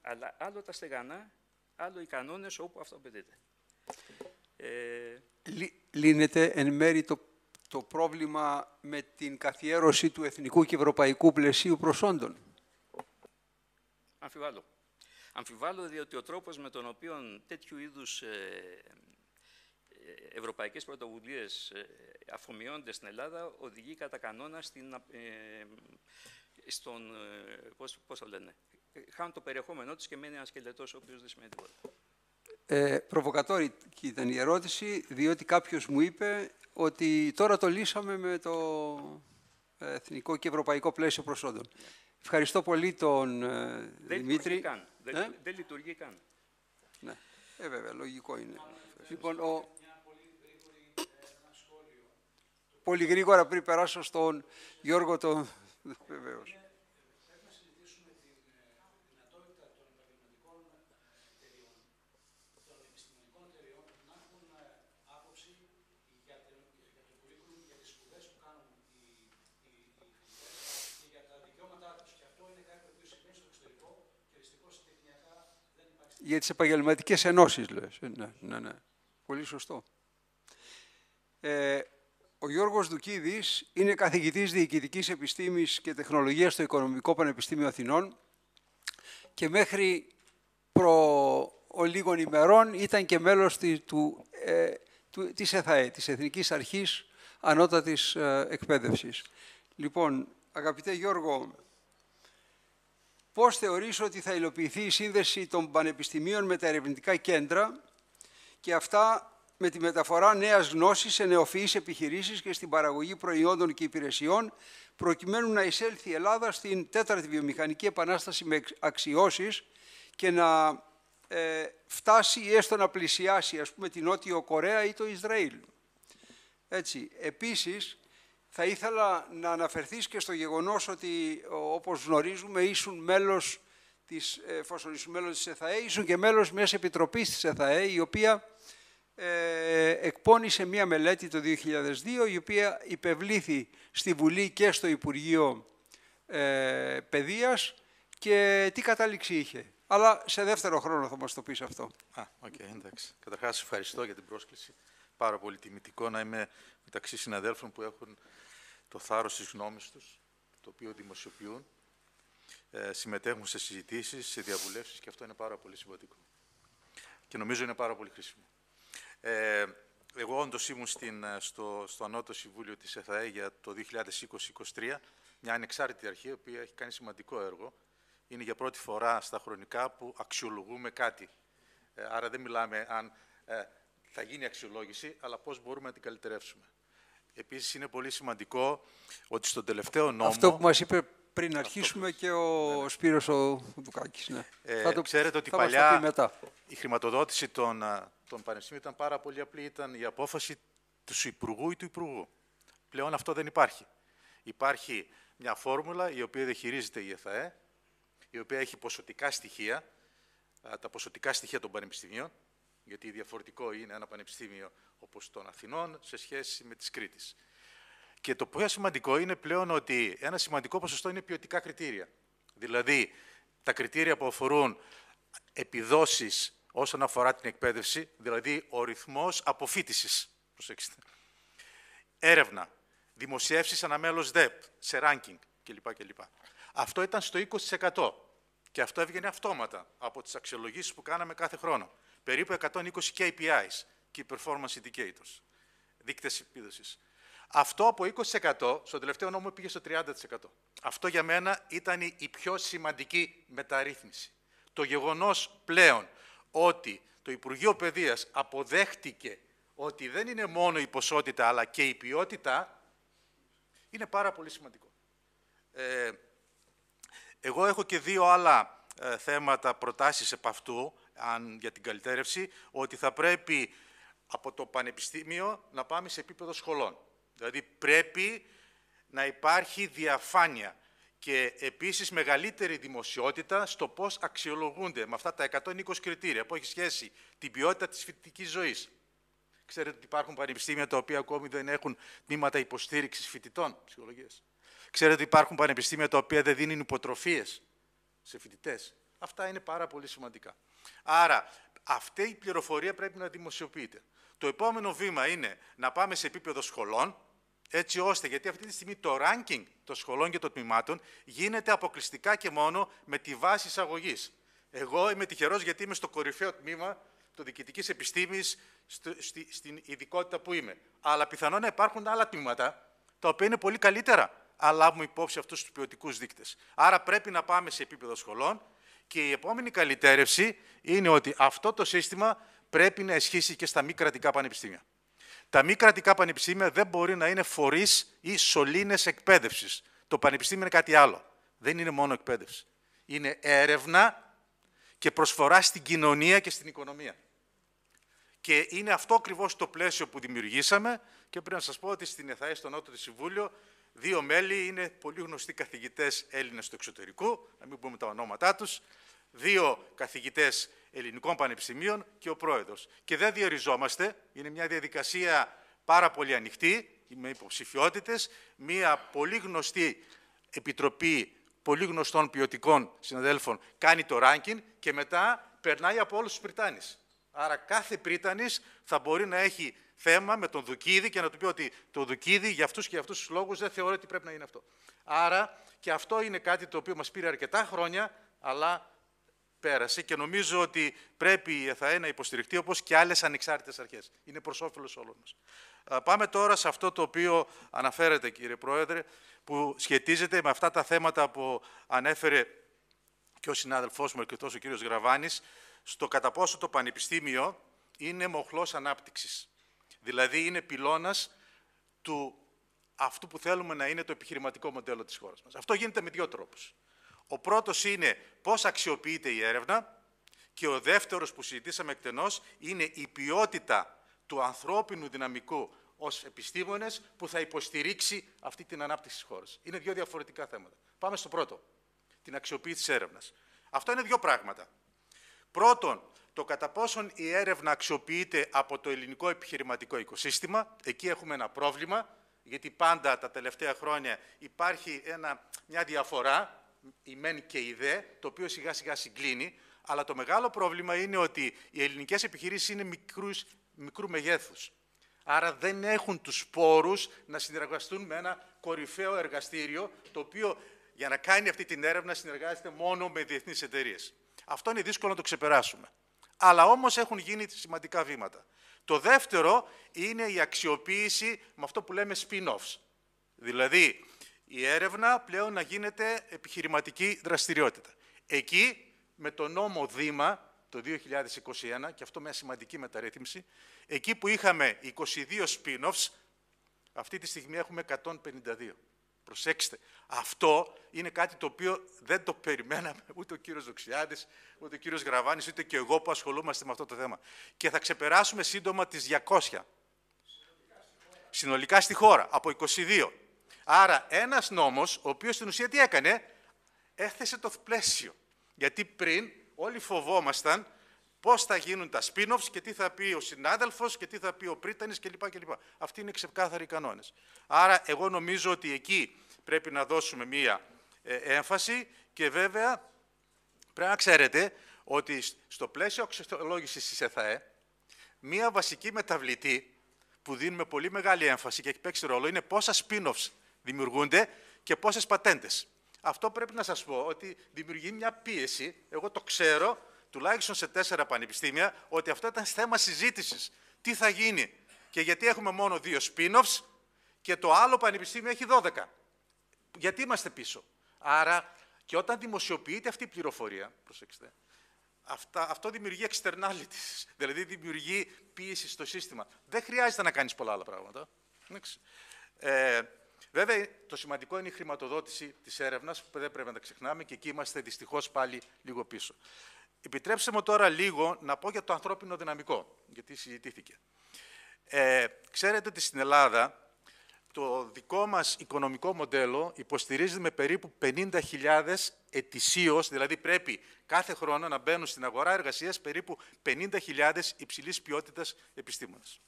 Αλλά άλλο τα στεγανά, άλλο οι κανόνες όπου αυτό απαιτείται. Ε... Λύνεται εν μέρη το, το πρόβλημα με την καθιέρωση του εθνικού και ευρωπαϊκού πλαισίου προσόντων. Αμφιβάλλω. Αμφιβάλλω διότι ο τρόπος με τον οποίο τέτοιου είδους ε, ε ευρωπαϊκές πρωτοβουλίες ε, αφομοιώνται στην Ελλάδα οδηγεί κατά κανόνα στην, ε, στον, ε, πώς, πώς το λένε, χάνουν το περιεχόμενό τους και μένει ένας σκελετός ο οποίος δεν σημαίνει τίποτα. Ε, προβοκατόρικη ήταν η ερώτηση, διότι κάποιος μου είπε ότι τώρα το λύσαμε με το εθνικό και ευρωπαϊκό πλαίσιο προσόντων. Ευχαριστώ πολύ τον ε, δεν Δημήτρη. Καν. Δεν, ε; δεν λειτουργεί καν. Ναι, ε, βέβαια, λογικό είναι. Λοιπόν, ο... Πολύ γρήγορα πριν περάσω στον Γιώργο τον Βεβαίως. Πρέπει να συζητήσουμε τη δυνατότητα των επαγγελματικών εταιριών, των επιστημονικών εταιριών να έχουν άποψη για το curriculum, για τις σπουδές που κάνουν οι φοιτητές και για τα δικαιώματά τους. Και αυτό είναι κάτι που συμβαίνει στο εξωτερικό και δυστυχώς τεχνιακά δεν υπάρχει. Για τις επαγγελματικές ενώσεις, λες. Ναι, ναι, ναι. Πολύ σωστό. Ε, ο Γιώργος Δουκίδης είναι καθηγητής Διοικητικής Επιστήμης και Τεχνολογίας στο Οικονομικό Πανεπιστήμιο Αθηνών και μέχρι προ λίγων ημερών ήταν και μέλος τη, του, ε, του, της ΕΘΑΕ, της Εθνικής Αρχής Ανώτατης ε, Εκπαίδευσης. Λοιπόν, αγαπητέ Γιώργο, πώς θεωρείς ότι θα υλοποιηθεί η σύνδεση των πανεπιστημίων με τα ερευνητικά κέντρα και αυτά με τη μεταφορά νέας γνώσης σε νεοφυείς επιχειρήσεις και στην παραγωγή προϊόντων και υπηρεσιών, προκειμένου να εισέλθει η Ελλάδα στην τέταρτη βιομηχανική επανάσταση με αξιώσεις και να ε, φτάσει ή έστω να πλησιάσει, ας πούμε, την Νότιο Κορέα ή το Ισραήλ. Έτσι. Επίσης, θα ήθελα να αναφερθείς και στο γεγονός ότι, όπως γνωρίζουμε, ήσουν μέλος της, εφόσον ήσουν μέλος της ΕΘΑΕ, ήσουν και μέλος μιας επιτροπής της ΕΘΑΕ, η οποία ε, εκπόνησε μία μελέτη το 2002 η οποία υπεβλήθη στη Βουλή και στο Υπουργείο ε, Παιδείας και τι κατάληξη είχε. Αλλά σε δεύτερο χρόνο θα μας το πεις αυτό. Α, OK, okay, εντάξει. Καταρχάς, ευχαριστώ για την πρόσκληση. Πάρα πολύ τιμητικό να είμαι μεταξύ συναδέλφων που έχουν το θάρρος της γνώμης τους, το οποίο δημοσιοποιούν, ε, συμμετέχουν σε συζητήσεις, σε διαβουλεύσεις και αυτό είναι πάρα πολύ σημαντικό. Και νομίζω είναι πάρα πολύ χρήσιμο. Ε, εγώ όντως ήμουν στην, ε, στο, στο Ανώτο Συμβούλιο της ΕΘΑΕ για το 2020-2023, μια ανεξάρτητη αρχή, η οποία έχει κάνει σημαντικό έργο. Είναι για πρώτη φορά στα χρονικά που αξιολογούμε κάτι. Ε, άρα δεν μιλάμε αν ε, θα γίνει αξιολόγηση, αλλά πώς μπορούμε να την καλυτερεύσουμε. Επίσης είναι πολύ σημαντικό ότι στον τελευταίο νόμο... Αυτό που μας είπε πριν αρχίσουμε και ο ναι, ναι. Σπύρος ο Δουκάκης. Ναι. Ε, θα το, ξέρετε ότι παλιά μετά. η χρηματοδότηση των, των πανεπιστήμιων ήταν πάρα πολύ απλή. Ήταν η απόφαση του Υπουργού ή του Υπουργού. Πλέον αυτό δεν υπάρχει. Υπάρχει μια φόρμουλα η οποία διαχειρίζεται η ΕΘΑΕ, η οποία έχει ποσοτικά στοιχεία, τα ποσοτικά στοιχεία των πανεπιστημίων, γιατί διαφορετικό είναι ένα πανεπιστήμιο όπως των Αθηνών σε σχέση με τις Κρήτης. Και το πιο σημαντικό είναι πλέον ότι ένα σημαντικό ποσοστό είναι ποιοτικά κριτήρια. Δηλαδή, τα κριτήρια που αφορούν επιδόσεις όσον αφορά την εκπαίδευση, δηλαδή ο ρυθμός αποφύτησης. Προσέξτε. Έρευνα. Δημοσιεύσεις αναμέλος ΔΕΠ, σε ranking κλπ. κλπ. Αυτό ήταν στο 20%. Και αυτό έβγαινε αυτόματα από τις αξιολογήσεις που κάναμε κάθε χρόνο. Περίπου 120 KPIs, Key Performance Indicators, δείκτες επίδοσης. Αυτό από 20% στο τελευταίο νόμο πήγε στο 30%. Αυτό για μένα ήταν η πιο σημαντική μεταρρύθμιση. Το γεγονός πλέον ότι το Υπουργείο Παιδείας αποδέχτηκε ότι δεν είναι μόνο η ποσότητα αλλά και η ποιότητα, είναι πάρα πολύ σημαντικό. Ε, εγώ έχω και δύο άλλα ε, θέματα, προτάσεις επ' αυτού, αν, για την καλυτέρευση, ότι θα πρέπει από το πανεπιστήμιο να πάμε σε επίπεδο σχολών. Δηλαδή πρέπει να υπάρχει διαφάνεια και επίσης μεγαλύτερη δημοσιότητα στο πώς αξιολογούνται με αυτά τα 120 κριτήρια που έχει σχέση την ποιότητα της φοιτητικής ζωής. Ξέρετε ότι υπάρχουν πανεπιστήμια τα οποία ακόμη δεν έχουν τμήματα υποστήριξης φοιτητών ψυχολογίας. Ξέρετε ότι υπάρχουν πανεπιστήμια τα οποία δεν δίνουν υποτροφίες σε φοιτητές. Αυτά είναι πάρα πολύ σημαντικά. Άρα, αυτή η πληροφορία πρέπει να δημοσιοποιείται. Το επόμενο βήμα είναι να πάμε σε επίπεδο σχολών, έτσι ώστε, γιατί αυτή τη στιγμή το ranking των σχολών και των τμήματων γίνεται αποκλειστικά και μόνο με τη βάση εισαγωγής. Εγώ είμαι τυχερός γιατί είμαι στο κορυφαίο τμήμα το διοικητικής επιστήμης στην ειδικότητα που είμαι. Αλλά πιθανόν να υπάρχουν άλλα τμήματα τα οποία είναι πολύ καλύτερα αλλά λάβουμε υπόψη αυτούς τους ποιοτικούς δείκτες. Άρα πρέπει να πάμε σε επίπεδο σχολών και η επόμενη καλυτέρευση είναι ότι αυτό το σύστημα πρέπει να ισχύσει και στα μη κρατικά πανεπιστήμια. Τα μη κρατικά πανεπιστήμια δεν μπορεί να είναι φορείς ή σωλήνες εκπαίδευσης. Το πανεπιστήμιο είναι κάτι άλλο. Δεν είναι μόνο εκπαίδευση. Είναι έρευνα και προσφορά στην κοινωνία και στην οικονομία. Και είναι αυτό ακριβώς το πλαίσιο που δημιουργήσαμε και πρέπει να σας πω ότι στην ΕΘΑΕ, στο Νότο του Συμβούλιο, δύο μέλη είναι πολύ γνωστοί καθηγητές Έλληνες του εξωτερικού, να μην πούμε τα ονόματά τους, δύο καθηγητές ελληνικών πανεπιστημίων και ο πρόεδρος. Και δεν διοριζόμαστε, είναι μια διαδικασία πάρα πολύ ανοιχτή, με υποψηφιότητες, μια πολύ γνωστή επιτροπή πολύ γνωστών ποιοτικών συναδέλφων κάνει το ranking και μετά περνάει από όλους τους Πριτάνης. Άρα κάθε Πρίτανης θα μπορεί να έχει θέμα με τον Δουκίδη και να του πει ότι το Δουκίδη για αυτούς και για αυτούς τους λόγους δεν θεωρεί ότι πρέπει να είναι αυτό. Άρα και αυτό είναι κάτι το οποίο μας πήρε αρκετά χρόνια, αλλά πέρασε και νομίζω ότι πρέπει η ΕΘΑΕ να υποστηριχτεί όπως και άλλες ανεξάρτητες αρχές. Είναι προς όφελος όλων μας. Πάμε τώρα σε αυτό το οποίο αναφέρεται, κύριε Πρόεδρε, που σχετίζεται με αυτά τα θέματα που ανέφερε και ο συνάδελφός μου και ο κύριος Γραβάνης, στο κατά πόσο το Πανεπιστήμιο είναι μοχλός ανάπτυξης. Δηλαδή είναι πυλώνας του αυτού που θέλουμε να είναι το επιχειρηματικό μοντέλο της χώρας μας. Αυτό γίνεται με δύο τρόπους. Ο πρώτος είναι πώς αξιοποιείται η έρευνα και ο δεύτερος που συζητήσαμε εκτενώς είναι η ποιότητα του ανθρώπινου δυναμικού ως επιστήμονες που θα υποστηρίξει αυτή την ανάπτυξη της χώρας. Είναι δύο διαφορετικά θέματα. Πάμε στο πρώτο, την αξιοποίηση της έρευνας. Αυτό είναι δύο πράγματα. Πρώτον, το κατά πόσον η έρευνα αξιοποιείται από το ελληνικό επιχειρηματικό οικοσύστημα. Εκεί έχουμε ένα πρόβλημα, γιατί πάντα τα τελευταία χρόνια υπάρχει ένα, μια διαφορά, η μεν και η δε, το οποίο σιγά σιγά συγκλίνει, αλλά το μεγάλο πρόβλημα είναι ότι οι ελληνικές επιχειρήσεις είναι μικρούς, μικρού μεγέθους. Άρα δεν έχουν τους πόρους να συνεργαστούν με ένα κορυφαίο εργαστήριο, το οποίο για να κάνει αυτή την έρευνα συνεργάζεται μόνο με διεθνείς εταιρείες. Αυτό είναι δύσκολο να το ξεπεράσουμε. Αλλά όμως έχουν γίνει σημαντικά βήματα. Το δεύτερο είναι η αξιοποίηση με αυτό που λέμε spin-offs. Δηλαδή, η έρευνα πλέον να γίνεται επιχειρηματική δραστηριότητα. Εκεί, με το νόμο Δήμα, το 2021, και αυτό μια σημαντική μεταρρύθμιση, εκεί που είχαμε 22 spin-offs, αυτή τη στιγμή έχουμε 152. Προσέξτε, αυτό είναι κάτι το οποίο δεν το περιμέναμε ούτε ο κύριος Δοξιάδης, ούτε ο κύριος Γραβάνης, ούτε και εγώ που ασχολούμαστε με αυτό το θέμα. Και θα ξεπεράσουμε σύντομα τις 200. Συνολικά στη χώρα, από 22. Άρα ένας νόμος, ο οποίος στην ουσία τι έκανε, έθεσε το πλαίσιο. Γιατί πριν όλοι φοβόμασταν πώς θα γίνουν τα spin-offs και τι θα πει ο συνάδελφος και τι θα πει ο πρίτανης κλπ. κλπ. Αυτοί είναι ξεκάθαροι οι κανόνες. Άρα εγώ νομίζω ότι εκεί πρέπει να δώσουμε μία ε, έμφαση και βέβαια πρέπει να ξέρετε ότι στο πλαίσιο αξιολόγησης της ΕΘΑΕ μία βασική μεταβλητή που δίνουμε πολύ μεγάλη έμφαση και έχει παίξει ρόλο είναι πόσα spin-offs δημιουργούνται και πόσες πατέντες. Αυτό πρέπει να σας πω ότι δημιουργεί μια πίεση, εγώ το ξέρω, τουλάχιστον σε τέσσερα πανεπιστήμια, ότι αυτό ήταν θέμα συζήτησης. Τι θα γίνει και γιατί έχουμε μόνο δύο spin-offs και το άλλο πανεπιστήμιο έχει 12. Γιατί είμαστε πίσω. Άρα και όταν δημοσιοποιείται αυτή η πληροφορία, προσέξτε, αυτά, αυτό δημιουργεί externalities, δηλαδή δημιουργεί πίεση στο σύστημα. Δεν χρειάζεται να κάνεις πολλά άλλα πράγματα. Ε, βέβαια, το σημαντικό είναι η χρηματοδότηση της έρευνας, που δεν πρέπει να τα ξεχνάμε και εκεί είμαστε δυστυχώς πάλι λίγο πίσω. Επιτρέψτε μου τώρα λίγο να πω για το ανθρώπινο δυναμικό, γιατί συζητήθηκε. Ε, ξέρετε ότι στην Ελλάδα το δικό μας οικονομικό μοντέλο υποστηρίζεται με περίπου 50.000 ετησίως, δηλαδή πρέπει κάθε χρόνο να μπαίνουν στην αγορά εργασίας περίπου 50.000 υψηλής ποιότητας επιστήμονες.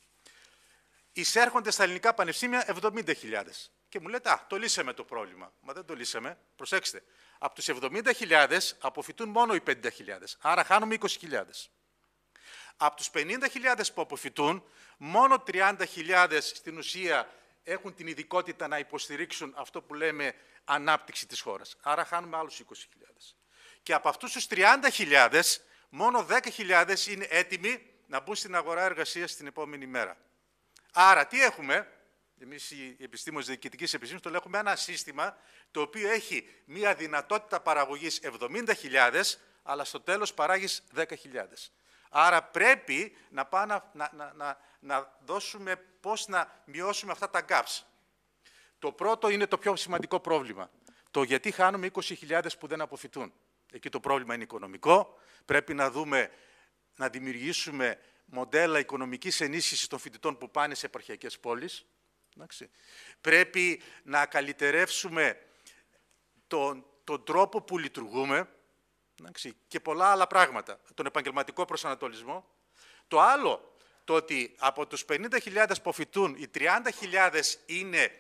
Εισέρχονται στα ελληνικά πανεπιστήμια 70.000. Και μου λέτε, α, το λύσαμε το πρόβλημα. Μα δεν το λύσαμε. Προσέξτε, από τους 70.000 αποφυτούν μόνο οι 50.000. Άρα χάνουμε 20.000. Από τους 50.000 που αποφυτούν, μόνο 30.000 στην ουσία έχουν την ειδικότητα να υποστηρίξουν αυτό που λέμε ανάπτυξη της χώρας. Άρα χάνουμε άλλους 20.000. Και από αυτούς τους 30.000, μόνο 10.000 είναι έτοιμοι να μπουν στην αγορά εργασίας την επόμενη μέρα. Άρα τι έχουμε, εμείς οι επιστήμονες διοικητικής επιστήμης το λέγουμε ένα σύστημα το οποίο έχει μία δυνατότητα παραγωγής 70.000, αλλά στο τέλος παράγεις 10.000. Άρα πρέπει να, πάμε να, να, να, να δώσουμε πώς να μειώσουμε αυτά τα gaps. Το πρώτο είναι το πιο σημαντικό πρόβλημα. Το γιατί χάνουμε 20.000 που δεν αποφυτούν. Εκεί το πρόβλημα είναι οικονομικό. Πρέπει να δούμε, να δημιουργήσουμε μοντέλα οικονομικής ενίσχυσης των φοιτητών που πάνε σε επαρχιακές πόλεις. Πρέπει να καλυτερεύσουμε τον, τον τρόπο που λειτουργούμε και πολλά άλλα πράγματα. Τον επαγγελματικό προσανατολισμό. Το άλλο, το ότι από τους 50.000 που φοιτούν, οι 30.000 είναι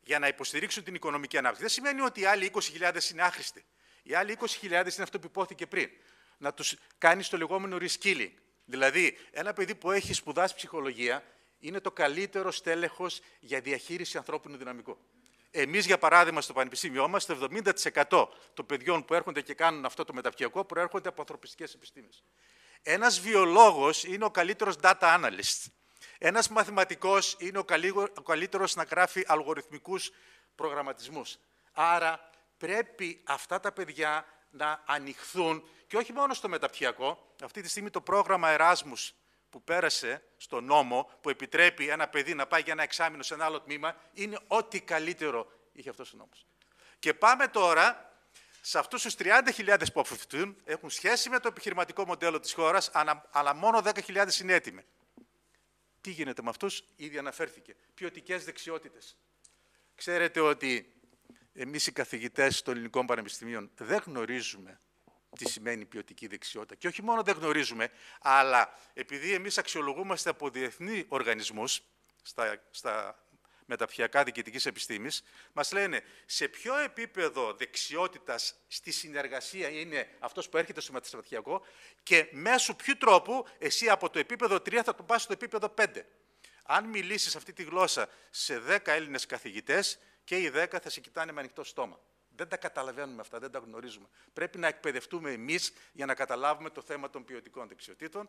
για να υποστηρίξουν την οικονομική ανάπτυξη. Δεν σημαίνει ότι οι άλλοι 20.000 είναι άχρηστοι. Οι άλλοι 20.000 είναι αυτό που υπόθηκε πριν. Να τους κάνεις το λεγόμενο reskilling. Δηλαδή, ένα παιδί που έχει σπουδάσει ψυχολογία είναι το καλύτερο στέλεχος για διαχείριση ανθρώπινου δυναμικού. Εμείς, για παράδειγμα, στο Πανεπιστήμιό μας, το 70% των παιδιών που έρχονται και κάνουν αυτό το μεταπτυχιακό προέρχονται από ανθρωπιστικές επιστήμες. Ένας βιολόγος είναι ο καλύτερος data analyst. Ένας μαθηματικός είναι ο καλύτερος να γράφει αλγοριθμικούς προγραμματισμούς. Άρα πρέπει αυτά τα παιδιά να ανοιχθούν και όχι μόνο στο μεταπτυχιακό. Αυτή τη στιγμή το πρόγραμμα Εράσμους που πέρασε στο νόμο, που επιτρέπει ένα παιδί να πάει για ένα εξάμεινο σε ένα άλλο τμήμα, είναι ό,τι καλύτερο είχε αυτός ο νόμος. Και πάμε τώρα σε αυτούς τους 30.000 που αποφυτούν, έχουν σχέση με το επιχειρηματικό μοντέλο της χώρας, αλλά μόνο 10.000 είναι έτοιμοι. Τι γίνεται με αυτούς, ήδη αναφέρθηκε. Ποιοτικές δεξιότητες. Ξέρετε ότι εμείς οι καθηγητές των ελληνικών πανεπιστημίων δεν γνωρίζουμε τι σημαίνει ποιοτική δεξιότητα. Και όχι μόνο δεν γνωρίζουμε, αλλά επειδή εμείς αξιολογούμαστε από διεθνεί οργανισμούς στα, στα μεταπτυχιακά διοικητικής επιστήμης, μας λένε σε ποιο επίπεδο δεξιότητας στη συνεργασία είναι αυτός που έρχεται στο μεταπτυχιακό και μέσω ποιου τρόπου εσύ από το επίπεδο 3 θα το πας στο επίπεδο 5. Αν μιλήσεις αυτή τη γλώσσα σε 10 Έλληνες καθηγητές και οι 10 θα σε κοιτάνε με ανοιχτό στόμα. Δεν τα καταλαβαίνουμε αυτά, δεν τα γνωρίζουμε. Πρέπει να εκπαιδευτούμε εμείς για να καταλάβουμε το θέμα των ποιοτικών δεξιοτήτων.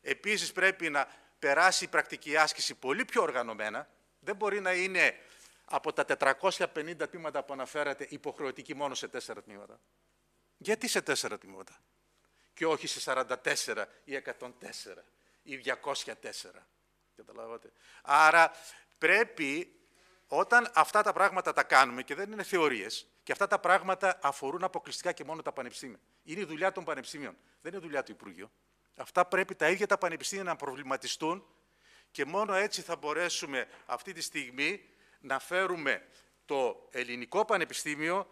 Επίσης, πρέπει να περάσει η πρακτική άσκηση πολύ πιο οργανωμένα. Δεν μπορεί να είναι από τα 450 τμήματα που αναφέρατε υποχρεωτική μόνο σε τέσσερα τμήματα. Γιατί σε τέσσερα τμήματα; Και όχι σε 44 ή 104 ή 204. Καταλάβατε. Άρα πρέπει όταν αυτά τα πράγματα τα κάνουμε και δεν είναι θεωρίες, και αυτά τα πράγματα αφορούν αποκλειστικά και μόνο τα πανεπιστήμια. Είναι η δουλειά των πανεπιστήμιων, δεν είναι η δουλειά του Υπουργείου. Αυτά πρέπει τα ίδια τα πανεπιστήμια να προβληματιστούν και μόνο έτσι θα μπορέσουμε αυτή τη στιγμή να φέρουμε το ελληνικό πανεπιστήμιο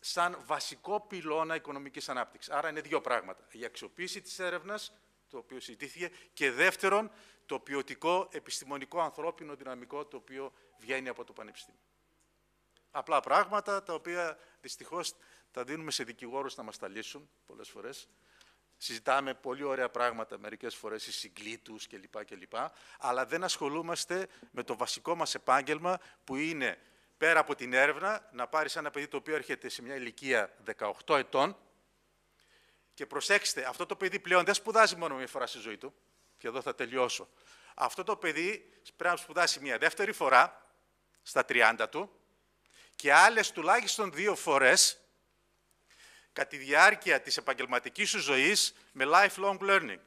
σαν βασικό πυλώνα οικονομικής ανάπτυξης. Άρα είναι δύο πράγματα. Η αξιοποίηση της έρευνας, το οποίο συζητήθηκε, και δεύτερον, το ποιοτικό επιστημονικό ανθρώπινο δυναμικό, το οποίο βγαίνει από το πανεπιστήμιο απλά πράγματα τα οποία δυστυχώς τα δίνουμε σε δικηγόρους να μας τα λύσουν πολλές φορές συζητάμε πολύ ωραία πράγματα μερικές φορές οι συγκλήτους κλπ. κλπ. Αλλά δεν ασχολούμαστε με το βασικό μας επάγγελμα που είναι πέρα από την έρευνα να πάρεις ένα παιδί το οποίο έρχεται σε μια ηλικία 18 ετών και προσέξτε, αυτό το παιδί πλέον δεν σπουδάζει μόνο μια φορά στη ζωή του και εδώ θα τελειώσω. Αυτό το παιδί πρέπει να σπουδάσει μια δεύτερη φορά στα 30 του και άλλες τουλάχιστον δύο φορές κατά τη διάρκεια της επαγγελματικής σου ζωής με lifelong learning.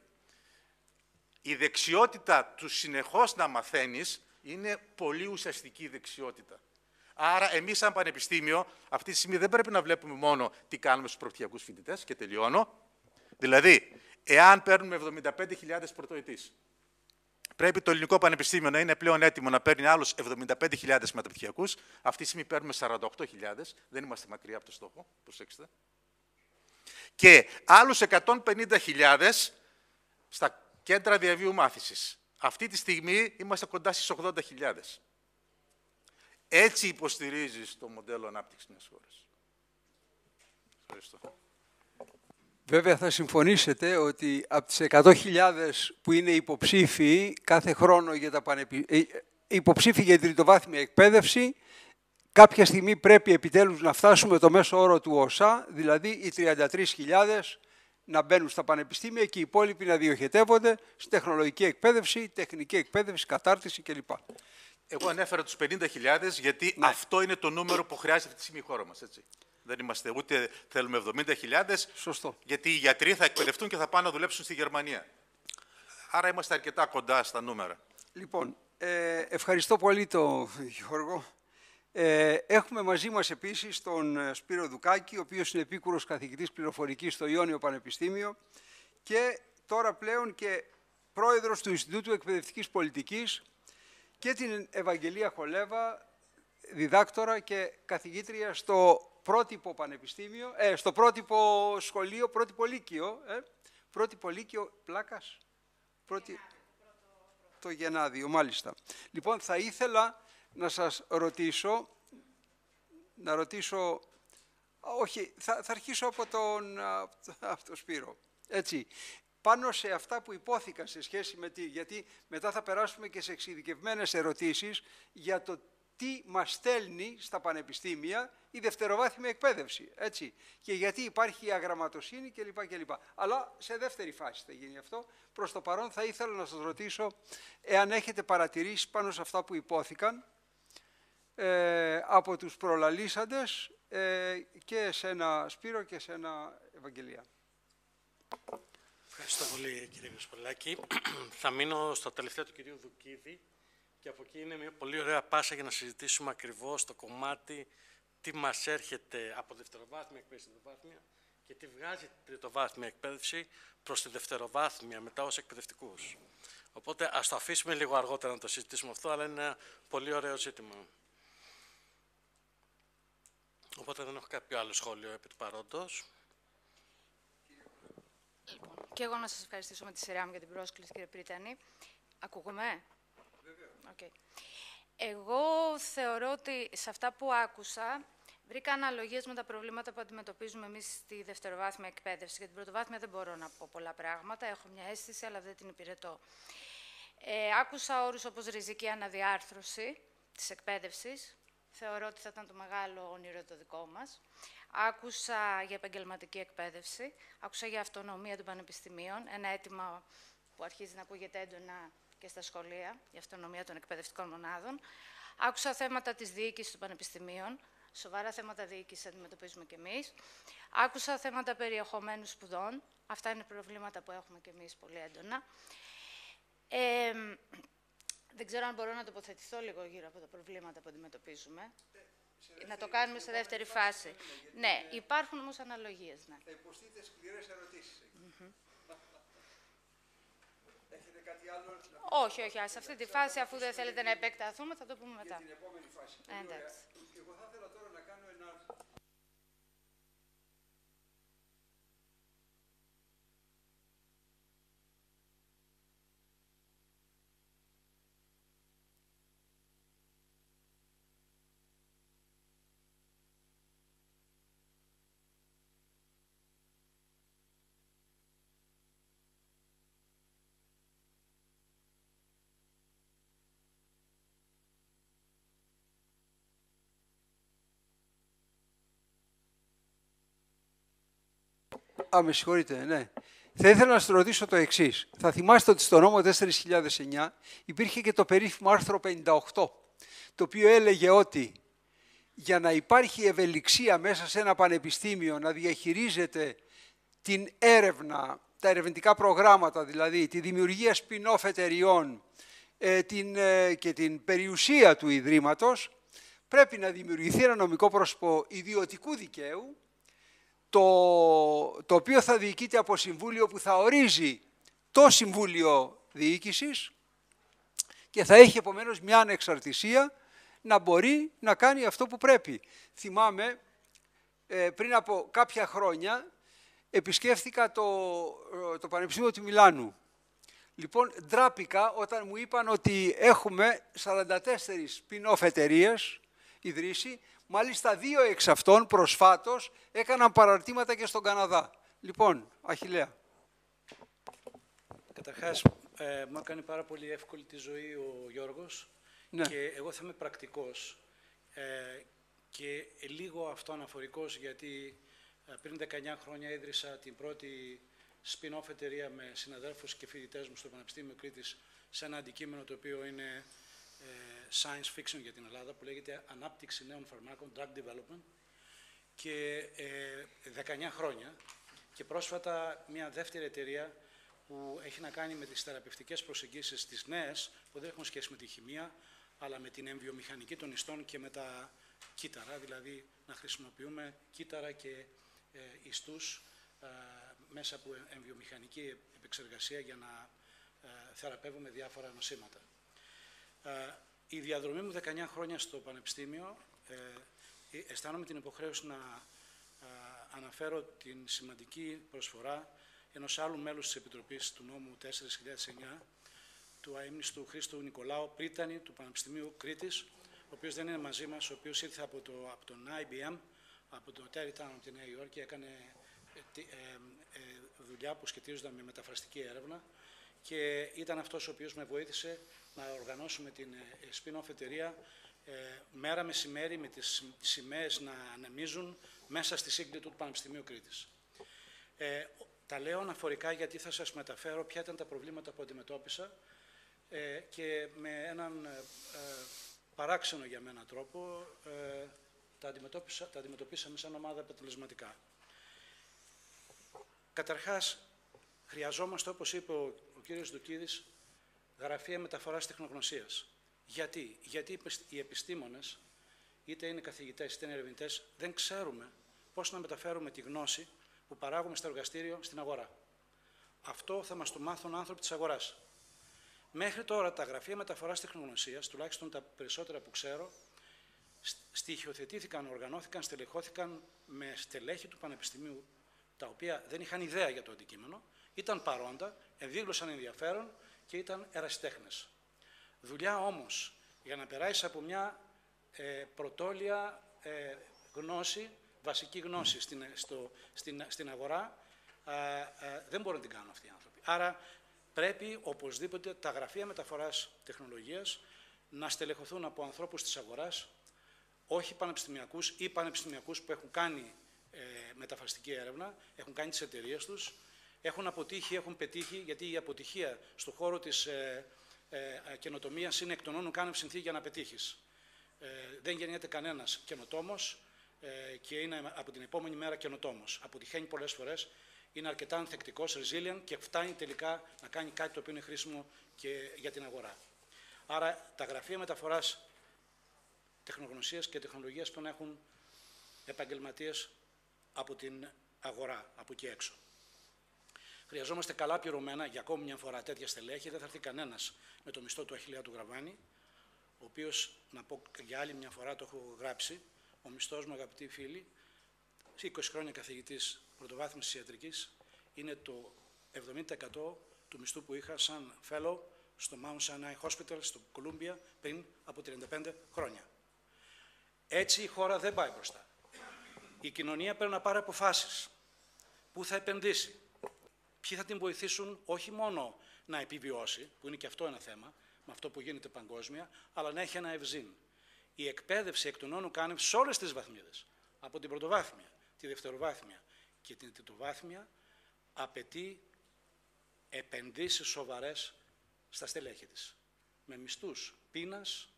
Η δεξιότητα του συνεχώς να μαθαίνεις είναι πολύ ουσιαστική δεξιότητα. Άρα, εμείς σαν πανεπιστήμιο, αυτή τη στιγμή δεν πρέπει να βλέπουμε μόνο τι κάνουμε στους προπτυχιακούς φοιτητές και τελειώνω. Δηλαδή, εάν παίρνουμε 75.000 πρωτοετής, πρέπει το ελληνικό πανεπιστήμιο να είναι πλέον έτοιμο να παίρνει άλλους 75.000 μεταπτυχιακούς. Αυτή τη στιγμή παίρνουμε 48.000, δεν είμαστε μακριά από το στόχο, προσέξτε και άλλους 150.000 στα κέντρα διαβίου μάθησης. Αυτή τη στιγμή είμαστε κοντά στις 80.000. Έτσι υποστηρίζεις το μοντέλο ανάπτυξης μιας χώρας. Ευχαριστώ. Βέβαια θα συμφωνήσετε ότι από τις 100.000 που είναι υποψήφοι κάθε χρόνο για τα πανεπι... Ε, υποψήφοι για την τριτοβάθμια εκπαίδευση, Κάποια στιγμή πρέπει επιτέλους να φτάσουμε το μέσο όρο του ΩΣΑ, δηλαδή οι 33.000 να μπαίνουν στα πανεπιστήμια και οι υπόλοιποι να διοχετεύονται στην τεχνολογική εκπαίδευση, τεχνική εκπαίδευση, κατάρτιση κλπ. Εγώ ανέφερα τους 50.000 γιατί ναι. αυτό είναι το νούμερο που χρειάζεται αυτή τη στιγμή η χώρα μας. Έτσι. Δεν είμαστε ούτε θέλουμε 70.000, Σωστό. γιατί οι γιατροί θα εκπαιδευτούν και θα πάνε να δουλέψουν στη Γερμανία. Άρα είμαστε αρκετά κοντά στα νούμερα. Λοιπόν, ε, ευχαριστώ πολύ τον Γιώργο. Ε, έχουμε μαζί μας επίσης τον ε, Σπύρο Δουκάκη, ο οποίος είναι επίκουρος καθηγητής πληροφορικής στο Ιόνιο Πανεπιστήμιο και τώρα πλέον και πρόεδρος του Ινστιτούτου Εκπαιδευτικής Πολιτικής και την Ευαγγελία Χολέβα, διδάκτορα και καθηγήτρια στο πρότυπο πανεπιστήμιο, ε, στο πρότυπο σχολείο, πρότυπο λύκειο, ε, πρότυπο λύκειο πλάκας, πρώτη, το Γενάδιο, μάλιστα. Λοιπόν, θα ήθελα να σας ρωτήσω, να ρωτήσω, όχι, θα, θα αρχίσω από τον, από τον Σπύρο. Έτσι, πάνω σε αυτά που υπόθηκαν σε σχέση με τι, γιατί μετά θα περάσουμε και σε εξειδικευμένες ερωτήσεις για το τι μας στέλνει στα πανεπιστήμια η δευτεροβάθμια εκπαίδευση, έτσι. Και γιατί υπάρχει η αγραμματοσύνη κλπ. κλπ. Αλλά σε δεύτερη φάση θα γίνει αυτό. Προς το παρόν θα ήθελα να σας ρωτήσω εάν έχετε παρατηρήσει πάνω σε αυτά που υπόθηκαν ε, από τους προλαλήσαντες ε, και σε ένα Σπύρο και σε ένα Ευαγγελία. Ευχαριστώ πολύ κύριε Βεσπολάκη. Θα μείνω στο τελευταίο του κυρίου Δουκίδη και από εκεί είναι μια πολύ ωραία πάσα για να συζητήσουμε ακριβώς το κομμάτι τι μας έρχεται από δευτεροβάθμια εκπαίδευση τριτοβάθμια και τι βγάζει την τριτοβάθμια εκπαίδευση προς τη δευτεροβάθμια μετά ως εκπαιδευτικούς. Οπότε ας το αφήσουμε λίγο αργότερα να το συζητήσουμε αυτό, αλλά είναι ένα πολύ ωραίο ζήτημα. Οπότε δεν έχω κάποιο άλλο σχόλιο επί του παρόντος. Λοιπόν, και εγώ να σας ευχαριστήσω με τη σειρά μου για την πρόσκληση, κύριε Πρίτανη. Ακούγομαι; Βέβαια. Okay. Εγώ θεωρώ ότι σε αυτά που άκουσα βρήκα αναλογίες με τα προβλήματα που αντιμετωπίζουμε εμείς στη δευτεροβάθμια εκπαίδευση. Για την πρωτοβάθμια δεν μπορώ να πω πολλά πράγματα. Έχω μια αίσθηση, αλλά δεν την υπηρετώ. Ε, άκουσα όρους όπως ριζική αναδιάρθρωση της εκπαίδευσης, Θεωρώ ότι θα ήταν το μεγάλο όνειρο το δικό μας. Άκουσα για επαγγελματική εκπαίδευση, άκουσα για αυτονομία των πανεπιστημίων, ένα αίτημα που αρχίζει να ακούγεται έντονα και στα σχολεία, η αυτονομία των εκπαιδευτικών μονάδων. Άκουσα θέματα της διοίκησης των πανεπιστημίων, σοβαρά θέματα διοίκησης αντιμετωπίζουμε κι εμείς. Άκουσα θέματα περιεχομένου σπουδών, αυτά είναι προβλήματα που έχουμε κι εμείς πολύ έντονα. Ε, δεν ξέρω αν μπορώ να τοποθετηθώ λίγο γύρω από τα προβλήματα που αντιμετωπίζουμε. Ε, να το κάνουμε σε δεύτερη φάση. Ναι, υπάρχουν όμως αναλογίες. Ναι. Θα υποστείτε σκληρές ερωτήσεις. Έχετε κάτι άλλο Όχι, όχι. Σε αυτή τη φάση, αφού δεν θέλετε να επεκταθούμε, θα το πούμε μετά. Για την επόμενη φάση. Ε, εντάξει. Εγώ θα Α, με συγχωρείτε, ναι. Θα ήθελα να σας ρωτήσω το εξής. Θα θυμάστε ότι στο νόμο 4.009 υπήρχε και το περίφημο άρθρο 58, το οποίο έλεγε ότι για να υπάρχει ευελιξία μέσα σε ένα πανεπιστήμιο να διαχειρίζεται την έρευνα, τα ερευνητικά προγράμματα, δηλαδή τη δημιουργία spin-off εταιριών ε, την, ε, και την περιουσία του Ιδρύματος, πρέπει να δημιουργηθεί ένα νομικό πρόσωπο ιδιωτικού δικαίου, το, το οποίο θα διοικείται από συμβούλιο που θα ορίζει το Συμβούλιο Διοίκησης και θα έχει επομένως μια ανεξαρτησία να μπορεί να κάνει αυτό που πρέπει. Θυμάμαι, ε, πριν από κάποια χρόνια, επισκέφθηκα το, ε, το Πανεπιστήμιο του Μιλάνου. Λοιπόν, ντράπηκα όταν μου είπαν ότι έχουμε 44 spin-off εταιρείες ιδρύσει, μάλιστα δύο εξ αυτών προσφάτως έκαναν παραρτήματα και στον Καναδά. Λοιπόν, Αχιλέα. Καταρχάς, ε, μου έκανε πάρα πολύ εύκολη τη ζωή ο Γιώργος Ναι. και εγώ θα είμαι πρακτικός ε, και λίγο αυτοαναφορικός γιατί ε, πριν 19 χρόνια ίδρυσα την πρώτη spin-off εταιρεία με συναδέλφους και φοιτητές μου στο Πανεπιστήμιο Κρήτης σε ένα αντικείμενο το οποίο είναι ε, science fiction για την Ελλάδα που λέγεται Ανάπτυξη νέων φαρμάκων, drug development και ε, 19 χρόνια και πρόσφατα μια δεύτερη εταιρεία που έχει να κάνει με τις θεραπευτικές προσεγγίσεις τις νέες που δεν έχουν σχέση με τη χημεία αλλά με την εμβιομηχανική των ιστών και με τα κύτταρα, δηλαδή να χρησιμοποιούμε κύτταρα και ε, ιστούς ε, μέσα από εμβιομηχανική επεξεργασία για να ε, θεραπεύουμε διάφορα νοσήματα. Ε, η διαδρομή μου 19 χρόνια στο Πανεπιστήμιο ε, ε, αισθάνομαι την υποχρέωση να ε, αναφέρω την σημαντική προσφορά ενός άλλου μέλους της Επιτροπής του νόμου 4.009 του αείμνηστου Χρήστου Νικολάου Πρίτανη του Πανεπιστημίου Κρήτης, ο οποίος δεν είναι μαζί μας, ο οποίος ήρθε από, το, από τον IBM, από το Terrytown από τη Νέα Υόρκη, έκανε ε, τι- ε, ε, δουλειά που σχετίζονταν με μεταφραστική έρευνα και ήταν αυτός ο οποίος με βοήθησε να οργανώσουμε την ε, spin-off εταιρεία ε, μέρα μεσημέρι με τις σημαίες να ανεμίζουν μέσα στη σύγκλη του Πανεπιστημίου Κρήτης. Ε, τα λέω αναφορικά γιατί θα σας μεταφέρω ποια ήταν τα προβλήματα που αντιμετώπισα ε, και με έναν ε, ε, παράξενο για μένα τρόπο ε, τα, αντιμετώπισα, τα αντιμετωπίσαμε σαν ομάδα αποτελεσματικά. Καταρχάς, χρειαζόμαστε, όπως είπε ο, ο κύριος Δουκίδης, γραφεία μεταφοράς τεχνογνωσίας. Γιατί, Γιατί οι επισ- οι επιστήμονες, είτε είναι καθηγητές είτε είναι ερευνητές, δεν ξέρουμε πώς να μεταφέρουμε τη γνώση που παράγουμε στο εργαστήριο στην αγορά. Αυτό θα μας το μάθουν άνθρωποι της αγοράς. Μέχρι τώρα τα γραφεία μεταφοράς τεχνογνωσίας, τουλάχιστον τα περισσότερα που ξέρω, σ- στοιχειοθετήθηκαν, οργανώθηκαν, στελεχώθηκαν με στελέχη του Πανεπιστημίου, τα οποία δεν είχαν ιδέα για το αντικείμενο, ήταν παρόντα, ενδήλωσαν ενδιαφέρον και ήταν ερασιτέχνες. Δουλειά όμως για να περάσεις από μια ε, πρωτόλια ε, γνώση, βασική γνώση στην, ε, στο, στην, στην αγορά, ε, ε, δεν μπορούν να την κάνουν αυτοί οι άνθρωποι. Άρα πρέπει οπωσδήποτε τα γραφεία μεταφοράς τεχνολογίας να στελεχωθούν από ανθρώπους της αγοράς, όχι πανεπιστημιακούς ή πανεπιστημιακούς που έχουν κάνει ε, μεταφραστική έρευνα, έχουν κάνει τις εταιρείες τους, έχουν αποτύχει, έχουν πετύχει, γιατί η αποτυχία στον χώρο της ε, ε, ε, καινοτομίας είναι εκ των όνων κάνευ συνθήκη για να πετύχεις. Ε, δεν γεννιέται κανένας καινοτόμος ε, και είναι από την επόμενη μέρα καινοτόμος. Αποτυχαίνει πολλές φορές, είναι αρκετά ανθεκτικός, resilient και φτάνει τελικά να κάνει κάτι το οποίο είναι χρήσιμο και για την αγορά. Άρα τα γραφεία μεταφοράς τεχνογνωσίας και τεχνολογίας που να έχουν επαγγελματίες από την αγορά, από εκεί έξω. Χρειαζόμαστε καλά πληρωμένα για ακόμη μια φορά τέτοια στελέχη. Δεν θα έρθει κανένας με το μισθό του Αχιλέα του Γραβάνη, ο οποίος, να πω για άλλη μια φορά, το έχω γράψει. Ο μισθός μου, αγαπητοί φίλοι, 20 χρόνια καθηγητής πρωτοβάθμισης ιατρικής, είναι το 70% του μισθού που είχα σαν fellow στο Mount Sinai Hospital στο Columbia πριν από 35 χρόνια. Έτσι η χώρα δεν πάει μπροστά. Η κοινωνία πρέπει να πάρει αποφάσεις. Πού θα επενδύσει, ποιοι θα την βοηθήσουν όχι μόνο να επιβιώσει, που είναι και αυτό ένα θέμα, με αυτό που γίνεται παγκόσμια, αλλά να έχει ένα ευζήν. Η εκπαίδευση εκ των όνων κάνει σε όλες τις βαθμίδες, από την πρωτοβάθμια, τη δευτεροβάθμια και την τριτοβάθμια, απαιτεί επενδύσεις σοβαρές στα στελέχη της. Με μισθούς πείνας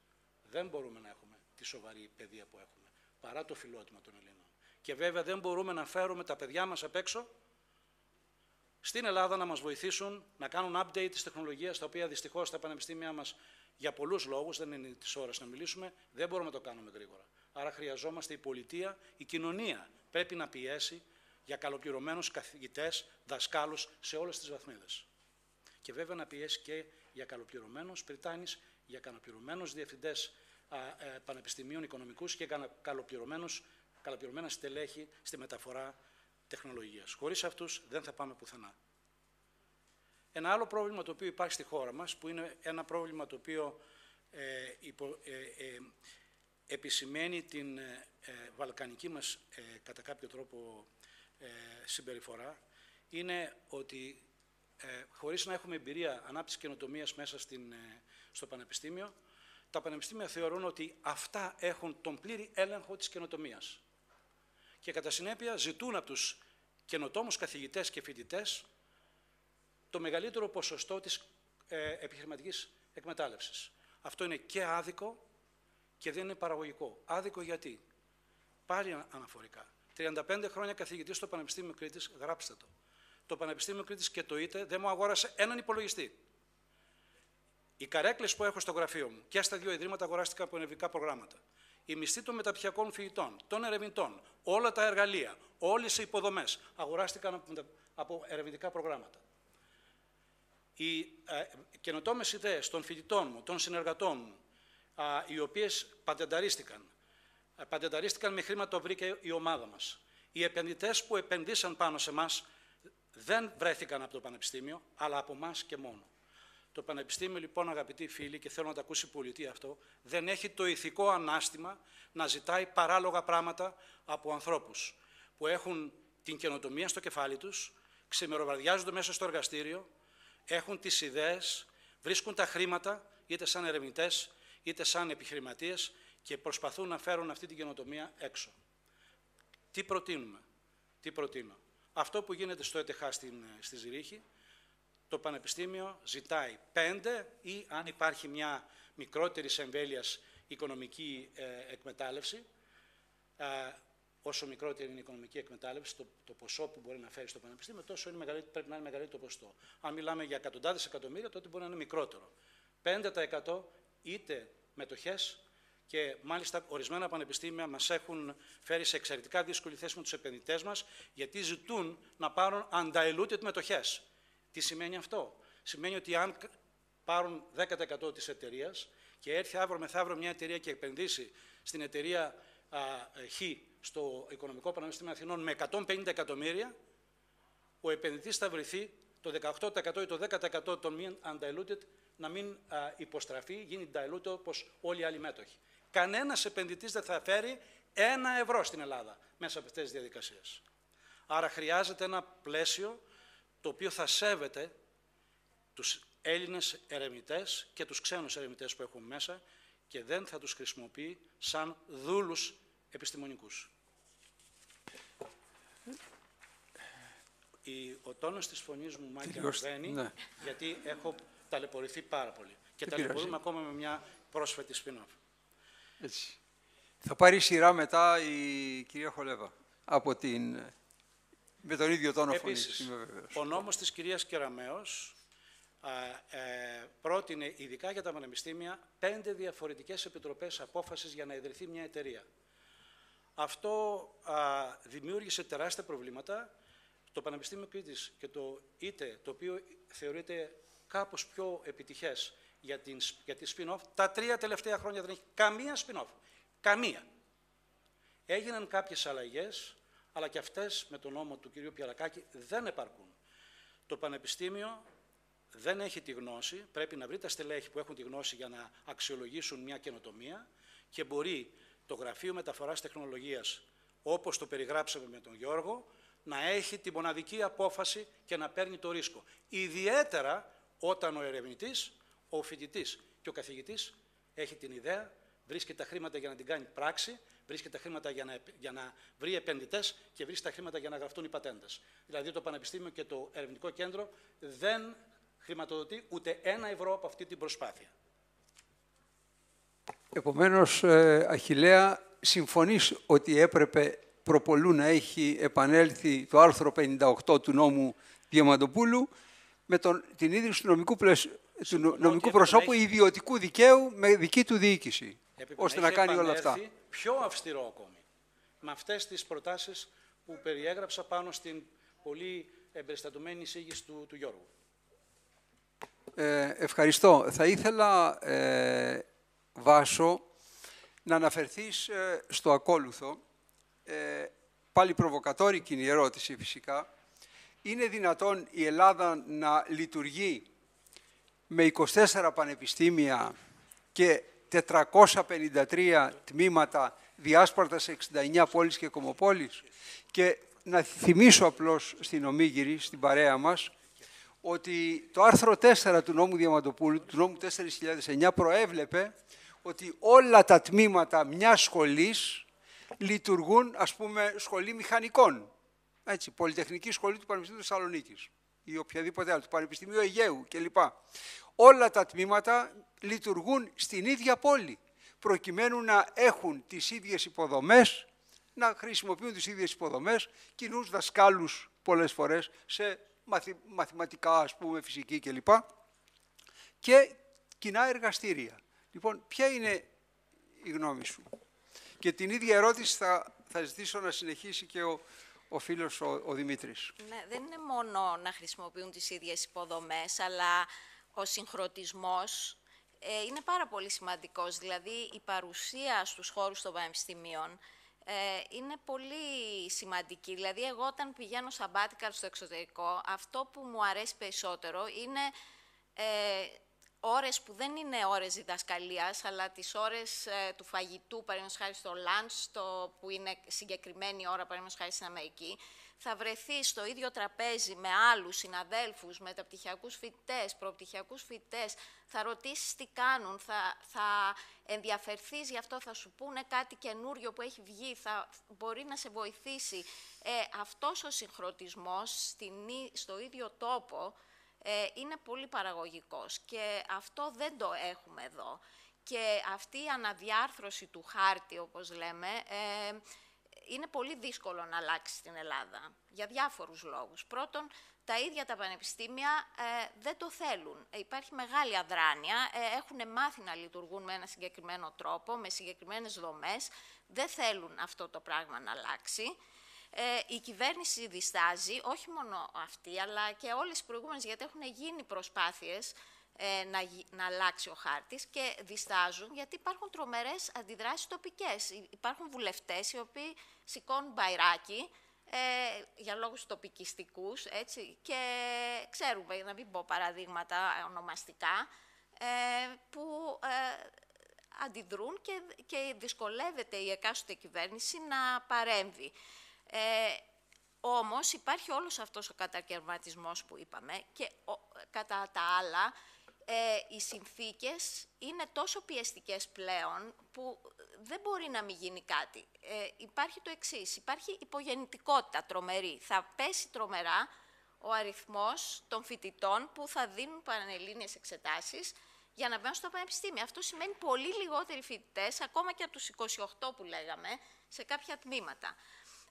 δεν μπορούμε να έχουμε τη σοβαρή παιδεία που έχουμε, παρά το φιλότιμο των Ελλήνων. Και βέβαια δεν μπορούμε να φέρουμε τα παιδιά μας απ' έξω στην Ελλάδα να μας βοηθήσουν να κάνουν update της τεχνολογίας, τα οποία δυστυχώς τα πανεπιστήμια μας για πολλούς λόγους, δεν είναι της ώρας να μιλήσουμε, δεν μπορούμε να το κάνουμε γρήγορα. Άρα χρειαζόμαστε η πολιτεία, η κοινωνία πρέπει να πιέσει για καλοπληρωμένους καθηγητές, δασκάλους σε όλες τις βαθμίδες. Και βέβαια να πιέσει και για καλοπληρωμένους πριτάνης, για καλοπληρωμένους διευθυντές α, ε, πανεπιστημίων οικονομικούς και καλοπληρωμένους, καλοπληρωμένα στελέχη στη μεταφορά τεχνολογίας. Χωρίς αυτούς δεν θα πάμε πουθενά. Ένα άλλο πρόβλημα το οποίο υπάρχει στη χώρα μας, που είναι ένα πρόβλημα το οποίο ε, υπο, ε, ε επισημαίνει την ε, βαλκανική μας κατά κάποιο τρόπο συμπεριφορά, είναι ότι χωρίς να έχουμε εμπειρία ανάπτυξης καινοτομίας μέσα στην, στο Πανεπιστήμιο, τα πανεπιστήμια θεωρούν ότι αυτά έχουν τον πλήρη έλεγχο της καινοτομίας και κατά συνέπεια ζητούν από τους καινοτόμους καθηγητές και φοιτητές το μεγαλύτερο ποσοστό της ε, επιχειρηματικής εκμετάλλευσης. Αυτό είναι και άδικο και δεν είναι παραγωγικό. Άδικο γιατί; Πάλι αναφορικά. 35 χρόνια καθηγητή στο Πανεπιστήμιο Κρήτης, γράψτε το. Το Πανεπιστήμιο Κρήτης και το ΙΤΕ δεν μου αγόρασε έναν υπολογιστή. Οι καρέκλες που έχω στο γραφείο μου και στα δύο ιδρύματα αγοράστηκαν από ενεργικά προγράμματα η μισθή των μεταπτυχιακών φοιτητών, των ερευνητών, όλα τα εργαλεία, όλες οι υποδομές αγοράστηκαν από ερευνητικά προγράμματα. Οι ε, καινοτόμες ιδέες των φοιτητών μου, των συνεργατών μου, οι οποίες παντενταρίστηκαν, παντενταρίστηκαν με χρήματα το βρήκε η ομάδα μας. Οι επενδυτές που επενδύσαν πάνω σε μας δεν βρέθηκαν από το Πανεπιστήμιο, αλλά από εμά και μόνο. Το Πανεπιστήμιο, λοιπόν, αγαπητοί φίλοι, και θέλω να το ακούσει η πολιτεία αυτό, δεν έχει το ηθικό ανάστημα να ζητάει παράλογα πράγματα από ανθρώπους που έχουν την καινοτομία στο κεφάλι τους, ξεμεροβαδιάζονται μέσα στο εργαστήριο, έχουν τις ιδέες, βρίσκουν τα χρήματα, είτε σαν ερευνητές, είτε σαν επιχειρηματίες και προσπαθούν να φέρουν αυτή την καινοτομία έξω. Τι προτείνουμε, τι προτείνω; Αυτό που γίνεται στο ΕΤХ στη Ζηρίχη, το Πανεπιστήμιο ζητάει πέντε ή αν υπάρχει μια μικρότερης εμβέλειας οικονομική ε, εκμετάλλευση, ε, όσο μικρότερη είναι η οικονομική εκμετάλλευση, το, το ποσό που μπορεί να φέρει στο Πανεπιστήμιο, τόσο είναι πρέπει να είναι μεγαλύτερο το ποσοστό. Αν μιλάμε για εκατοντάδες εκατομμύρια, τότε μπορεί να είναι μικρότερο. 5% είτε μετοχές και μάλιστα ορισμένα πανεπιστήμια μας έχουν φέρει σε εξαιρετικά δύσκολη θέση με τους επενδυτές μας, γιατί ζητούν να πάρουν undiluted μετοχές. Τι σημαίνει αυτό; Σημαίνει ότι αν πάρουν 10% της εταιρείας και έρθει αύριο μεθαύριο μια εταιρεία και επενδύσει στην εταιρεία α, Χ στο Οικονομικό Πανεπιστήμιο Αθηνών με 150 εκατομμύρια, ο επενδυτής θα βρεθεί το 18% ή το 10% των μη undiluted να μην α, υποστραφεί, γίνει diluted όπως όλοι οι άλλοι μέτοχοι. Κανένας επενδυτής δεν θα φέρει ένα ευρώ στην Ελλάδα μέσα από αυτές τις διαδικασίες. Άρα χρειάζεται ένα πλαίσιο το οποίο θα σέβεται τους Έλληνες ερευνητές και τους ξένους ερευνητές που έχουν μέσα και δεν θα τους χρησιμοποιεί σαν δούλους επιστημονικούς. ο τόνος της φωνής μου, Μάκη, ανεβαίνει, ναι. γιατί έχω ταλαιπωρηθεί πάρα πολύ. Και ταλαιπωρούμε ακόμα με μια πρόσφατη spin-off. Έτσι. Θα πάρει σειρά μετά η κυρία Χολέβα από την με τον ίδιο τόνο Επίσης, ο νόμος της κυρίας Κεραμέως ε, πρότεινε ειδικά για τα πανεπιστήμια πέντε διαφορετικές επιτροπές απόφασης για να ιδρυθεί μια εταιρεία. Αυτό δημιούργησε τεράστια προβλήματα. Το Πανεπιστήμιο Κρήτης και το ΙΤΕ, το οποίο θεωρείται κάπως πιο επιτυχές για, την, για τη spin-off, τα τρία τελευταία χρόνια δεν έχει καμία spin-off. Καμία. Έγιναν κάποιες αλλαγές, αλλά και αυτές με τον νόμο του κυρίου Πιαρακάκη δεν επαρκούν. Το Πανεπιστήμιο δεν έχει τη γνώση, πρέπει να βρει τα στελέχη που έχουν τη γνώση για να αξιολογήσουν μια καινοτομία και μπορεί το Γραφείο Μεταφοράς Τεχνολογίας, όπως το περιγράψαμε με τον Γιώργο, να έχει τη μοναδική απόφαση και να παίρνει το ρίσκο. Ιδιαίτερα όταν ο ερευνητής, ο φοιτητής και ο καθηγητής έχει την ιδέα βρίσκει τα χρήματα για να την κάνει πράξη, βρίσκει τα χρήματα για να, για να βρει επενδυτές και βρίσκει τα χρήματα για να γραφτούν οι πατέντες. Δηλαδή το Πανεπιστήμιο και το Ερευνητικό Κέντρο δεν χρηματοδοτεί ούτε ένα ευρώ από αυτή την προσπάθεια. Επομένως, ε, Αχιλέα, συμφωνείς ότι έπρεπε προπολού να έχει επανέλθει το άρθρο 58 του νόμου Διαμαντοπούλου με τον, την ίδρυση του νομικού, πλαισ, του νομικού προσώπου έχει... ιδιωτικού δικαίου με δική του διοίκηση, ώστε να, κάνει όλα αυτά. πιο αυστηρό ακόμη, με αυτές τις προτάσεις που περιέγραψα πάνω στην πολύ εμπεριστατωμένη εισήγηση του, του Γιώργου. Ε, ευχαριστώ. Θα ήθελα, ε, Βάσο, να αναφερθείς ε, στο ακόλουθο. Ε, πάλι προβοκατόρικη είναι η ερώτηση φυσικά. Είναι δυνατόν η Ελλάδα να λειτουργεί με 24 πανεπιστήμια και 453 τμήματα διάσπαρτα σε 69 πόλεις και κομοπόλεις. Και να θυμίσω απλώς στην Ομίγυρη, στην παρέα μας, ότι το άρθρο 4 του νόμου Διαμαντοπούλου, του νόμου 4.009, προέβλεπε ότι όλα τα τμήματα μιας σχολής λειτουργούν, ας πούμε, σχολή μηχανικών. Έτσι, Πολυτεχνική Σχολή του Πανεπιστημίου Θεσσαλονίκης ή οποιαδήποτε άλλο, του Πανεπιστημίου Αιγαίου κλπ. Όλα τα τμήματα λειτουργούν στην ίδια πόλη, προκειμένου να έχουν τις ίδιες υποδομές, να χρησιμοποιούν τις ίδιες υποδομές, κοινούς δασκάλους πολλές φορές σε μαθηματικά, ας πούμε, φυσική κλπ. Και κοινά εργαστήρια. Λοιπόν, ποια είναι η γνώμη σου; Και την ίδια ερώτηση θα, θα ζητήσω να συνεχίσει και ο, ο φίλος ο, ο Δημήτρης. Ναι, δεν είναι μόνο να χρησιμοποιούν τις ίδιες υποδομές, αλλά ο συγχρονισμός ε, είναι πάρα πολύ σημαντικός. Δηλαδή, η παρουσία στους χώρους των πανεπιστημίων ε, είναι πολύ σημαντική. Δηλαδή, εγώ όταν πηγαίνω σαμπάτικα στο εξωτερικό, αυτό που μου αρέσει περισσότερο είναι ε, ώρες που δεν είναι ώρες διδασκαλίας, αλλά τις ώρες ε, του φαγητού, παραδείγματος χάρη στο lunch, το, που είναι συγκεκριμένη ώρα, παραδείγματος χάρη στην Αμερική, θα βρεθεί στο ίδιο τραπέζι με άλλους συναδέλφους, μεταπτυχιακούς φοιτητές, προπτυχιακούς φοιτητές, θα ρωτήσεις τι κάνουν, θα, θα ενδιαφερθείς γι' αυτό, θα σου πούνε κάτι καινούριο που έχει βγει, θα μπορεί να σε βοηθήσει. Ε, αυτός ο συγχρονισμός στο ίδιο τόπο ε, είναι πολύ παραγωγικός και αυτό δεν το έχουμε εδώ. Και αυτή η αναδιάρθρωση του χάρτη, όπως λέμε, ε, είναι πολύ δύσκολο να αλλάξει στην Ελλάδα, για διάφορους λόγους. Πρώτον, τα ίδια τα πανεπιστήμια ε, δεν το θέλουν. υπάρχει μεγάλη αδράνεια, έχουν μάθει να λειτουργούν με ένα συγκεκριμένο τρόπο, με συγκεκριμένες δομές, δεν θέλουν αυτό το πράγμα να αλλάξει ε, η κυβέρνηση διστάζει, όχι μόνο αυτή, αλλά και όλες οι προηγούμενες, γιατί έχουν γίνει προσπάθειες ε, να, να αλλάξει ο χάρτης και διστάζουν γιατί υπάρχουν τρομερές αντιδράσεις τοπικές. Υπάρχουν βουλευτές οι οποίοι σηκώνουν μπαϊράκι ε, για λόγους τοπικιστικούς, έτσι, και ξέρουμε, να μην πω παραδείγματα ονομαστικά, ε, που ε, αντιδρούν και, και δυσκολεύεται η εκάστοτε κυβέρνηση να παρέμβει. Ε, όμως υπάρχει όλος αυτός ο κατακαιρματισμός που είπαμε και κατά τα άλλα ε, οι συνθήκες είναι τόσο πιεστικές πλέον που δεν μπορεί να μην γίνει κάτι. Ε, υπάρχει το εξής, υπάρχει υπογεννητικότητα τρομερή. Θα πέσει τρομερά ο αριθμός των φοιτητών που θα δίνουν πανελλήνιες εξετάσεις για να μπαίνουν στο πανεπιστήμιο. Αυτό σημαίνει πολύ λιγότεροι φοιτητές, ακόμα και από τους 28 που λέγαμε, σε κάποια τμήματα.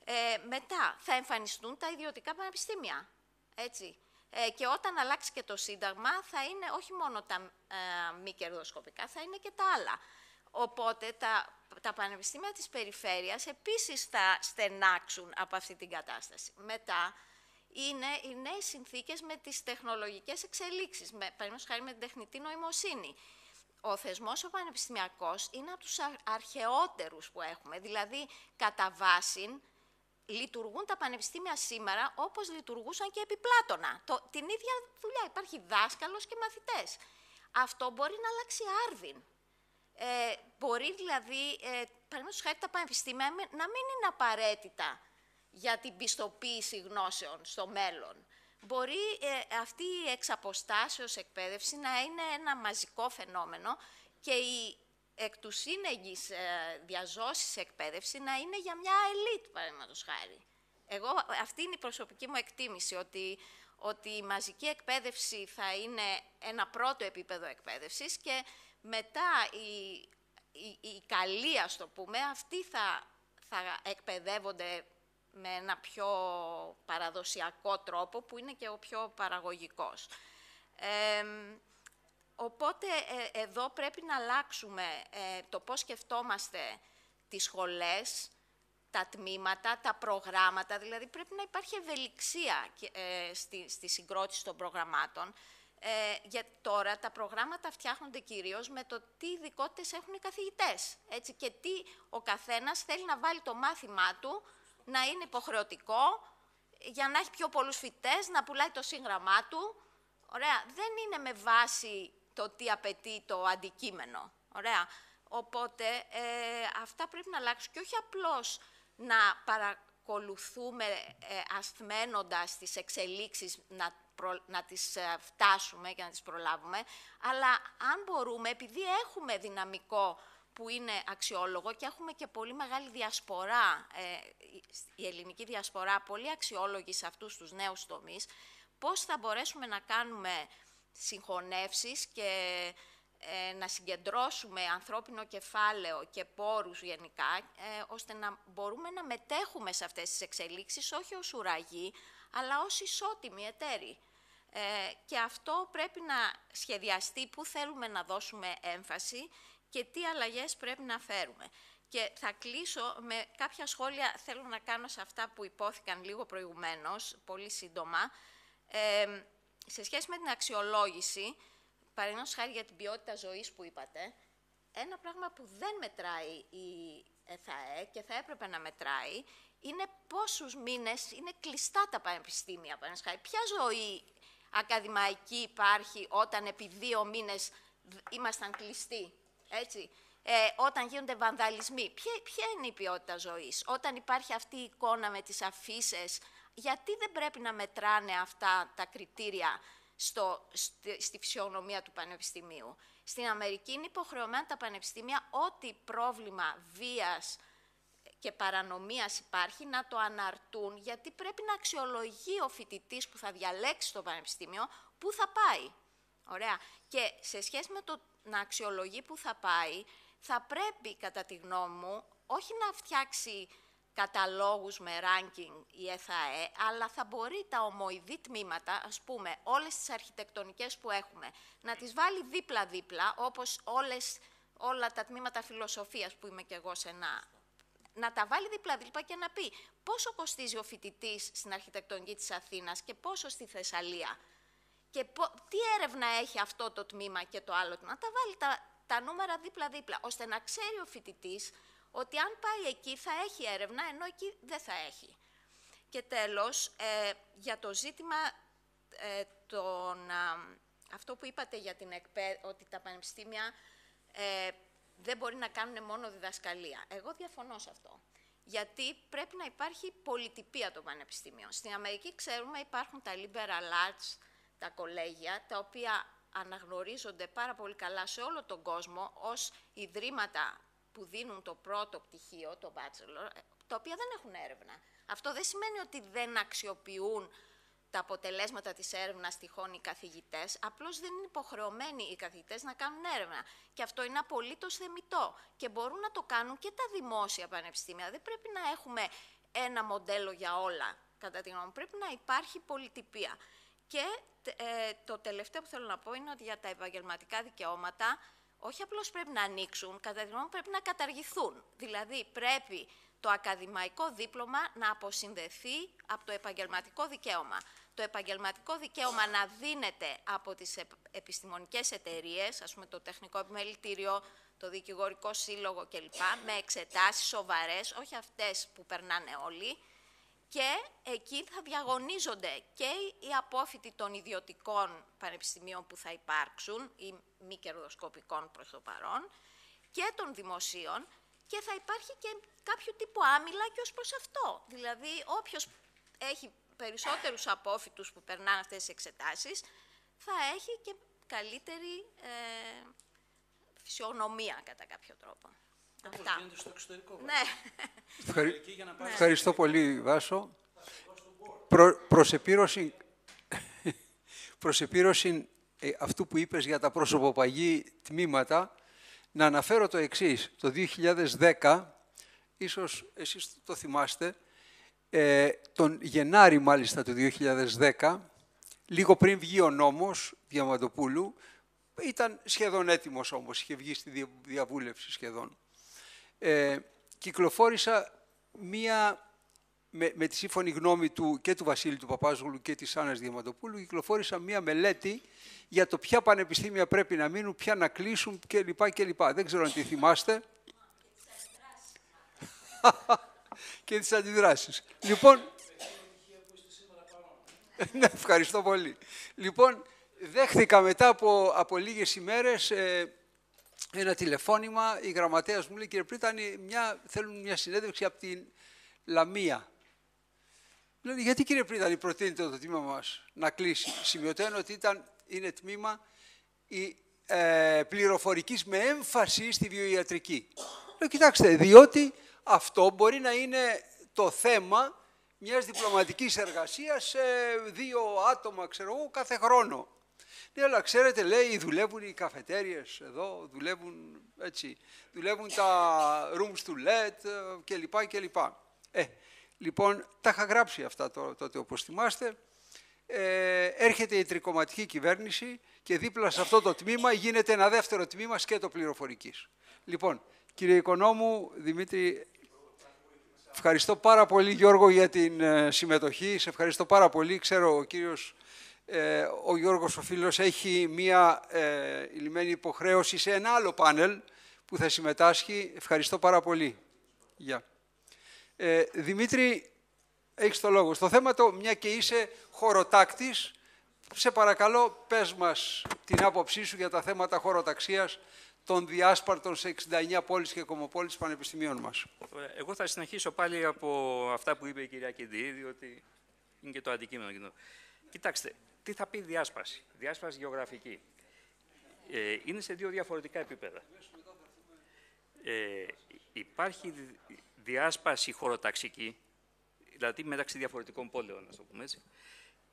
Ε, μετά θα εμφανιστούν τα ιδιωτικά πανεπιστήμια. Έτσι. Ε, και όταν αλλάξει και το Σύνταγμα θα είναι όχι μόνο τα ε, μη κερδοσκοπικά, θα είναι και τα άλλα. Οπότε τα, τα πανεπιστήμια της περιφέρειας επίσης θα στενάξουν από αυτή την κατάσταση. Μετά είναι οι νέες συνθήκες με τις τεχνολογικές εξελίξεις, με, παραδείγματος χάρη με την τεχνητή νοημοσύνη. Ο θεσμός ο πανεπιστημιακός είναι από τους αρχαιότερους που έχουμε, δηλαδή κατά βάση λειτουργούν τα πανεπιστήμια σήμερα όπως λειτουργούσαν και επί Πλάτωνα. Το, την ίδια δουλειά υπάρχει δάσκαλος και μαθητές. Αυτό μπορεί να αλλάξει άρδιν. Ε, μπορεί δηλαδή, ε, παραδείγματος χάρη τα πανεπιστήμια να μην είναι απαραίτητα για την πιστοποίηση γνώσεων στο μέλλον. Μπορεί ε, αυτή η εξαποστάσεως εκπαίδευση να είναι ένα μαζικό φαινόμενο και η εκ του σύνεγγυς ε, διαζώσεις εκπαίδευση να είναι για μια ελίτ, παραδείγματος χάρη. Εγώ, αυτή είναι η προσωπική μου εκτίμηση, ότι, ότι η μαζική εκπαίδευση θα είναι ένα πρώτο επίπεδο εκπαίδευσης και μετά η, η, η καλή, ας το πούμε, αυτοί θα, θα εκπαιδεύονται με ένα πιο παραδοσιακό τρόπο, που είναι και ο πιο παραγωγικός. Οπότε ε, εδώ πρέπει να αλλάξουμε ε, το πώς σκεφτόμαστε τις σχολές, τα τμήματα, τα προγράμματα, δηλαδή πρέπει να υπάρχει ευελιξία ε, στη, στη συγκρότηση των προγραμμάτων. Ε, για τώρα τα προγράμματα φτιάχνονται κυρίως με το τι ειδικότητες έχουν οι καθηγητές. Έτσι, και τι ο καθένας θέλει να βάλει το μάθημά του να είναι υποχρεωτικό για να έχει πιο πολλούς φοιτές, να πουλάει το σύγγραμμά του. Ωραία. Δεν είναι με βάση το τι απαιτεί το αντικείμενο. Ωραία. Οπότε ε, αυτά πρέπει να αλλάξουν και όχι απλώς να παρακολουθούμε ε, ασθμένοντας τις εξελίξεις, να, να τις ε, φτάσουμε και να τις προλάβουμε, αλλά αν μπορούμε, επειδή έχουμε δυναμικό που είναι αξιόλογο και έχουμε και πολύ μεγάλη διασπορά, ε, η ελληνική διασπορά, πολύ αξιόλογη σε αυτούς τους νέους τομείς, πώς θα μπορέσουμε να κάνουμε συγχωνεύσεις και ε, να συγκεντρώσουμε ανθρώπινο κεφάλαιο και πόρους γενικά, ε, ώστε να μπορούμε να μετέχουμε σε αυτές τις εξελίξεις, όχι ως ουραγοί, αλλά ως ισότιμοι εταίροι. Ε, και αυτό πρέπει να σχεδιαστεί που θέλουμε να δώσουμε έμφαση και τι αλλαγές πρέπει να φέρουμε. Και θα κλείσω με κάποια σχόλια, θέλω να κάνω σε αυτά που υπόθηκαν λίγο προηγουμένως, πολύ σύντομα. Ε, σε σχέση με την αξιολόγηση, παραδείγματος χάρη για την ποιότητα ζωής που είπατε, ένα πράγμα που δεν μετράει η ΕΘΑΕ και θα έπρεπε να μετράει, είναι πόσους μήνες είναι κλειστά τα πανεπιστήμια. Χάρη. Ποια ζωή ακαδημαϊκή υπάρχει όταν επί δύο μήνες ήμασταν κλειστοί έτσι, ε, όταν γίνονται βανδαλισμοί. Ποια, ποια είναι η ποιότητα ζωής, όταν υπάρχει αυτή η εικόνα με τις αφήσει, γιατί δεν πρέπει να μετράνε αυτά τα κριτήρια στο, στη, στη φυσιογνωμία του πανεπιστημίου; Στην Αμερική είναι υποχρεωμένα τα πανεπιστήμια ό,τι πρόβλημα βίας και παρανομίας υπάρχει να το αναρτούν, γιατί πρέπει να αξιολογεί ο φοιτητής που θα διαλέξει το πανεπιστήμιο πού θα πάει. Ωραία. Και σε σχέση με το να αξιολογεί που θα πάει, θα πρέπει, κατά τη γνώμη μου, όχι να φτιάξει καταλόγους με ranking η ΕΘΑΕ, αλλά θα μπορεί τα ομοειδή τμήματα, ας πούμε, όλες τις αρχιτεκτονικές που έχουμε, να τις βάλει δίπλα-δίπλα, όπως όλες, όλα τα τμήματα φιλοσοφίας που είμαι και εγώ σε ένα να τα βάλει δίπλα-δίπλα και να πει πόσο κοστίζει ο φοιτητής στην αρχιτεκτονική της Αθήνας και πόσο στη Θεσσαλία και τι έρευνα έχει αυτό το τμήμα και το άλλο τμήμα. Να τα βάλει τα, τα νούμερα δίπλα-δίπλα, ώστε να ξέρει ο φοιτητής ότι αν πάει εκεί θα έχει έρευνα, ενώ εκεί δεν θα έχει. Και τέλος, ε, για το ζήτημα ε, των, αυτό που είπατε για την εκπαίδευση, ότι τα πανεπιστήμια ε, δεν μπορεί να κάνουν μόνο διδασκαλία. Εγώ διαφωνώ σε αυτό. Γιατί πρέπει να υπάρχει πολιτυπία των πανεπιστήμιων. Στην Αμερική, ξέρουμε, υπάρχουν τα liberal arts, τα κολέγια, τα οποία αναγνωρίζονται πάρα πολύ καλά σε όλο τον κόσμο ως ιδρύματα που δίνουν το πρώτο πτυχίο, το bachelor, τα οποία δεν έχουν έρευνα. Αυτό δεν σημαίνει ότι δεν αξιοποιούν τα αποτελέσματα της έρευνας τυχόν οι καθηγητές, απλώς δεν είναι υποχρεωμένοι οι καθηγητές να κάνουν έρευνα. Και αυτό είναι απολύτως θεμητό. Και μπορούν να το κάνουν και τα δημόσια πανεπιστήμια. Δεν πρέπει να έχουμε ένα μοντέλο για όλα, κατά τη γνώμη Πρέπει να υπάρχει πολιτυπία. Και ε, το τελευταίο που θέλω να πω είναι ότι για τα επαγγελματικά δικαιώματα όχι απλώς πρέπει να ανοίξουν, κατά τη γνώμη πρέπει να καταργηθούν. Δηλαδή πρέπει το ακαδημαϊκό δίπλωμα να αποσυνδεθεί από το επαγγελματικό δικαίωμα. Το επαγγελματικό δικαίωμα να δίνεται από τις επιστημονικές εταιρείες, ας πούμε το Τεχνικό Επιμελητήριο, το Δικηγορικό Σύλλογο κλπ, με εξετάσεις σοβαρές, όχι αυτές που περνάνε όλοι, και εκεί θα διαγωνίζονται και οι απόφοιτοι των ιδιωτικών πανεπιστημίων που θα υπάρξουν, ή μη κερδοσκοπικών προς το παρόν, και των δημοσίων και θα υπάρχει και κάποιο τύπο άμυλα και ως προς αυτό. Δηλαδή, όποιος έχει περισσότερους απόφοιτους που περνάνε αυτές τις εξετάσεις, θα έχει και καλύτερη, ε, φυσιογνωμία κατά κάποιο τρόπο. Όπως Αυτά. γίνεται στο εξωτερικό. Ναι. Ευχαρι- Εκεί για να πάρεις Ευχαριστώ πολύ, Βάσο. Προ, προς επίρρωση, προς επίρρωση, ε, αυτού που είπες για τα προσωποπαγή τμήματα, να αναφέρω το εξής. Το 2010, ίσως εσείς το θυμάστε, ε, τον Γενάρη μάλιστα του 2010, λίγο πριν βγει ο νόμος Διαμαντοπούλου, ήταν σχεδόν έτοιμος όμως, είχε βγει στη δια- διαβούλευση σχεδόν. Ε, κυκλοφόρησα μία, με, με τη σύμφωνη γνώμη του και του Βασίλη του Παπάζογλου και της Άννας Διαμαντοπούλου, κυκλοφόρησα μία μελέτη για το ποια πανεπιστήμια πρέπει να μείνουν, ποια να κλείσουν κλπ. κλπ. Δεν ξέρω αν τη θυμάστε. και τις αντιδράσεις. Λοιπόν, ναι, ευχαριστώ πολύ. Λοιπόν, δέχθηκα μετά από, από λίγες ημέρες ε, ένα τηλεφώνημα. Η γραμματέας μου λέει, κύριε Πρίτανη, μια, θέλουν μια συνέντευξη από την Λαμία. Λένε, γιατί κύριε Πρίτανη προτείνετε το τμήμα μας να κλείσει; Σημειωτένω ότι ήταν, είναι τμήμα η, ε, πληροφορικής με έμφαση στη βιοιατρική. Λέω, κοιτάξτε, διότι αυτό μπορεί να είναι το θέμα μιας διπλωματικής εργασίας σε δύο άτομα, ξέρω εγώ, κάθε χρόνο. Ναι, αλλά ξέρετε, λέει, δουλεύουν οι καφετέριες εδώ, δουλεύουν έτσι, δουλεύουν τα rooms to let ε, κλπ. κλπ. Ε, λοιπόν, τα είχα γράψει αυτά τω- τότε, όπως θυμάστε. Ε, έρχεται η τρικοματική κυβέρνηση και δίπλα σε αυτό το τμήμα γίνεται ένα δεύτερο τμήμα σκέτο πληροφορικής. Λοιπόν, κύριε Οικονόμου, Δημήτρη, Ευχαριστώ πάρα πολύ Γιώργο για την ε, συμμετοχή. Σε ευχαριστώ πάρα πολύ. Ξέρω ο κύριος, ε, ο Γιώργος ο φίλος έχει μία ε, ηλυμένη υποχρέωση σε ένα άλλο πάνελ που θα συμμετάσχει. Ευχαριστώ πάρα πολύ. Γεια. Ε, Δημήτρη, έχεις το λόγο. Στο θέμα το, μια και είσαι χωροτάκτης, σε παρακαλώ πες μας την άποψή σου για τα θέματα χωροταξίας των διάσπαρτων σε 69 πόλεις και κομοπόλεις πανεπιστημίων μας. Ωραία. Εγώ θα συνεχίσω πάλι από αυτά που είπε η κυρία Κεντή, διότι είναι και το αντικείμενο. κοινό. Κοιτάξτε, τι θα πει διάσπαση. Διάσπαση γεωγραφική. Ε, είναι σε δύο διαφορετικά επίπεδα. Ε, υπάρχει δι- διάσπαση χωροταξική, δηλαδή μεταξύ διαφορετικών πόλεων, να το πούμε έτσι,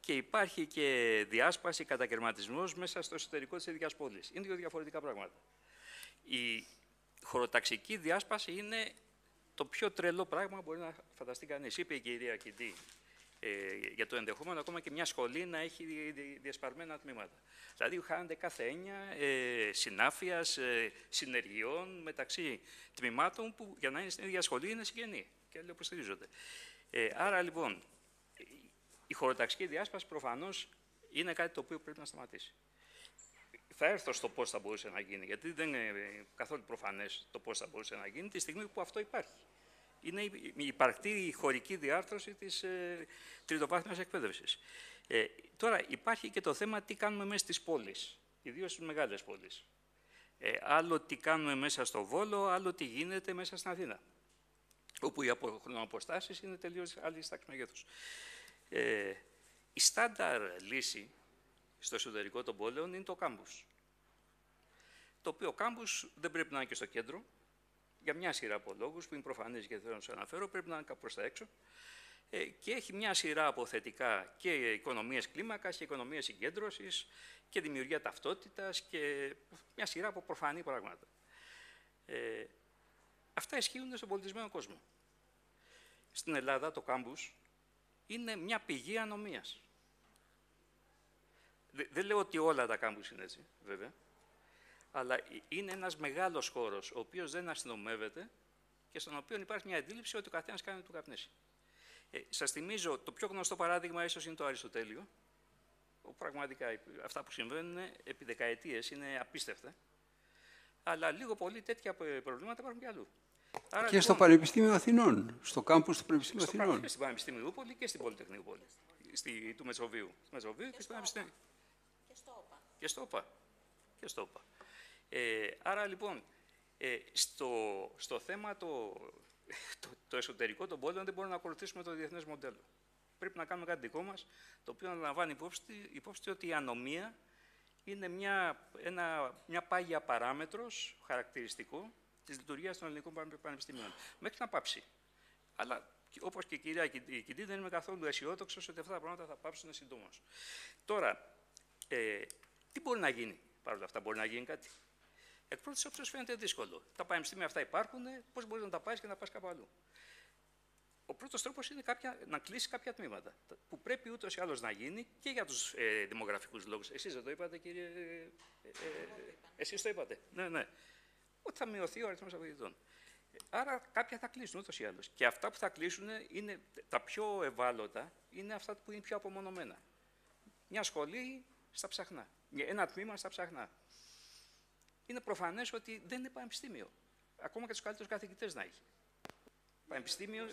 και υπάρχει και διάσπαση, κατακαιρματισμός μέσα στο εσωτερικό της ίδιας πόλης. Είναι δύο διαφορετικά πράγματα. Η χωροταξική διάσπαση είναι το πιο τρελό πράγμα που μπορεί να φανταστεί κανείς. Είπε η κυρία Κιντή ε, για το ενδεχόμενο ακόμα και μια σχολή να έχει δι- δι- διασπαρμένα τμήματα. Δηλαδή χάνονται κάθε έννοια ε, συνάφειας, ε, συνεργειών μεταξύ τμήματων που για να είναι στην ίδια σχολή είναι συγγενή και όλοι υποστηρίζονται. Ε, άρα λοιπόν, η χωροταξική διάσπαση προφανώς είναι κάτι το οποίο πρέπει να σταματήσει. Θα έρθω στο πώς θα μπορούσε να γίνει, γιατί δεν είναι ε, καθόλου προφανές το πώς θα μπορούσε να γίνει τη στιγμή που αυτό υπάρχει. Είναι η η υπαρκτή η χωρική διάρθρωση της ε, τριτοβάθμιας εκπαίδευσης. Ε, τώρα υπάρχει και το θέμα τι κάνουμε μέσα στις πόλεις, ιδίως στις μεγάλες πόλεις. Ε, άλλο τι κάνουμε μέσα στο Βόλο, άλλο τι γίνεται μέσα στην Αθήνα, όπου οι απο- χρονοαποστάσεις είναι τελείως άλλη τάξη μεγέθους. Ε, η στάνταρ λύση στο εσωτερικό των πόλεων είναι το κάμπους. Το οποίο κάμπους δεν πρέπει να είναι και στο κέντρο, για μια σειρά από λόγους που είναι προφανείς και θέλω να σου αναφέρω, πρέπει να είναι κάπου προς τα έξω. Ε, και έχει μια σειρά από θετικά και οικονομίες κλίμακας και οικονομίες συγκέντρωσης και δημιουργία ταυτότητας και μια σειρά από προφανή πράγματα. Ε, αυτά ισχύουν στον πολιτισμένο κόσμο. Στην Ελλάδα το κάμπους είναι μια πηγή ανομίας. Δε- Δεν λέω ότι όλα τα κάμπους είναι έτσι, βέβαια, αλλά ε- είναι ένας μεγάλος χώρος, ο οποίος δεν αστυνομεύεται και στον οποίο υπάρχει μια αντίληψη ότι ο καθένας κάνει του καπνίσει. Ε, σας θυμίζω, το πιο γνωστό παράδειγμα ίσως είναι το Αριστοτέλειο, όπου πραγματικά ε, αυτά που συμβαίνουν επί δεκαετίες είναι απίστευτα, αλλά λίγο πολύ τέτοια ε, προβλήματα υπάρχουν και αλλού. Άρα, Και στο λοιπόν, Πανεπιστήμιο Αθηνών, στο κάμπους του Πανεπιστήμιου στο Αθηνών. και στην Πανεπιστήμιου Πόλη και στην Πολυτεχνείου Πόλη. Στη, του Μεσοβίου. Του Μεσοβίου και στο Πανεπιστήμιο. Και στο ΟΠΑ. Και στο ΟΠΑ. Και στο ΟΠΑ. Ε, άρα λοιπόν, ε, στο, στο θέμα το, το, το εσωτερικό των πόλεων δεν μπορούμε να ακολουθήσουμε το διεθνές μοντέλο. Πρέπει να κάνουμε κάτι δικό μας, το οποίο να λαμβάνει υπόψη, υπόψη ότι η ανομία είναι μια, ένα, μια πάγια παράμετρος χαρακτηριστικό της λειτουργίας των ελληνικών πανεπιστημίων. Μέχρι να πάψει. Αλλά όπως και η κυρία Κιντή, δεν είμαι καθόλου αισιόδοξος ότι αυτά τα πράγματα θα πάψουν συντόμω. Τώρα, ε, τι μπορεί να γίνει; Παρόλα αυτά, μπορεί να γίνει κάτι. Εκ πρώτης όψεω φαίνεται δύσκολο. Τα πανεπιστήμια αυτά υπάρχουν, πώς μπορείς να τα πάρεις και να πα κάπου αλλού. Ο πρώτος τρόπος είναι κάποια, να κλείσεις κάποια τμήματα. Που πρέπει ούτως ή άλλως να γίνει και για τους ε, δημογραφικούς λόγους. Εσείς δεν το είπατε, κύριε. Ε, ε, Εσείς το είπατε. Ναι, ναι. Ότι θα μειωθεί ο αριθμός αφηγητών. Άρα κάποια θα κλείσουν ούτως ή άλλως. Και αυτά που θα κλείσουν είναι τα πιο ευάλωτα, είναι αυτά που είναι πιο απομονωμένα. Μια σχολή στα ψαχνά. Ένα τμήμα στα ψαχνά. Είναι προφανές ότι δεν είναι πανεπιστήμιο. Ακόμα και τους καλύτερους καθηγητές να έχει. Πανεπιστήμιο.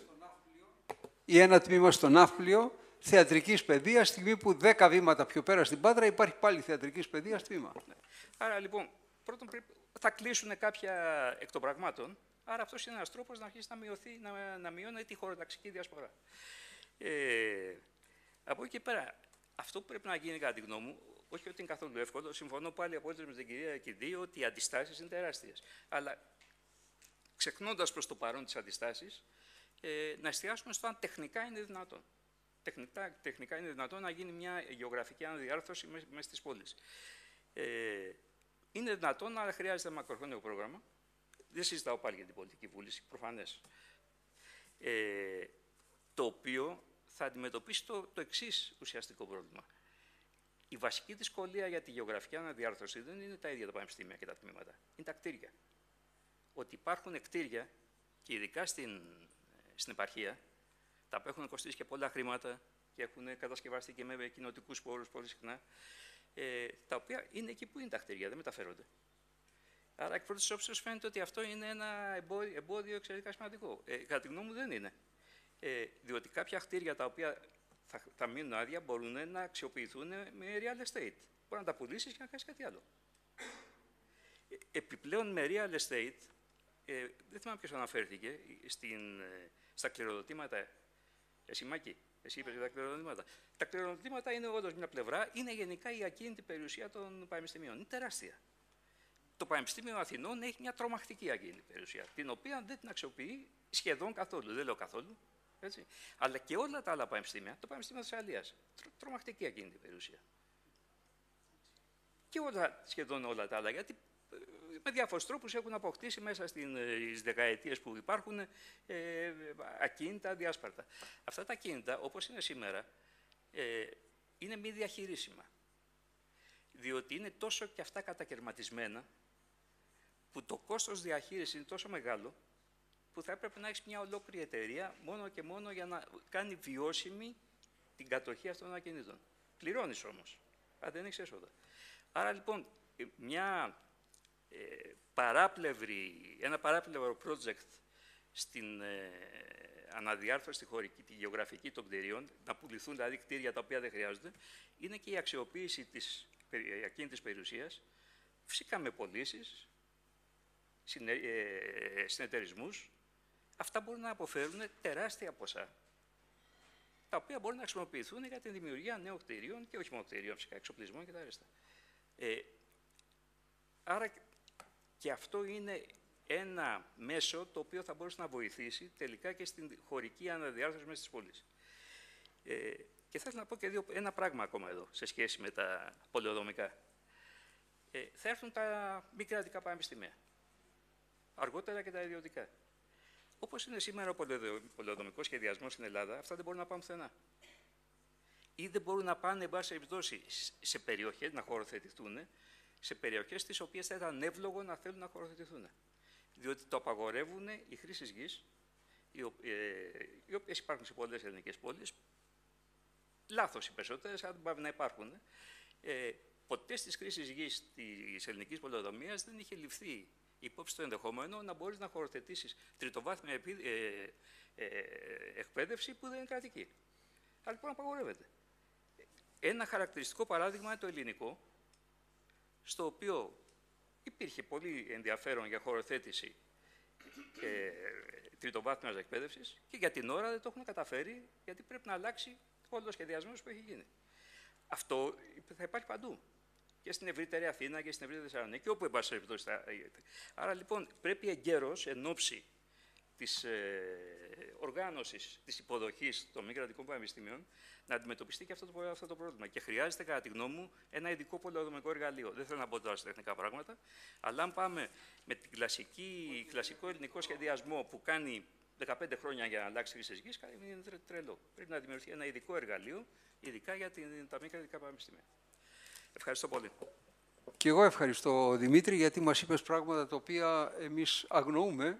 Ή ένα τμήμα στο Ναύπλιο θεατρικής παιδείας, στιγμή που δέκα βήματα πιο πέρα στην Πάτρα υπάρχει πάλι θεατρικής παιδείας τμήμα. Ναι. Άρα λοιπόν, πρώτον πρέπει, θα κλείσουν κάποια εκ των πραγμάτων Άρα αυτός είναι ένας τρόπος να αρχίσει να, μειωθεί, να, να μειώνει τη χωροταξική διασπορά. Ε, από εκεί και πέρα, αυτό που πρέπει να γίνει κατά τη γνώμη μου, όχι ότι είναι καθόλου εύκολο, συμφωνώ πάλι απόλυτα με την κυρία Κιντή ότι οι αντιστάσεις είναι τεράστιες. Αλλά ξεχνώντας προς το παρόν τις αντιστάσεις, ε, να εστιάσουμε στο αν τεχνικά είναι δυνατόν. Τεχνικά, τεχνικά είναι δυνατόν να γίνει μια γεωγραφική αναδιάρθρωση μέσα στις πόλεις. Ε, είναι δυνατόν, αλλά χρειάζεται μακροχρόνιο πρόγραμμα. Δεν συζητάω πάλι για την πολιτική βούληση, προφανές. Ε, το οποίο θα αντιμετωπίσει το, το εξής ουσιαστικό πρόβλημα. Η βασική δυσκολία για τη γεωγραφική αναδιάρθρωση δεν είναι τα ίδια τα πανεπιστήμια και τα τμήματα. Είναι τα κτίρια. Ότι υπάρχουν κτίρια, και ειδικά στην, στην επαρχία, τα οποία έχουν κοστίσει και πολλά χρήματα και έχουν κατασκευαστεί και με κοινοτικούς πόρους πολύ συχνά, ε, τα οποία είναι εκεί που είναι τα κτίρια, δεν μεταφέρονται. Άρα, εκ πρώτης όψεως φαίνεται ότι αυτό είναι ένα εμπόδιο εξαιρετικά σημαντικό. Ε, κατά τη γνώμη μου, δεν είναι. Ε, διότι κάποια κτίρια τα οποία θα, θα μείνουν άδεια μπορούν να αξιοποιηθούν με real estate. Μπορεί να τα πουλήσεις και να κάνεις κάτι άλλο. Ε, επιπλέον, με real estate, ε, δεν θυμάμαι ποιος αναφέρθηκε, στην, ε, στα κληροδοτήματα. Εσύ, Μάκη, εσύ είπες για τα κληροδοτήματα. Τα κληροδοτήματα είναι όντως μια πλευρά, είναι γενικά η ακίνητη περιουσία των πανεπιστημίων. Είναι τεράστια το Πανεπιστήμιο Αθηνών έχει μια τρομακτική αγγελική περιουσία, την οποία δεν την αξιοποιεί σχεδόν καθόλου, δεν λέω καθόλου, έτσι. αλλά και όλα τα άλλα πανεπιστήμια, το Πανεπιστήμιο Θεσσαλία, τρομακτική αγγελική περιουσία. Και όλα, σχεδόν όλα τα άλλα, γιατί ε, με διάφορους τρόπους έχουν αποκτήσει μέσα στι ε, δεκαετίες που υπάρχουν ε, ακίνητα διάσπαρτα. Αυτά τα ακίνητα, όπως είναι σήμερα, ε, είναι μη διαχειρίσιμα. Διότι είναι τόσο και αυτά κατακαιρματισμένα, που το κόστος διαχείρισης είναι τόσο μεγάλο, που θα έπρεπε να έχεις μια ολόκληρη εταιρεία μόνο και μόνο για να κάνει βιώσιμη την κατοχή αυτών των ακινήτων. Πληρώνεις όμως, αν δεν έχει έσοδα. Άρα λοιπόν, ε, μια, ε, παράπλευρη, ένα παράπλευρο project στην ε, αναδιάρθρωση στη χωρική, τη γεωγραφική των κτηρίων, να πουληθούν δηλαδή κτίρια τα οποία δεν χρειάζονται, είναι και η αξιοποίηση της ακίνητης περιουσίας, φυσικά με πωλήσεις, ε, συνεταιρισμούς, αυτά μπορούν να αποφέρουν τεράστια ποσά, τα οποία μπορούν να χρησιμοποιηθούν για τη δημιουργία νέων κτηρίων και όχι μόνο κτηρίων, φυσικά εξοπλισμών και τα αρέστα. Ε, άρα και αυτό είναι ένα μέσο το οποίο θα μπορούσε να βοηθήσει τελικά και στην χωρική αναδιάρθρωση μέσα στις πόλεις. Ε, και θα ήθελα να πω και δύο, ένα πράγμα ακόμα εδώ, σε σχέση με τα πολεοδομικά. Ε, θα έρθουν τα μη κρατικά πανεπιστήμια αργότερα και τα ιδιωτικά. Όπως είναι σήμερα ο πολεοδομικός σχεδιασμός στην Ελλάδα, αυτά δεν μπορούν να πάνε πουθενά. Ή δεν μπορούν να πάνε, εν πάση περιπτώσει, σε περιοχές να χωροθετηθούν, σε περιοχές τις οποίες θα ήταν εύλογο να θέλουν να χωροθετηθούν. Διότι το απαγορεύουν οι χρήσει γης, οι ε, οποίες υπάρχουν σε πολλές ελληνικές πόλεις. Λάθος οι περισσότερες, αλλά δεν πάβει να υπάρχουν. Ε, ποτέ στις χρήσει γης της ελληνικής πολεοδομίας δεν είχε ληφθεί υπόψη το ενδεχόμενο να μπορείς να χωροθετήσεις τριτοβάθμια επί, ε, ε, εκπαίδευση που δεν είναι κρατική. Αλλά λοιπόν απαγορεύεται. Ένα χαρακτηριστικό παράδειγμα είναι το ελληνικό, στο οποίο υπήρχε πολύ ενδιαφέρον για χωροθέτηση ε, τριτοβάθμιας εκπαίδευσης και για την ώρα δεν το έχουν καταφέρει γιατί πρέπει να αλλάξει όλο ο σχεδιασμός που έχει γίνει. Αυτό θα υπάρχει παντού. Και στην ευρύτερη Αθήνα και στην ευρύτερη Θεσσαλονίκη, όπου εν πάση Άρα λοιπόν πρέπει εγκαίρως εν ώψη της ε, οργάνωσης της υποδοχής των μη κρατικών πανεπιστημίων να αντιμετωπιστεί και αυτό το, αυτό το πρόβλημα. Και χρειάζεται, κατά τη γνώμη μου, ένα ειδικό πολεοδομικό εργαλείο. Δεν θέλω να μπω τώρα στα τεχνικά πράγματα, αλλά αν πάμε με την κλασική, κλασικό ελληνικό σχεδιασμό που κάνει 15 χρόνια για να αλλάξει χρήση γης, είναι τρελό. Πρέπει να δημιουργηθεί ένα ειδικό εργαλείο, ειδικά για την, τα μη κρατικά πανεπιστήμια. Ευχαριστώ πολύ. Και εγώ ευχαριστώ, Δημήτρη, γιατί μας είπες πράγματα τα οποία εμείς αγνοούμε.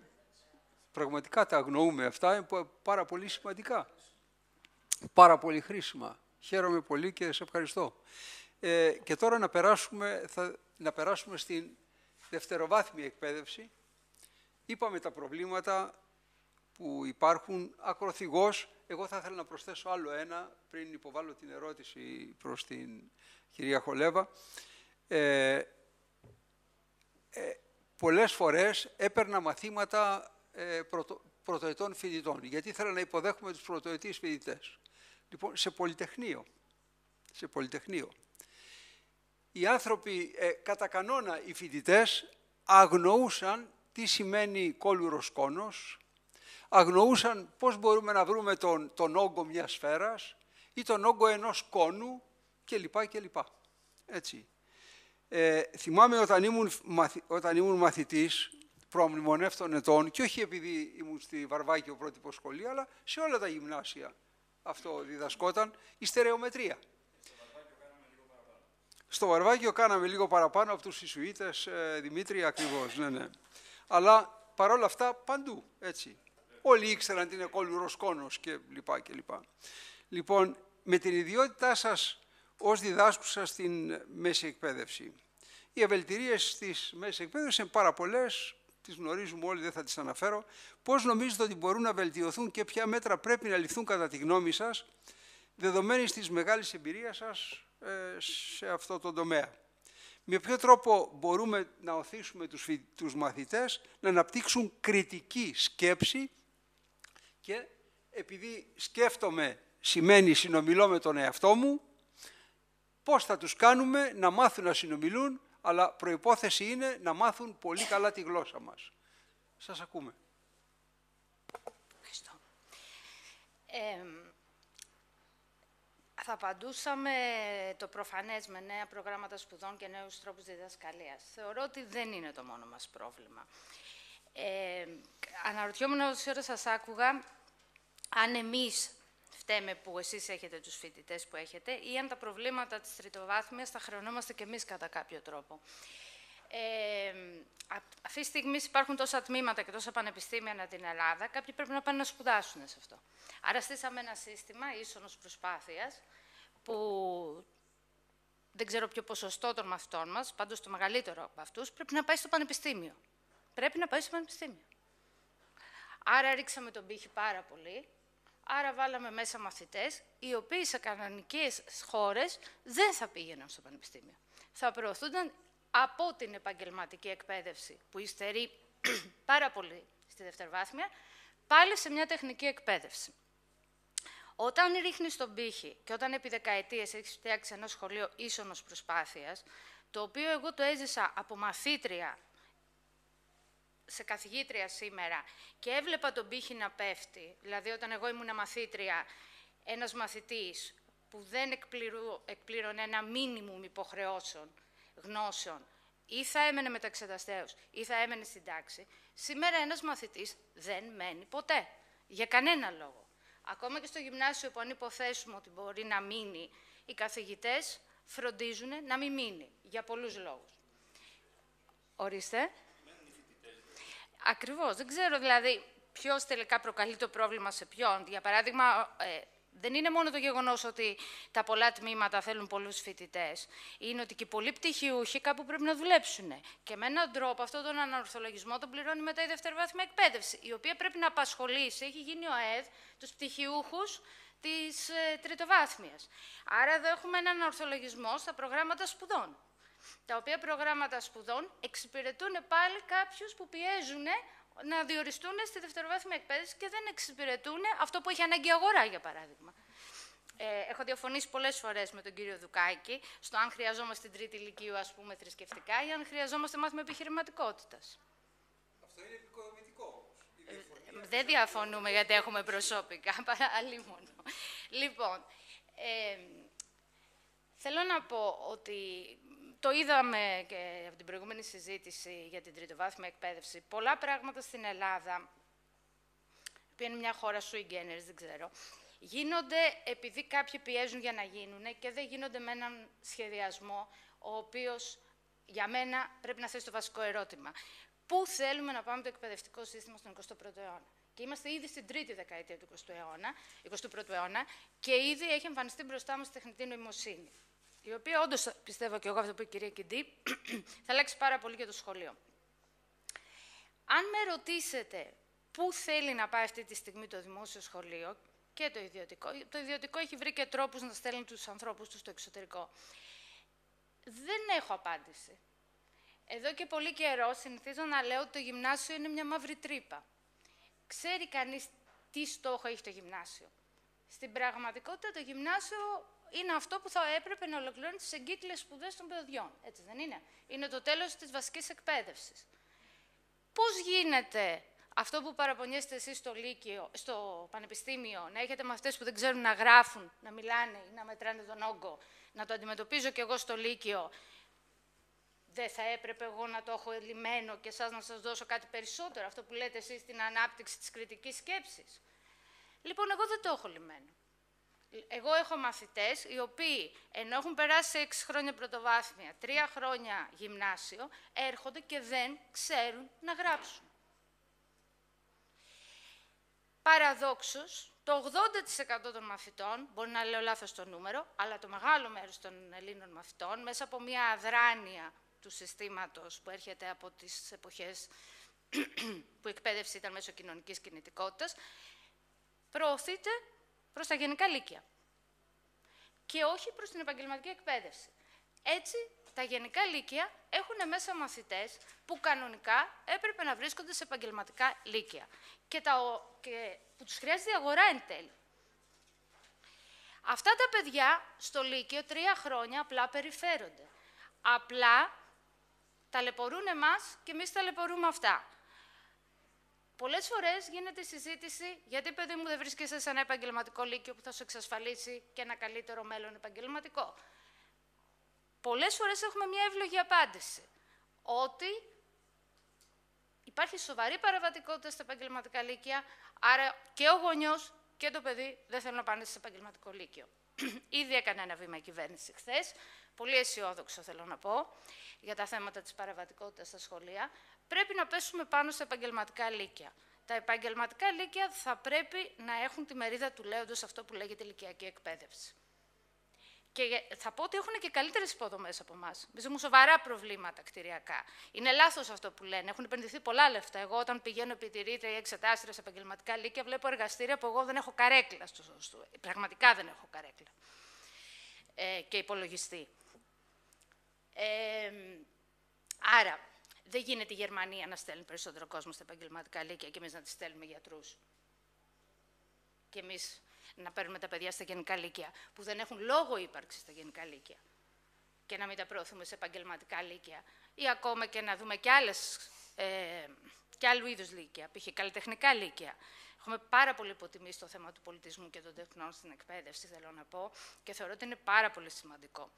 Πραγματικά τα αγνοούμε αυτά, είναι πάρα πολύ σημαντικά. Πάρα πολύ χρήσιμα. Χαίρομαι πολύ και σε ευχαριστώ. Ε, και τώρα να περάσουμε, θα, να περάσουμε στην δευτεροβάθμια εκπαίδευση. Είπαμε τα προβλήματα που υπάρχουν ακροθυγώς. Εγώ θα ήθελα να προσθέσω άλλο ένα πριν υποβάλω την ερώτηση προς την κυρία Χολέβα. Ε, ε, πολλές φορές έπαιρνα μαθήματα ε, πρωτο, πρωτοετών φοιτητών, γιατί ήθελα να υποδέχουμε τους πρωτοετής φοιτητές. Λοιπόν, σε πολυτεχνείο. Σε πολυτεχνείο. Οι άνθρωποι, ε, κατά κανόνα οι φοιτητές, αγνοούσαν τι σημαίνει κόλουρος κόνος, αγνοούσαν πώς μπορούμε να βρούμε τον, τον όγκο μιας σφαίρας ή τον όγκο ενός κόνου κλπ. κλπ. Έτσι. Ε, θυμάμαι όταν ήμουν, όταν ήμουν μαθητής προμνημονεύτων ετών και όχι επειδή ήμουν στη Βαρβάκιο πρότυπος σχολείο, αλλά σε όλα τα γυμνάσια αυτό διδασκόταν, η στερεομετρία. Στο Βαρβάκιο κάναμε λίγο παραπάνω από τους Ισουίτες, ε, Δημήτρη, ακριβώς, ναι, ναι. Αλλά παρόλα αυτά παντού, έτσι. Όλοι ήξεραν τι είναι κόλλουρος κόνος και λοιπά και λοιπά. Λοιπόν, με την ιδιότητά σας ως διδάσκουσα στην μέση εκπαίδευση. Οι ευελτηρίες της μέσης εκπαίδευσης είναι πάρα πολλές, τις γνωρίζουμε όλοι, δεν θα τις αναφέρω. Πώς νομίζετε ότι μπορούν να βελτιωθούν και ποια μέτρα πρέπει να ληφθούν κατά τη γνώμη σας, δεδομένης της μεγάλης εμπειρίας σας ε, σε αυτό το τομέα; Με ποιο τρόπο μπορούμε να οθήσουμε τους, τους μαθητές να αναπτύξουν κριτική σκέψη και επειδή σκέφτομαι σημαίνει συνομιλώ με τον εαυτό μου, πώς θα τους κάνουμε να μάθουν να συνομιλούν, αλλά προϋπόθεση είναι να μάθουν πολύ καλά τη γλώσσα μας. Σας ακούμε. Ευχαριστώ. θα απαντούσαμε το προφανές με νέα προγράμματα σπουδών και νέους τρόπους διδασκαλίας. Θεωρώ ότι δεν είναι το μόνο μας πρόβλημα. Ε, αναρωτιόμουν όσο ώρα σας άκουγα αν εμείς φταίμε που εσείς έχετε τους φοιτητές που έχετε ή αν τα προβλήματα της τριτοβάθμιας τα χρεωνόμαστε και εμείς κατά κάποιο τρόπο. Ε, αυτή τη στιγμή υπάρχουν τόσα τμήματα και τόσα πανεπιστήμια ανά την Ελλάδα, κάποιοι πρέπει να πάνε να σπουδάσουν σε αυτό. Άρα στήσαμε ένα σύστημα ίσονος προσπάθειας, που δεν ξέρω ποιο ποσοστό των μαθητών μας, πάντως το μεγαλύτερο από αυτούς, πρέπει να πάει στο πανεπιστήμιο. Πρέπει να πάει στο πανεπιστήμιο. Άρα ρίξαμε τον πύχη πάρα πολύ Άρα βάλαμε μέσα μαθητές, οι οποίοι σε κανονικές χώρες δεν θα πήγαιναν στο πανεπιστήμιο. Θα προωθούνταν από την επαγγελματική εκπαίδευση, που υστερεί πάρα πολύ στη δευτερβάθμια, πάλι σε μια τεχνική εκπαίδευση. Όταν ρίχνεις τον πύχη και όταν επί δεκαετίες έχεις φτιάξει ένα σχολείο ίσονος προσπάθειας, το οποίο εγώ το έζησα από μαθήτρια σε καθηγήτρια σήμερα και έβλεπα τον πύχη να πέφτει, δηλαδή όταν εγώ ήμουν μαθήτρια, ένας μαθητής που δεν εκπλήρωνε ένα μίνιμουμ υποχρεώσεων, γνώσεων, ή θα έμενε με μεταξεταστέως ή θα έμενε στην τάξη, σήμερα ένας μαθητής δεν μένει ποτέ, για κανένα λόγο. Ακόμα και στο γυμνάσιο που αν υποθέσουμε ότι μπορεί να μείνει, οι καθηγητές φροντίζουν να μην μείνει, για πολλούς λόγους. Ορίστε. Ακριβώς. Δεν ξέρω δηλαδή ποιος τελικά προκαλεί το πρόβλημα σε ποιον. Για παράδειγμα, ε, δεν είναι μόνο το γεγονός ότι τα πολλά τμήματα θέλουν πολλούς φοιτητές. Είναι ότι και οι πολλοί πτυχιούχοι κάπου πρέπει να δουλέψουν. Και με έναν τρόπο αυτόν τον ανορθολογισμό τον πληρώνει μετά η δευτεροβάθμια εκπαίδευση, η οποία πρέπει να απασχολήσει, έχει γίνει ο ΑΕΔ, τους πτυχιούχους της ε, τριτοβάθμιας. Άρα εδώ έχουμε έναν ορθολογισμό στα προγράμματα σπουδών τα οποία προγράμματα σπουδών εξυπηρετούν πάλι κάποιους που πιέζουν να διοριστούν στη δευτεροβάθμια εκπαίδευση και δεν εξυπηρετούν αυτό που έχει ανάγκη αγορά, για παράδειγμα. ε, έχω διαφωνήσει πολλές φορές με τον κύριο Δουκάκη στο αν χρειαζόμαστε την τρίτη ηλικίου, ας πούμε, θρησκευτικά ή αν χρειαζόμαστε μάθημα επιχειρηματικότητας. Αυτό είναι επικοδομητικό Ε, δεν διαφωνούμε γιατί έχουμε προσωπικά, παρά μόνο. Λοιπόν, ε, θέλω να πω ότι το είδαμε και από την προηγούμενη συζήτηση για την τριτοβάθμια εκπαίδευση. Πολλά πράγματα στην Ελλάδα, που είναι μια χώρα σου generis, δεν ξέρω, γίνονται επειδή κάποιοι πιέζουν για να γίνουν και δεν γίνονται με έναν σχεδιασμό, ο οποίος για μένα πρέπει να θέσει το βασικό ερώτημα. Πού θέλουμε να πάμε το εκπαιδευτικό σύστημα στον 21ο αιώνα; Και είμαστε ήδη στην τρίτη δεκαετία του 20ου αιώνα, 21ου αιώνα και ήδη έχει εμφανιστεί μπροστά μας τεχνητή νοημοσύνη η οποία όντως πιστεύω και εγώ αυτό που είπε η κυρία Κιντή, θα αλλάξει πάρα πολύ για το σχολείο. Αν με ρωτήσετε πού θέλει να πάει αυτή τη στιγμή το δημόσιο σχολείο και το ιδιωτικό, το ιδιωτικό έχει βρει και τρόπους να στέλνει τους ανθρώπους του στο εξωτερικό. Δεν έχω απάντηση. Εδώ και πολύ καιρό συνηθίζω να λέω ότι το γυμνάσιο είναι μια μαύρη τρύπα. Ξέρει κανείς τι στόχο έχει το γυμνάσιο. Στην πραγματικότητα το γυμνάσιο είναι αυτό που θα έπρεπε να ολοκληρώνει τις εγκύκλες σπουδές των παιδιών. Έτσι δεν είναι; Είναι το τέλος της βασικής εκπαίδευσης. Πώς γίνεται αυτό που παραπονιέστε εσείς στο, στο πανεπιστήμιο, να έχετε μαθητέ που δεν ξέρουν να γράφουν, να μιλάνε ή να μετράνε τον όγκο, να το αντιμετωπίζω κι εγώ στο Λύκειο, δεν θα έπρεπε εγώ να το έχω ελλημένο και εσάς να σας δώσω κάτι περισσότερο, αυτό που λέτε εσείς στην ανάπτυξη της κριτικής σκέψης; Λοιπόν, εγώ δεν το έχω λυμμένο. Εγώ έχω μαθητές οι οποίοι ενώ έχουν περάσει έξι χρόνια πρωτοβάθμια, τρία χρόνια γυμνάσιο, έρχονται και δεν ξέρουν να γράψουν. Παραδόξως, το 80% των μαθητών, μπορεί να λέω λάθος το νούμερο, αλλά το μεγάλο μέρος των Ελλήνων μαθητών, μέσα από μια αδράνεια του συστήματος που έρχεται από τις εποχές που η εκπαίδευση ήταν μέσω κοινωνικής κινητικότητας, προωθείται προς τα γενικά λύκεια και όχι προς την επαγγελματική εκπαίδευση. Έτσι, τα γενικά λύκεια έχουν μέσα μαθητές που κανονικά έπρεπε να βρίσκονται σε επαγγελματικά λύκεια και, τα, και που τους χρειάζεται η αγορά εν τέλει. Αυτά τα παιδιά στο Λύκειο τρία χρόνια απλά περιφέρονται. Απλά ταλαιπωρούν εμάς και εμείς ταλαιπωρούμε αυτά. Πολλές φορές γίνεται συζήτηση γιατί, παιδί μου, δεν βρίσκεσαι σε ένα επαγγελματικό λύκειο που θα σου εξασφαλίσει και ένα καλύτερο μέλλον επαγγελματικό. Πολλές φορές έχουμε μια εύλογη απάντηση. Ότι υπάρχει σοβαρή παραβατικότητα στα επαγγελματικά λύκεια, άρα και ο γονιός και το παιδί δεν θέλουν να πάνε σε επαγγελματικό λύκειο. Ήδη έκανε ένα βήμα η κυβέρνηση χθες. Πολύ αισιόδοξο θέλω να πω για τα θέματα της παραβατικότητας στα σχολεία πρέπει να πέσουμε πάνω σε επαγγελματικά λύκεια. Τα επαγγελματικά λύκεια θα πρέπει να έχουν τη μερίδα του λέοντος αυτό που λέγεται ηλικιακή εκπαίδευση. Και θα πω ότι έχουν και καλύτερες υποδομές από εμάς. Εμείς σοβαρά προβλήματα κτηριακά. Είναι λάθος αυτό που λένε. Έχουν επενδυθεί πολλά λεφτά. Εγώ, όταν πηγαίνω επιτηρήτρια ή εξετάστρια σε επαγγελματικά λύκεια, βλέπω εργαστήρια που εγώ δεν έχω καρέκλα. Στο, στο, πραγματικά δεν έχω καρέκλα. Ε, και υπολογιστή. Ε, άρα, δεν γίνεται η Γερμανία να στέλνει περισσότερο κόσμο στα επαγγελματικά λύκεια και εμείς να τη στέλνουμε γιατρούς. Και εμείς να παίρνουμε τα παιδιά στα γενικά λύκεια που δεν έχουν λόγο ύπαρξη στα γενικά λύκεια και να μην τα προωθούμε σε επαγγελματικά λύκεια ή ακόμα και να δούμε και, άλλες, ε, και άλλου είδους λύκεια, π.χ. καλλιτεχνικά λύκεια. Έχουμε πάρα πολύ υποτιμήσει το θέμα του πολιτισμού και των τεχνών στην εκπαίδευση, θέλω να πω, και θεωρώ ότι είναι πάρα πολύ σημαντικό.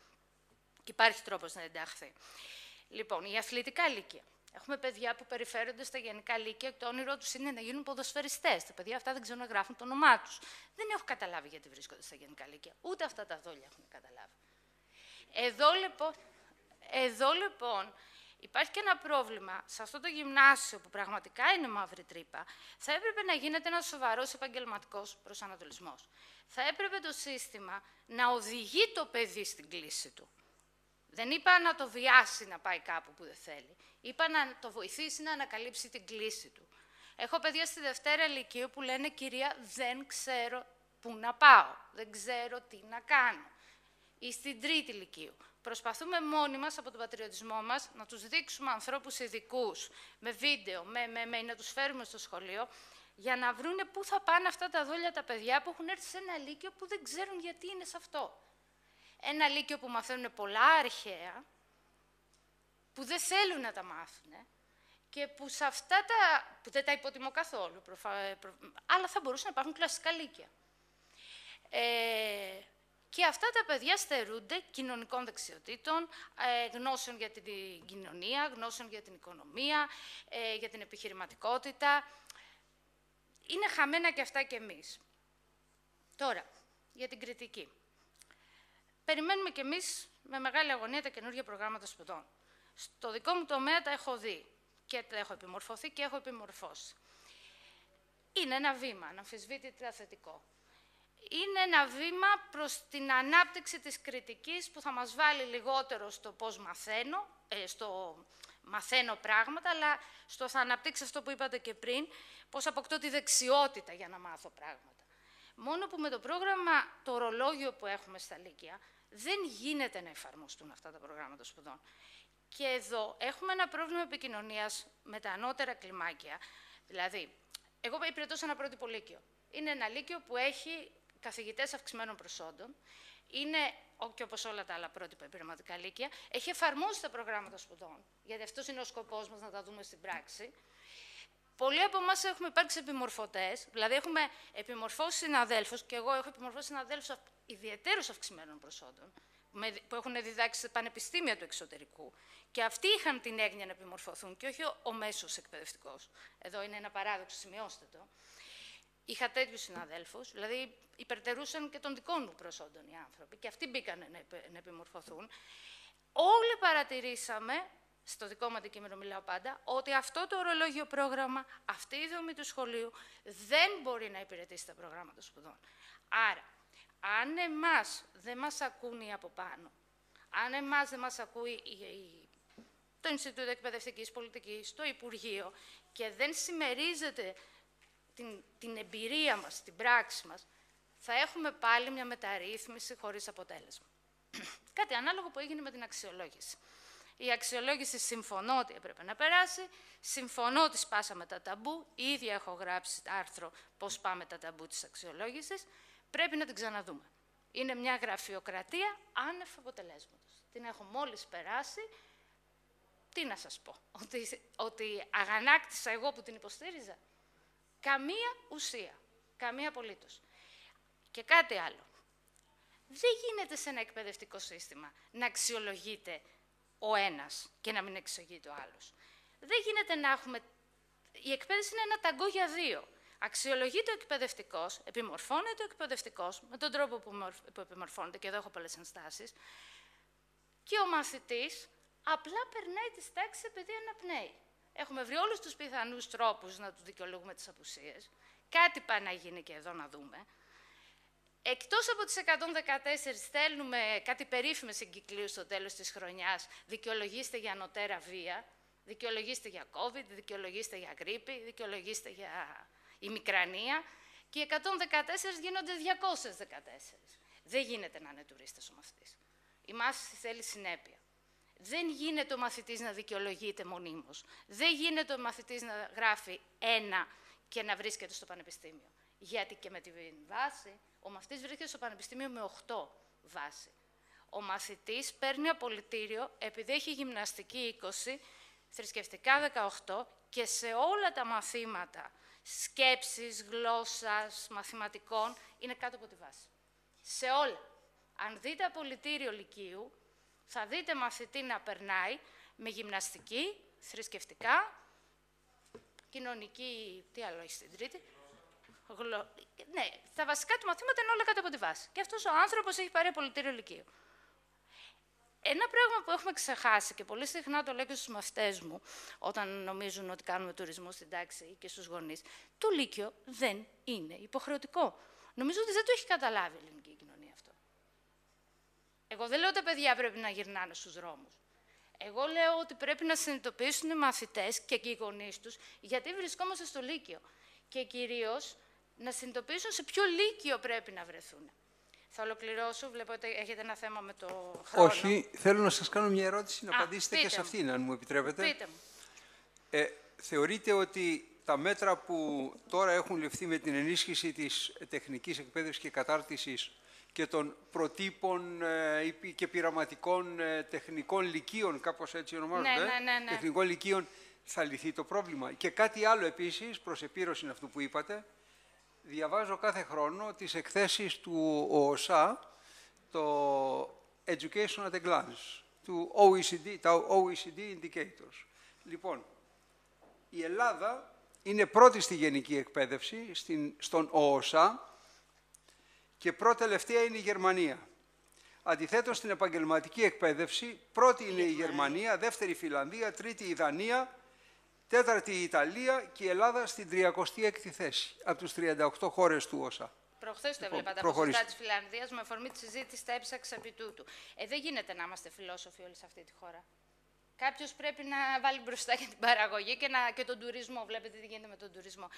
Και υπάρχει τρόπος να ενταχθεί. Λοιπόν, η αθλητικά λύκεια. Έχουμε παιδιά που περιφέρονται στα γενικά λύκεια και το όνειρό τους είναι να γίνουν ποδοσφαιριστές. Τα παιδιά αυτά δεν ξέρουν να γράφουν το όνομά τους. Δεν έχω καταλάβει γιατί βρίσκονται στα γενικά λύκεια. Ούτε αυτά τα δόλια έχουν καταλάβει. Εδώ λοιπόν, εδώ λοιπόν υπάρχει και ένα πρόβλημα. Σε αυτό το γυμνάσιο που πραγματικά είναι μαύρη τρύπα, θα έπρεπε να γίνεται ένας σοβαρός επαγγελματικός προσανατολισμός. Θα έπρεπε το σύστημα να οδηγεί το παιδί στην κλίση του. Δεν είπα να το βιάσει να πάει κάπου που δεν θέλει. Είπα να το βοηθήσει να ανακαλύψει την κλίση του. Έχω παιδιά στη Δευτέρα Λυκείου που λένε «Κυρία, δεν ξέρω πού να πάω, δεν ξέρω τι να κάνω». Ή στην Τρίτη Λυκείου. Προσπαθούμε μόνοι μας, από τον πατριωτισμό μας, να τους δείξουμε ανθρώπους ειδικούς με βίντεο, με, με, με, να τους φέρουμε στο σχολείο, για να βρούνε πού θα πάνε αυτά τα δόλια τα παιδιά που έχουν έρθει σε ένα λύκειο που δεν ξέρουν γιατί είναι σε αυτό. Ένα λύκειο που μαθαίνουν πολλά αρχαία, που δεν θέλουν να τα μάθουν και που σε αυτά τα... που δεν τα υποτιμώ καθόλου, αλλά θα μπορούσαν να υπάρχουν κλασικά λύκεια. Ε, και αυτά τα παιδιά στερούνται κοινωνικών δεξιοτήτων, ε, γνώσεων για την κοινωνία, γνώσεων για την οικονομία, ε, για την επιχειρηματικότητα. Είναι χαμένα και αυτά και εμείς. Τώρα, για την κριτική. Περιμένουμε κι εμείς με μεγάλη αγωνία τα καινούργια προγράμματα σπουδών. Στο δικό μου τομέα τα έχω δει και τα έχω επιμορφωθεί και έχω επιμορφώσει. Είναι ένα βήμα, αναμφισβήτητα θετικό είναι ένα βήμα προς την ανάπτυξη της κριτικής που θα μας βάλει λιγότερο στο πώς μαθαίνω, ε, στο μαθαίνω πράγματα, αλλά στο θα αναπτύξει αυτό που είπατε και πριν, πώς αποκτώ τη δεξιότητα για να μάθω πράγματα. Μόνο που με το πρόγραμμα, το ορολόγιο που έχουμε στα Λύκεια, δεν γίνεται να εφαρμοστούν αυτά τα προγράμματα σπουδών. Και εδώ έχουμε ένα πρόβλημα επικοινωνίας με τα ανώτερα κλιμάκια. Δηλαδή, εγώ υπηρετώ ένα πρότυπο Λύκειο. Είναι ένα Λύκειο που έχει καθηγητές αυξημένων προσόντων, είναι, και όπως όλα τα άλλα πρότυπα επιχειρηματικά λύκεια, έχει εφαρμόσει τα προγράμματα σπουδών, γιατί αυτός είναι ο σκοπός μας να τα δούμε στην πράξη. Πολλοί από εμάς έχουμε υπάρξει επιμορφωτές, δηλαδή έχουμε επιμορφώσει συναδέλφους, και εγώ έχω επιμορφώσει συναδέλφους ιδιαίτερως αυξημένων προσόντων, που έχουν διδάξει σε πανεπιστήμια του εξωτερικού. Και αυτοί είχαν την έγνοια να επιμορφωθούν και όχι ο μέσος εκπαιδευτικός. Εδώ είναι ένα παράδοξο, σημειώστε το. Είχα τέτοιους συναδέλφους, δηλαδή υπερτερούσαν και των δικών μου προσόντων οι άνθρωποι και αυτοί μπήκαν να επιμορφωθούν. Όλοι παρατηρήσαμε, στο δικό μου αντικείμενο μιλάω πάντα, ότι αυτό το ορολόγιο πρόγραμμα, αυτή η δομή του σχολείου δεν μπορεί να υπηρετήσει τα προγράμματα σπουδών. Άρα, αν εμάς δεν μας ακούνε από πάνω, αν εμάς δεν μας ακούει το Ινστιτούτο Εκπαιδευτικής Πολιτικής, το Υπουργείο και δεν συμμερίζεται την, την εμπειρία μας, την πράξη μας, θα έχουμε πάλι μια μεταρρύθμιση χωρίς αποτέλεσμα. Κάτι ανάλογο που έγινε με την αξιολόγηση. Η αξιολόγηση συμφωνώ ότι έπρεπε να περάσει, συμφωνώ ότι σπάσαμε τα ταμπού, ήδη έχω γράψει άρθρο πώς πάμε τα ταμπού της αξιολόγησης, πρέπει να την ξαναδούμε. Είναι μια γραφειοκρατία άνευ αποτελέσματος. Την έχω μόλις περάσει, τι να σας πω, ότι, ότι αγανάκτησα εγώ που την υποστήριζα. Καμία ουσία. Καμία απολύτως. Και κάτι άλλο. Δεν γίνεται σε ένα εκπαιδευτικό σύστημα να αξιολογείται ο ένας και να μην αξιολογείται ο άλλος. Δεν γίνεται να έχουμε... Η εκπαίδευση είναι ένα ταγκό για δύο. Αξιολογείται ο εκπαιδευτικός, επιμορφώνεται ο εκπαιδευτικός με τον τρόπο που επιμορφώνεται, και εδώ έχω πολλές ενστάσεις, και ο μαθητής απλά περνάει τις τάξεις επειδή αναπνέει. Έχουμε βρει όλους τους πιθανούς τρόπους να του δικαιολογούμε τις απουσίες. Κάτι πάει να γίνει και εδώ να δούμε. Εκτός από τις 114 στέλνουμε κάτι περίφημες εγκυκλίους στο τέλος της χρονιάς. Δικαιολογήστε για ανωτέρα βία, δικαιολογήστε για COVID, δικαιολογήστε για γρήπη, δικαιολογήστε για ημικρανία. Και οι 114 γίνονται 214. Δεν γίνεται να είναι τουρίστες ο μαθητής. Η μάθηση θέλει συνέπεια. Δεν γίνεται ο μαθητής να δικαιολογείται μονίμως. Δεν γίνεται ο μαθητής να γράφει ένα και να βρίσκεται στο πανεπιστήμιο. Γιατί και με τη βάση, ο μαθητής βρίσκεται στο πανεπιστήμιο με 8 βάση. Ο μαθητής παίρνει απολυτήριο επειδή έχει γυμναστική 20, θρησκευτικά 18 και σε όλα τα μαθήματα σκέψης, γλώσσας, μαθηματικών είναι κάτω από τη βάση. Σε όλα. Αν δείτε απολυτήριο λυκείου, θα δείτε μαθητή να περνάει με γυμναστική, θρησκευτικά, κοινωνική, τι άλλο έχει στην τρίτη, Γλω... Ναι, τα βασικά του μαθήματα είναι όλα κάτω από τη βάση. Και αυτός ο άνθρωπος έχει πάρει απολυτήριο ηλικίου. Ένα πράγμα που έχουμε ξεχάσει και πολύ συχνά το λέω και στους μαθητές μου, όταν νομίζουν ότι κάνουμε τουρισμό στην τάξη και στους γονείς, το Λύκειο δεν είναι υποχρεωτικό. Νομίζω ότι δεν το έχει καταλάβει η ελληνική κοινωνία αυτό. Εγώ δεν λέω ότι τα παιδιά πρέπει να γυρνάνε στους δρόμους. Εγώ λέω ότι πρέπει να συνειδητοποιήσουν οι μαθητές και οι γονείς τους γιατί βρισκόμαστε στο Λύκειο. Και κυρίως να συνειδητοποιήσουν σε ποιο Λύκειο πρέπει να βρεθούν. Θα ολοκληρώσω. Βλέπω ότι έχετε ένα θέμα με το χρόνο. Όχι. Θέλω να σας κάνω μια ερώτηση να απαντήσετε και σε αυτήν, αν μου επιτρέπετε. Πείτε μου. Ε, θεωρείτε ότι τα μέτρα που τώρα έχουν ληφθεί με την ενίσχυση της τεχνικής εκπαίδευσης και κατάρτισης και των προτύπων ε, και πειραματικών ε, τεχνικών λυκείων, κάπως έτσι ονομάζονται, ναι, ναι, ναι, ναι. τεχνικών λυκείων, θα λυθεί το πρόβλημα. Και κάτι άλλο επίσης, προς επίρρωση αυτού που είπατε, διαβάζω κάθε χρόνο τις εκθέσεις του ΟΟΣΑ, το Education at a Glance, του OECD, τα OECD Indicators. Λοιπόν, η Ελλάδα είναι πρώτη στη γενική εκπαίδευση, στην, στον ΟΟΣΑ, και πρώτη τελευταία είναι η Γερμανία. Αντιθέτως, στην επαγγελματική εκπαίδευση, πρώτη είναι η Γερμανία, δεύτερη η Φιλανδία, τρίτη η Δανία, τέταρτη η Ιταλία και η Ελλάδα στην 36η θέση από τους 38 χώρες του ΩΣΑ. Προχθές το λοιπόν, έβλεπα τα ποσοστά της Φιλανδίας με αφορμή τη συζήτηση, τα έψαξα επί τούτου. Ε, δεν γίνεται να είμαστε φιλόσοφοι όλοι σε αυτή τη χώρα. Κάποιος πρέπει να βάλει μπροστά και την παραγωγή και, να, και τον τουρισμό. Βλέπετε τι γίνεται με τον τουρισμό.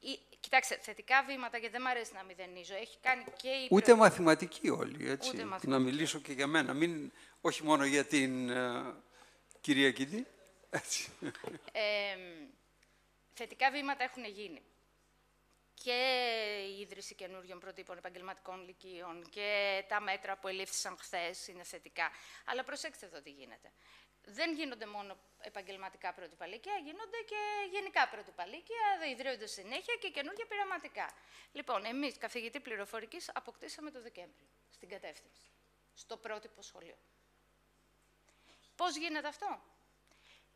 Ή, κοιτάξτε, θετικά βήματα, γιατί δεν μου αρέσει να μηδενίζω. Έχει κάνει και η Ούτε μαθηματικοί όλοι, έτσι. Ούτε μαθηματική. Να μιλήσω και για μένα. Μην, όχι μόνο για την uh, κυρία Κιτή. Έτσι. Ε, θετικά βήματα έχουν γίνει. Και η ίδρυση καινούριων προτύπων επαγγελματικών λυκείων και τα μέτρα που ελήφθησαν χθες είναι θετικά. Αλλά προσέξτε εδώ τι γίνεται δεν γίνονται μόνο επαγγελματικά πρότυπα λύκεια, γίνονται και γενικά πρότυπα λύκεια, ιδρύονται συνέχεια και καινούργια πειραματικά. Λοιπόν, εμείς, καθηγητή πληροφορικής, αποκτήσαμε το Δεκέμβριο στην κατεύθυνση, στο πρότυπο σχολείο. Πώς γίνεται αυτό,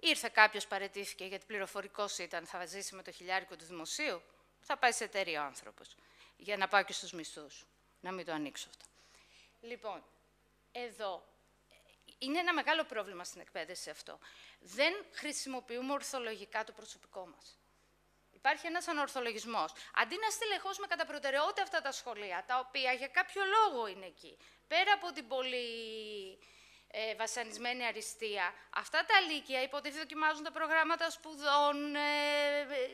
Ήρθε κάποιος, παρετήθηκε γιατί πληροφορικός ήταν, θα ζήσει με το χιλιάρικο του δημοσίου. Θα πάει σε εταιρεία ο άνθρωπος. Για να πάω και στους μισθούς. Να μην το ανοίξω αυτό. Λοιπόν, εδώ είναι ένα μεγάλο πρόβλημα στην εκπαίδευση αυτό. Δεν χρησιμοποιούμε ορθολογικά το προσωπικό μας. Υπάρχει ένας ανορθολογισμός. Αντί να στελεχώσουμε κατά προτεραιότητα αυτά τα σχολεία, τα οποία για κάποιο λόγο είναι εκεί, πέρα από την πολύ ε, βασανισμένη αριστεία, αυτά τα λύκεια υποτίθεται δοκιμάζουν τα προγράμματα σπουδών, ε, ε,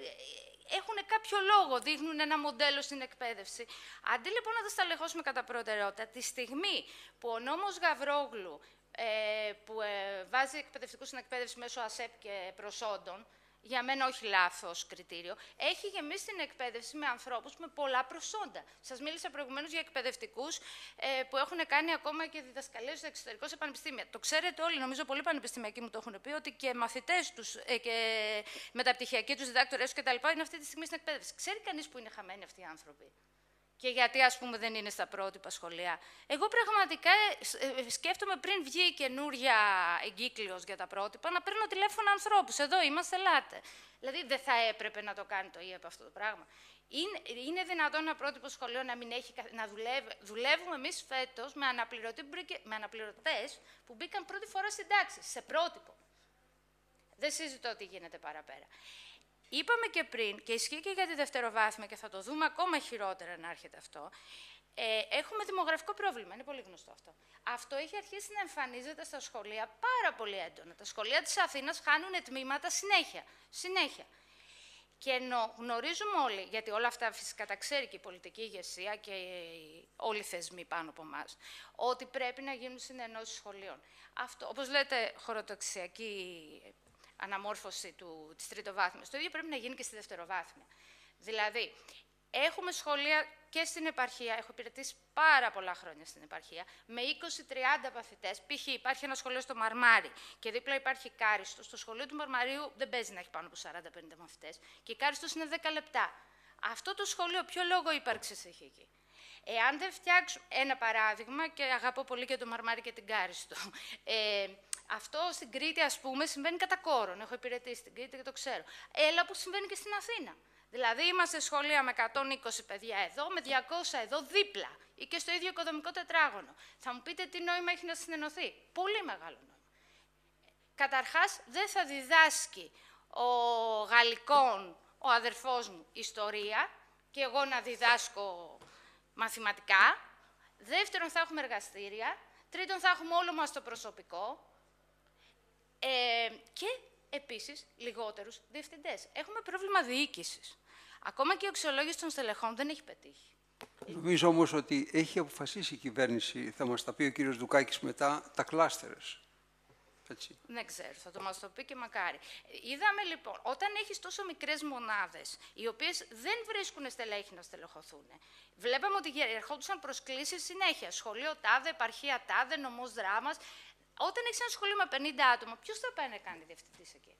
έχουν κάποιο λόγο, δείχνουν ένα μοντέλο στην εκπαίδευση. Αντί λοιπόν να τα σταλεχώσουμε κατά προτεραιότητα, τη στιγμή που ο νόμος Γαβρόγλου ε, που ε, βάζει εκπαιδευτικούς στην εκπαίδευση μέσω ΑΣΕΠ και προσόντων, για μένα όχι λάθος κριτήριο, έχει γεμίσει την εκπαίδευση με ανθρώπους με πολλά προσόντα. Σας μίλησα προηγουμένως για εκπαιδευτικούς ε, που έχουν κάνει ακόμα και διδασκαλίες στο εξωτερικό σε πανεπιστήμια. Το ξέρετε όλοι, νομίζω πολλοί πανεπιστημιακοί μου το έχουν πει, ότι και μαθητές τους ε, και μεταπτυχιακοί τους διδάκτορέ τους κτλ. είναι αυτή τη στιγμή στην εκπαίδευση. Ξέρει κανείς που είναι χαμένοι αυτοί οι άνθρωποι; Και γιατί ας πούμε δεν είναι στα πρότυπα σχολεία. Εγώ πραγματικά ε, ε, σκέφτομαι πριν βγει η καινούρια εγκύκλειος για τα πρότυπα να παίρνω τηλέφωνο ανθρώπους. Εδώ είμαστε, ελάτε. Δηλαδή δεν θα έπρεπε να το κάνει το ΙΕΠ αυτό το πράγμα. Είναι, είναι δυνατόν ένα πρότυπο σχολείο να μην έχει να δουλεύει. Δουλεύουμε εμείς φέτος με, με αναπληρωτές που μπήκαν πρώτη φορά στην τάξη, σε πρότυπο. Δεν συζητώ τι γίνεται παραπέρα. Είπαμε και πριν, και ισχύει και για τη δευτεροβάθμια και θα το δούμε ακόμα χειρότερα να έρχεται αυτό, ε, έχουμε δημογραφικό πρόβλημα, είναι πολύ γνωστό αυτό. Αυτό έχει αρχίσει να εμφανίζεται στα σχολεία πάρα πολύ έντονα. Τα σχολεία της Αθήνας χάνουν τμήματα συνέχεια. συνέχεια. Και ενώ γνωρίζουμε όλοι, γιατί όλα αυτά φυσικά τα ξέρει και η πολιτική ηγεσία και όλοι οι θεσμοί πάνω από εμάς, ότι πρέπει να γίνουν συνενώσεις σχολείων. Αυτό, όπως λέτε, χωροτοξιακή αναμόρφωση του, της τριτοβάθμιας. Το ίδιο πρέπει να γίνει και στη δευτεροβάθμια. Δηλαδή, έχουμε σχολεία και στην επαρχία, έχω υπηρετήσει πάρα πολλά χρόνια στην επαρχία, με 20-30 παθητές. Π.χ. υπάρχει ένα σχολείο στο Μαρμάρι και δίπλα υπάρχει Κάριστο. Στο σχολείο του Μαρμαρίου δεν παίζει να έχει πάνω από 40-50 μαθητές και η Κάριστος είναι 10 λεπτά. Αυτό το σχολείο, ποιο λόγο ύπαρξης έχει εκεί; Εάν δεν φτιάξουμε ένα παράδειγμα, και αγαπώ πολύ και το Μαρμάρι και την Κάριστο, ε, αυτό στην Κρήτη, ας πούμε, συμβαίνει κατά κόρον. Έχω υπηρετήσει στην Κρήτη και το ξέρω. Έλα που συμβαίνει και στην Αθήνα. Δηλαδή, είμαστε σχολεία με 120 παιδιά εδώ, με 200 εδώ δίπλα ή και στο ίδιο οικοδομικό τετράγωνο. Θα μου πείτε τι νόημα έχει να συνενωθεί. Πολύ μεγάλο νόημα. Καταρχάς, δεν θα διδάσκει ο γαλλικών, ο αδερφός μου, ιστορία και εγώ να διδάσκω μαθηματικά. Δεύτερον, θα έχουμε εργαστήρια. Τρίτον, θα έχουμε όλο μας το προσωπικό. Ε, και επίσης λιγότερους διευθυντές. Έχουμε πρόβλημα διοίκησης. Ακόμα και η αξιολόγηση των στελεχών δεν έχει πετύχει. Νομίζω όμως ότι έχει αποφασίσει η κυβέρνηση, θα μας τα πει ο κύριος Δουκάκης μετά, τα κλάστερες. Έτσι. Δεν ξέρω, θα το μας το πει και μακάρι. Είδαμε λοιπόν, όταν έχεις τόσο μικρές μονάδες, οι οποίες δεν βρίσκουν στελέχη να στελεχωθούν, βλέπαμε ότι ερχόντουσαν προσκλήσεις συνέχεια. Σχολείο τάδε, επαρχία τάδε, νομός δράμας. Όταν έχεις ένα σχολείο με 50 άτομα, ποιος θα πάει να κάνει διευθυντής εκεί;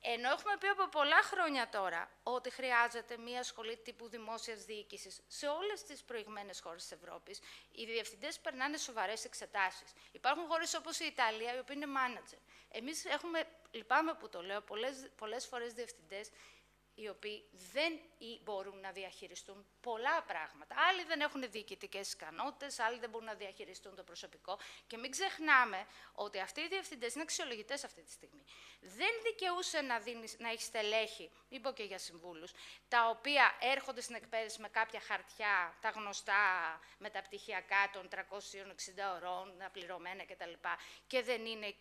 Ενώ έχουμε πει από πολλά χρόνια τώρα ότι χρειάζεται μια σχολή τύπου δημόσιας διοίκησης σε όλες τις προηγμένες χώρες της Ευρώπης, οι διευθυντές περνάνε σοβαρές εξετάσεις. Υπάρχουν χώρες όπως η Ιταλία, οι οποίοι είναι μάνατζερ. Εμείς έχουμε, λυπάμαι που το λέω, πολλές φορές διευθυντές οι οποίοι δεν μπορούν να διαχειριστούν πολλά πράγματα. Άλλοι δεν έχουν διοικητικές ικανότητες, άλλοι δεν μπορούν να διαχειριστούν το προσωπικό. Και μην ξεχνάμε ότι αυτοί οι διευθυντές είναι αξιολογητές αυτή τη στιγμή. Δεν δικαιούσε να, δίνεις, να έχεις στελέχη, μην πω και για συμβούλους, τα οποία έρχονται στην εκπαίδευση με κάποια χαρτιά, τα γνωστά μεταπτυχιακά των 360 ωρών, απληρωμένα κτλ. Και δεν είναι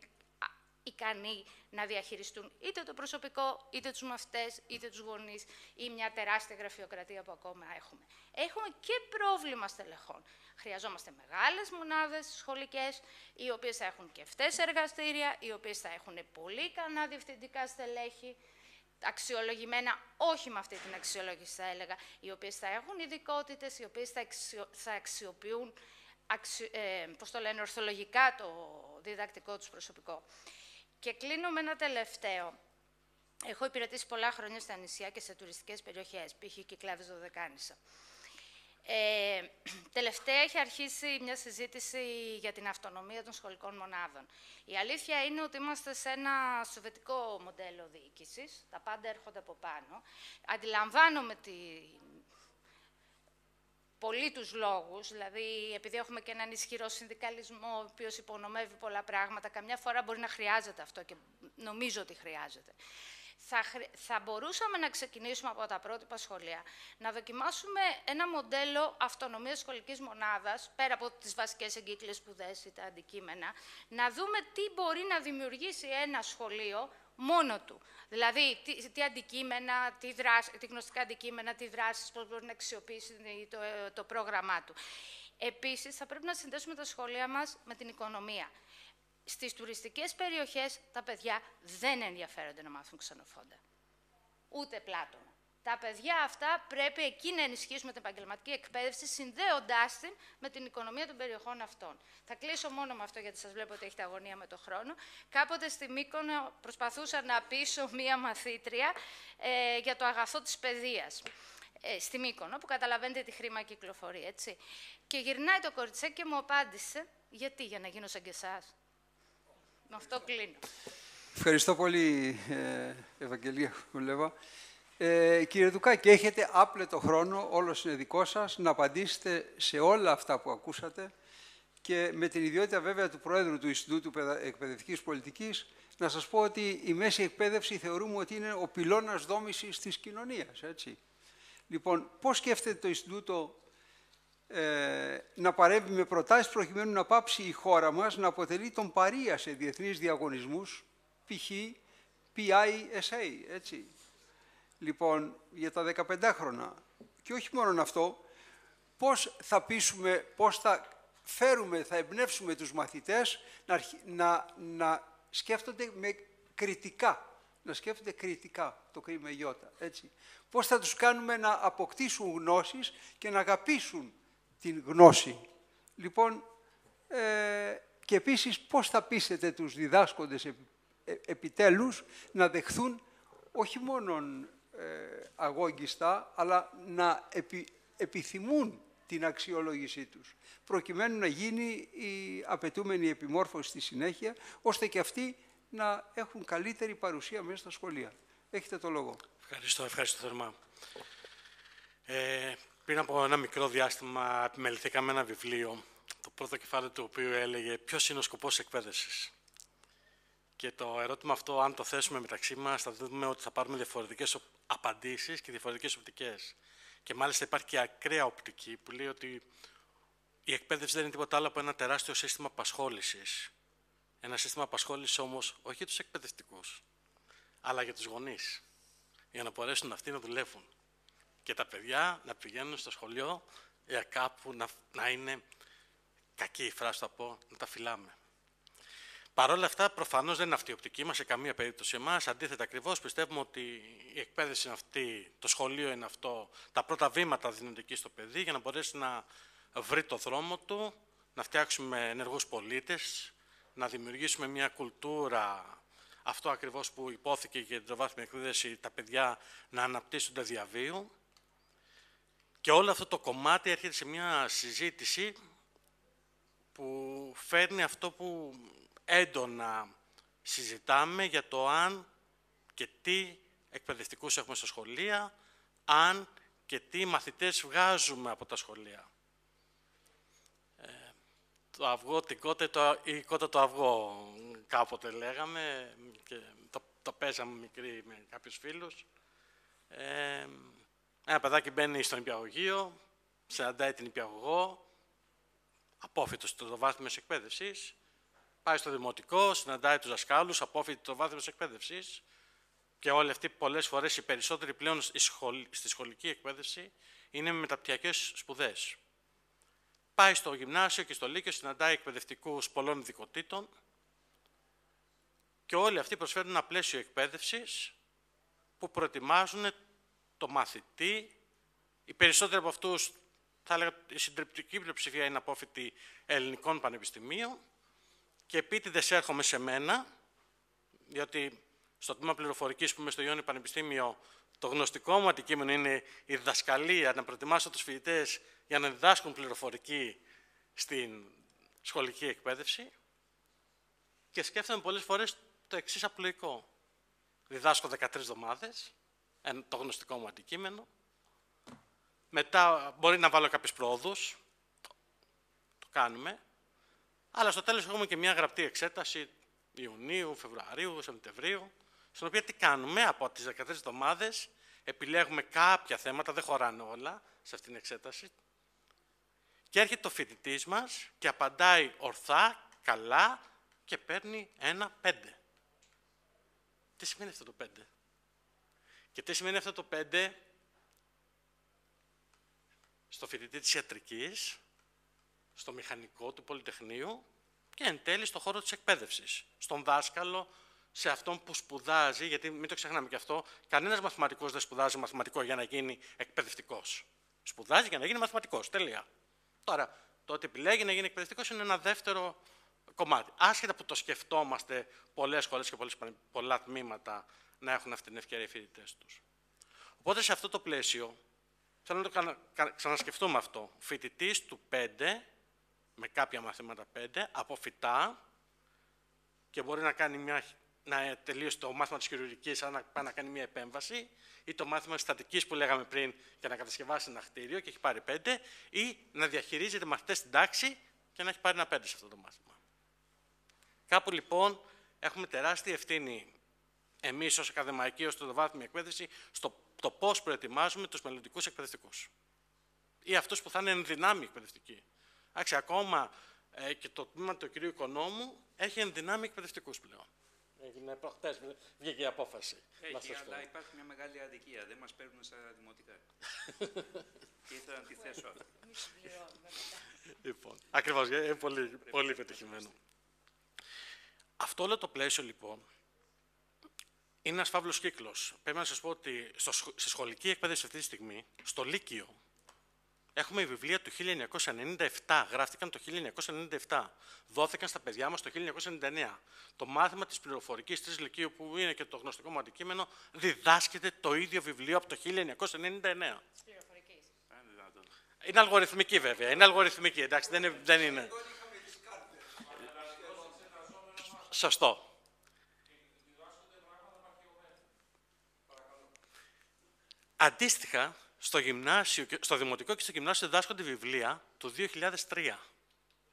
ικανοί να διαχειριστούν είτε το προσωπικό, είτε τους μαθητές, είτε τους γονείς ή μια τεράστια γραφειοκρατία που ακόμα έχουμε. Έχουμε και πρόβλημα στελεχών. Χρειαζόμαστε μεγάλες μονάδες σχολικές, οι οποίες θα έχουν και αυτές εργαστήρια, οι οποίες θα έχουν πολύ ικανά διευθυντικά στελέχη, αξιολογημένα, όχι με αυτή την αξιολόγηση θα έλεγα, οι οποίες θα έχουν ειδικότητες, οι οποίες θα, θα αξιοποιούν ε, πώς το λένε, ορθολογικά το διδακτικό τους προσωπικό. Και κλείνω με ένα τελευταίο. Έχω υπηρετήσει πολλά χρόνια στα νησιά και σε τουριστικές περιοχές, π.χ. Κυκλάδες Δωδεκάνησα. Ε, τελευταία έχει αρχίσει μια συζήτηση για την αυτονομία των σχολικών μονάδων. Η αλήθεια είναι ότι είμαστε σε ένα σοβετικό μοντέλο διοίκησης, τα πάντα έρχονται από πάνω. Αντιλαμβάνομαι την πολύ τους λόγους, δηλαδή επειδή έχουμε και έναν ισχυρό συνδικαλισμό, ο οποίος υπονομεύει πολλά πράγματα, καμιά φορά μπορεί να χρειάζεται αυτό και νομίζω ότι χρειάζεται. Θα, θα μπορούσαμε να ξεκινήσουμε από τα πρότυπα σχολεία, να δοκιμάσουμε ένα μοντέλο αυτονομίας σχολικής μονάδας, πέρα από τις βασικές εγκύκλες σπουδές ή τα αντικείμενα, να δούμε τι μπορεί να δημιουργήσει ένα σχολείο μόνο του. Δηλαδή, τι, τι αντικείμενα, τι, δράση, τι γνωστικά αντικείμενα, τι δράσεις, πώς μπορεί να αξιοποιήσει το, το πρόγραμμά του. Επίσης, θα πρέπει να συνδέσουμε τα σχολεία μας με την οικονομία. Στις τουριστικές περιοχές τα παιδιά δεν ενδιαφέρονται να μάθουν ξενοφόντα. Ούτε πλάτωνα. Τα παιδιά αυτά πρέπει εκεί να ενισχύσουμε την επαγγελματική εκπαίδευση, συνδέοντάς την με την οικονομία των περιοχών αυτών. Θα κλείσω μόνο με αυτό, γιατί σας βλέπω ότι έχετε αγωνία με το χρόνο. Κάποτε στη Μύκονο προσπαθούσα να πείσω μία μαθήτρια ε, για το αγαθό της παιδείας. Ε, στη Μύκονο, που καταλαβαίνετε τη χρήμα κυκλοφορεί, έτσι. Και γυρνάει το κοριτσέ και μου απάντησε, γιατί, για να γίνω σαν και εσάς. Με αυτό κλείνω. Ευχαριστώ πολύ, ε, Ευαγγελία Κουλέβα. Ε, κύριε Δουκάκη, έχετε άπλετο χρόνο, όλος είναι δικό σας, να απαντήσετε σε όλα αυτά που ακούσατε και με την ιδιότητα βέβαια του Πρόεδρου του Ινστιτούτου Εκπαιδευτικής Πολιτικής, να σας πω ότι η μέση εκπαίδευση θεωρούμε ότι είναι ο πυλώνας δόμησης της κοινωνίας. Έτσι. Λοιπόν, πώς σκέφτεται το Ινστιτούτο ε, να παρέμβει με προτάσεις προκειμένου να πάψει η χώρα μας να αποτελεί τον παρία σε διεθνείς διαγωνισμούς, π.χ. PISA, έτσι, λοιπόν, για τα 15 χρόνια. Και όχι μόνο αυτό, πώς θα πείσουμε, πώς θα φέρουμε, θα εμπνεύσουμε τους μαθητές να, να, να σκέφτονται με κριτικά, να σκέφτονται κριτικά το κρίμα γιώτα, έτσι. Πώς θα τους κάνουμε να αποκτήσουν γνώσεις και να αγαπήσουν την γνώση. Λοιπόν, ε, και επίσης πώς θα πείσετε τους διδάσκοντες ε, επιτέλους να δεχθούν όχι μόνον ε, αγόγγιστα, αλλά να επιθυμούν την αξιολόγησή τους, προκειμένου να γίνει η απαιτούμενη επιμόρφωση στη συνέχεια, ώστε και αυτοί να έχουν καλύτερη παρουσία μέσα στα σχολεία. Έχετε το λόγο. Ευχαριστώ, ευχαριστώ θερμά. Ε, πριν από ένα μικρό διάστημα επιμεληθήκαμε ένα βιβλίο, το πρώτο κεφάλαιο του οποίου έλεγε «Ποιος είναι ο σκοπός εκπαίδευσης». Και το ερώτημα αυτό, αν το θέσουμε μεταξύ μας, θα δούμε ότι θα πάρουμε διαφορετικές απαντήσεις και διαφορετικές οπτικές. Και μάλιστα υπάρχει και ακραία οπτική που λέει ότι η εκπαίδευση δεν είναι τίποτα άλλο από ένα τεράστιο σύστημα απασχόλησης. Ένα σύστημα απασχόλησης όμως όχι για τους εκπαιδευτικούς, αλλά για τους γονείς. Για να μπορέσουν αυτοί να δουλεύουν. Και τα παιδιά να πηγαίνουν στο σχολείο για κάπου να, να είναι κακή η φράση, θα πω, να τα φυλάμε. Παρ' όλα αυτά, προφανώς δεν είναι αυτή η οπτική μας σε καμία περίπτωση εμάς. Αντίθετα, ακριβώς πιστεύουμε ότι η εκπαίδευση είναι αυτή, το σχολείο είναι αυτό, τα πρώτα βήματα δίνονται εκεί στο παιδί για να μπορέσει να βρει το δρόμο του, να φτιάξουμε ενεργούς πολίτες, να δημιουργήσουμε μια κουλτούρα, αυτό ακριβώς που υπόθηκε για την τροβάθμια εκπαίδευση, τα παιδιά να αναπτύσσονται διαβίου. Και όλο αυτό το κομμάτι έρχεται σε μια συζήτηση που φέρνει αυτό που έντονα συζητάμε για το αν και τι εκπαιδευτικούς έχουμε στα σχολεία, αν και τι μαθητές βγάζουμε από τα σχολεία. Ε, το αυγό, την κότα, το, η κότα το αυγό, κάποτε λέγαμε και το, το παίζαμε μικρή με κάποιους φίλους. Ε, ένα παιδάκι μπαίνει στον υπηαγωγείο, συναντάει την υπηαγωγό, απόφυτος το βάθμιος εκπαίδευσης, πάει στο δημοτικό, συναντάει τους δασκάλους, απόφοιτοι το βάθμιο εκπαίδευσης. Και όλοι αυτοί πολλές φορές οι περισσότεροι πλέον στη σχολική εκπαίδευση είναι με μεταπτυχιακές σπουδές. Πάει στο γυμνάσιο και στο λύκειο, συναντάει εκπαιδευτικούς πολλών ειδικοτήτων και όλοι αυτοί προσφέρουν ένα πλαίσιο εκπαίδευσης που προετοιμάζουν το μαθητή. Οι περισσότεροι από αυτούς, θα έλεγα, η συντριπτική πλειοψηφία είναι απόφοιτοι ελληνικών πανεπιστημίων και επίτηδες έρχομαι σε μένα, διότι στο τμήμα πληροφορικής που είμαι στο Ιόνι Πανεπιστήμιο, το γνωστικό μου αντικείμενο είναι η διδασκαλία, να προετοιμάσω τους φοιτητές για να διδάσκουν πληροφορική στην σχολική εκπαίδευση. Και σκέφτομαι πολλές φορές το εξής απλοϊκό. Διδάσκω 13 εβδομάδες, το γνωστικό μου αντικείμενο. Μετά μπορεί να βάλω κάποιες πρόοδους. Το κάνουμε. Αλλά στο τέλος έχουμε και μια γραπτή εξέταση Ιουνίου, Φεβρουαρίου, Σεπτεμβρίου, στην οποία τι κάνουμε από τις 13 εβδομάδες, επιλέγουμε κάποια θέματα, δεν χωράνε όλα σε αυτήν την εξέταση, και έρχεται το φοιτητής μας και απαντάει ορθά, καλά και παίρνει ένα πέντε. Τι σημαίνει αυτό το πέντε; Και τι σημαίνει αυτό το πέντε στο φοιτητή της ιατρικής, στο μηχανικό του Πολυτεχνείου και εν τέλει στο χώρο της εκπαίδευσης, στον δάσκαλο, σε αυτόν που σπουδάζει, γιατί μην το ξεχνάμε και αυτό, κανένας μαθηματικός δεν σπουδάζει μαθηματικό για να γίνει εκπαιδευτικός. Σπουδάζει για να γίνει μαθηματικός, τέλεια. Τώρα, το ότι επιλέγει να γίνει εκπαιδευτικός είναι ένα δεύτερο κομμάτι. Άσχετα που το σκεφτόμαστε πολλές σχολές και πολλά τμήματα να έχουν αυτή την ευκαιρία οι φοιτητές τους. Οπότε σε αυτό το πλαίσιο, θέλω να το ξανασκεφτούμε αυτό. Φοιτητής του 5 με κάποια μαθήματα 5, από φυτά και μπορεί να, κάνει μια, να τελείωσε το μάθημα της χειρουργικής, αν να πάει να κάνει μια επέμβαση, ή το μάθημα της στατικής που λέγαμε πριν για να κατασκευάσει ένα κτίριο και έχει πάρει 5, ή να διαχειρίζεται μαθητές στην τάξη και να έχει πάρει ένα 5 σε αυτό το μάθημα. Κάπου λοιπόν έχουμε τεράστια ευθύνη εμείς ως ακαδημαϊκοί, ως το βάθμια εκπαίδευση, στο το πώς προετοιμάζουμε τους μελλοντικούς εκπαιδευτικούς. Ή αυτούς που θα είναι ενδυνάμει εκπαιδευτικοί. Εντάξει, ακόμα ε, και το τμήμα του κυρίου Οικονόμου έχει ενδυνάμει εκπαιδευτικούς πλέον. Έγινε προχτέ, βγήκε η απόφαση. Έχει, αλλά υπάρχει μια μεγάλη αδικία. Δεν μας παίρνουν στα δημοτικά. και ήθελα να τη θέσω αυτό. λοιπόν, ακριβώς. Είναι ε, πολύ, πολύ πετυχημένο. Αυτό όλο το πλαίσιο λοιπόν είναι ένας φαύλος κύκλος. Πρέπει να σας πω ότι στο, στη σχολική εκπαίδευση αυτή τη στιγμή, στο Λύκειο, Έχουμε βιβλία του 1997, γράφτηκαν το 1997, δόθηκαν στα παιδιά μας το 1999. Το μάθημα της πληροφορικής της Λυκείου, που είναι και το γνωστικό μου αντικείμενο, διδάσκεται το ίδιο βιβλίο από το 1999. Είναι αλγοριθμική βέβαια, είναι αλγοριθμική, εντάξει, δεν είναι... Δεν είναι. Σωστό. Αντίστοιχα, στο, γυμνάσιο, στο δημοτικό και στο γυμνάσιο διδάσκονται βιβλία του 2003.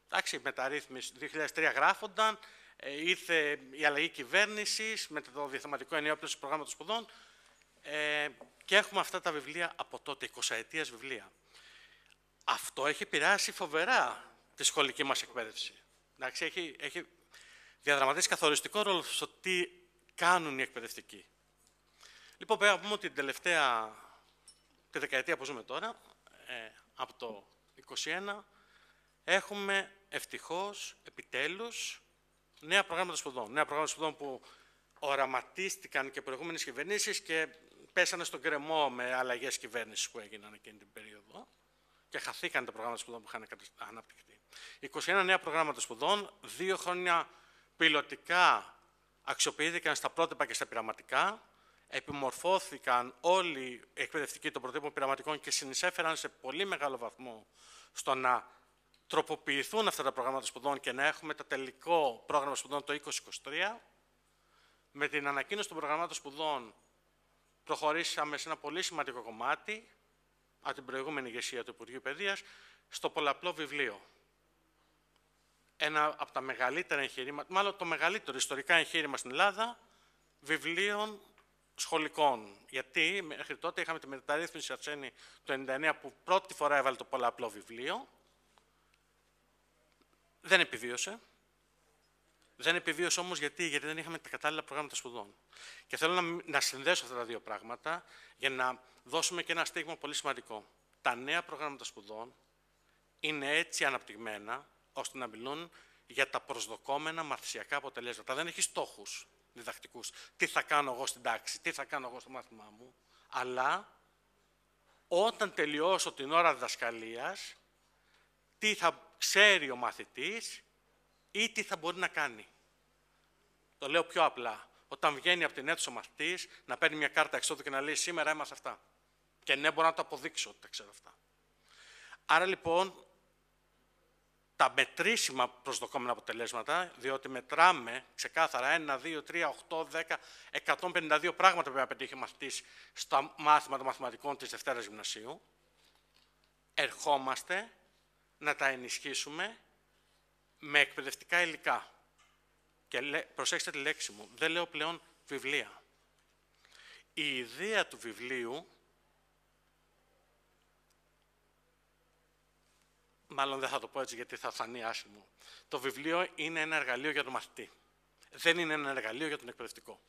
Εντάξει, μεταρρύθμιση, 2003 γράφονταν, ε, ήρθε η αλλαγή κυβέρνησης με το διαθεματικό ενιαίο προγράμματος σπουδών ε, και έχουμε αυτά τα βιβλία από τότε, 20 ετίας βιβλία. Αυτό έχει επηρεάσει φοβερά τη σχολική μας εκπαίδευση. Εντάξει, έχει, έχει διαδραματίσει καθοριστικό ρόλο στο τι κάνουν οι εκπαιδευτικοί. Λοιπόν, πέρα πούμε ότι την τελευταία τη δεκαετία που ζούμε τώρα, ε, από το 21, έχουμε ευτυχώς, επιτέλους, νέα προγράμματα σπουδών. Νέα προγράμματα σπουδών που οραματίστηκαν και προηγούμενες κυβερνήσεις και πέσανε στον κρεμό με αλλαγές κυβέρνησης που έγιναν εκείνη την περίοδο και χαθήκαν τα προγράμματα σπουδών που είχαν αναπτυχθεί. 21 νέα προγράμματα σπουδών, δύο χρόνια πιλωτικά αξιοποιήθηκαν στα πρότυπα και στα πειραματικά, επιμορφώθηκαν όλοι οι εκπαιδευτικοί των προτύπων πειραματικών και συνεισέφεραν σε πολύ μεγάλο βαθμό στο να τροποποιηθούν αυτά τα προγράμματα σπουδών και να έχουμε το τελικό πρόγραμμα σπουδών το 2023. Με την ανακοίνωση των προγραμμάτων σπουδών προχωρήσαμε σε ένα πολύ σημαντικό κομμάτι από την προηγούμενη ηγεσία του Υπουργείου Παιδείας στο πολλαπλό βιβλίο. Ένα από τα μεγαλύτερα εγχειρήματα, μάλλον το μεγαλύτερο ιστορικά εγχείρημα στην Ελλάδα, βιβλίων σχολικών. Γιατί μέχρι τότε είχαμε τη μεταρρύθμιση Αρσένη το 1999 που πρώτη φορά έβαλε το πολλαπλό βιβλίο. Δεν επιβίωσε. Δεν επιβίωσε όμως γιατί, γιατί δεν είχαμε τα κατάλληλα προγράμματα σπουδών. Και θέλω να, να συνδέσω αυτά τα δύο πράγματα για να δώσουμε και ένα στίγμα πολύ σημαντικό. Τα νέα προγράμματα σπουδών είναι έτσι αναπτυγμένα ώστε να μιλούν για τα προσδοκόμενα μαθησιακά αποτελέσματα. Δεν έχει στόχους διδακτικούς. Τι θα κάνω εγώ στην τάξη, τι θα κάνω εγώ στο μάθημά μου. Αλλά όταν τελειώσω την ώρα διδασκαλίας, τι θα ξέρει ο μαθητής ή τι θα μπορεί να κάνει. Το λέω πιο απλά. Όταν βγαίνει από την αίθουσα ο μαθητής, να παίρνει μια κάρτα εξόδου και να λέει σήμερα έμαθα αυτά. Και ναι, μπορώ να το αποδείξω ότι τα ξέρω αυτά. Άρα λοιπόν, τα μετρήσιμα προσδοκόμενα αποτελέσματα, διότι μετράμε ξεκάθαρα 1, 2, 3, 8, 10, 152 πράγματα που πρέπει να πετύχει ο μαθητής στα μάθημα μαθηματικών της Δευτέρας Γυμνασίου, ερχόμαστε να τα ενισχύσουμε με εκπαιδευτικά υλικά. Και προσέξτε τη λέξη μου, δεν λέω πλέον βιβλία. Η ιδέα του βιβλίου, μάλλον δεν θα το πω έτσι γιατί θα φανεί άσχημο, το βιβλίο είναι ένα εργαλείο για τον μαθητή. Δεν είναι ένα εργαλείο για τον εκπαιδευτικό.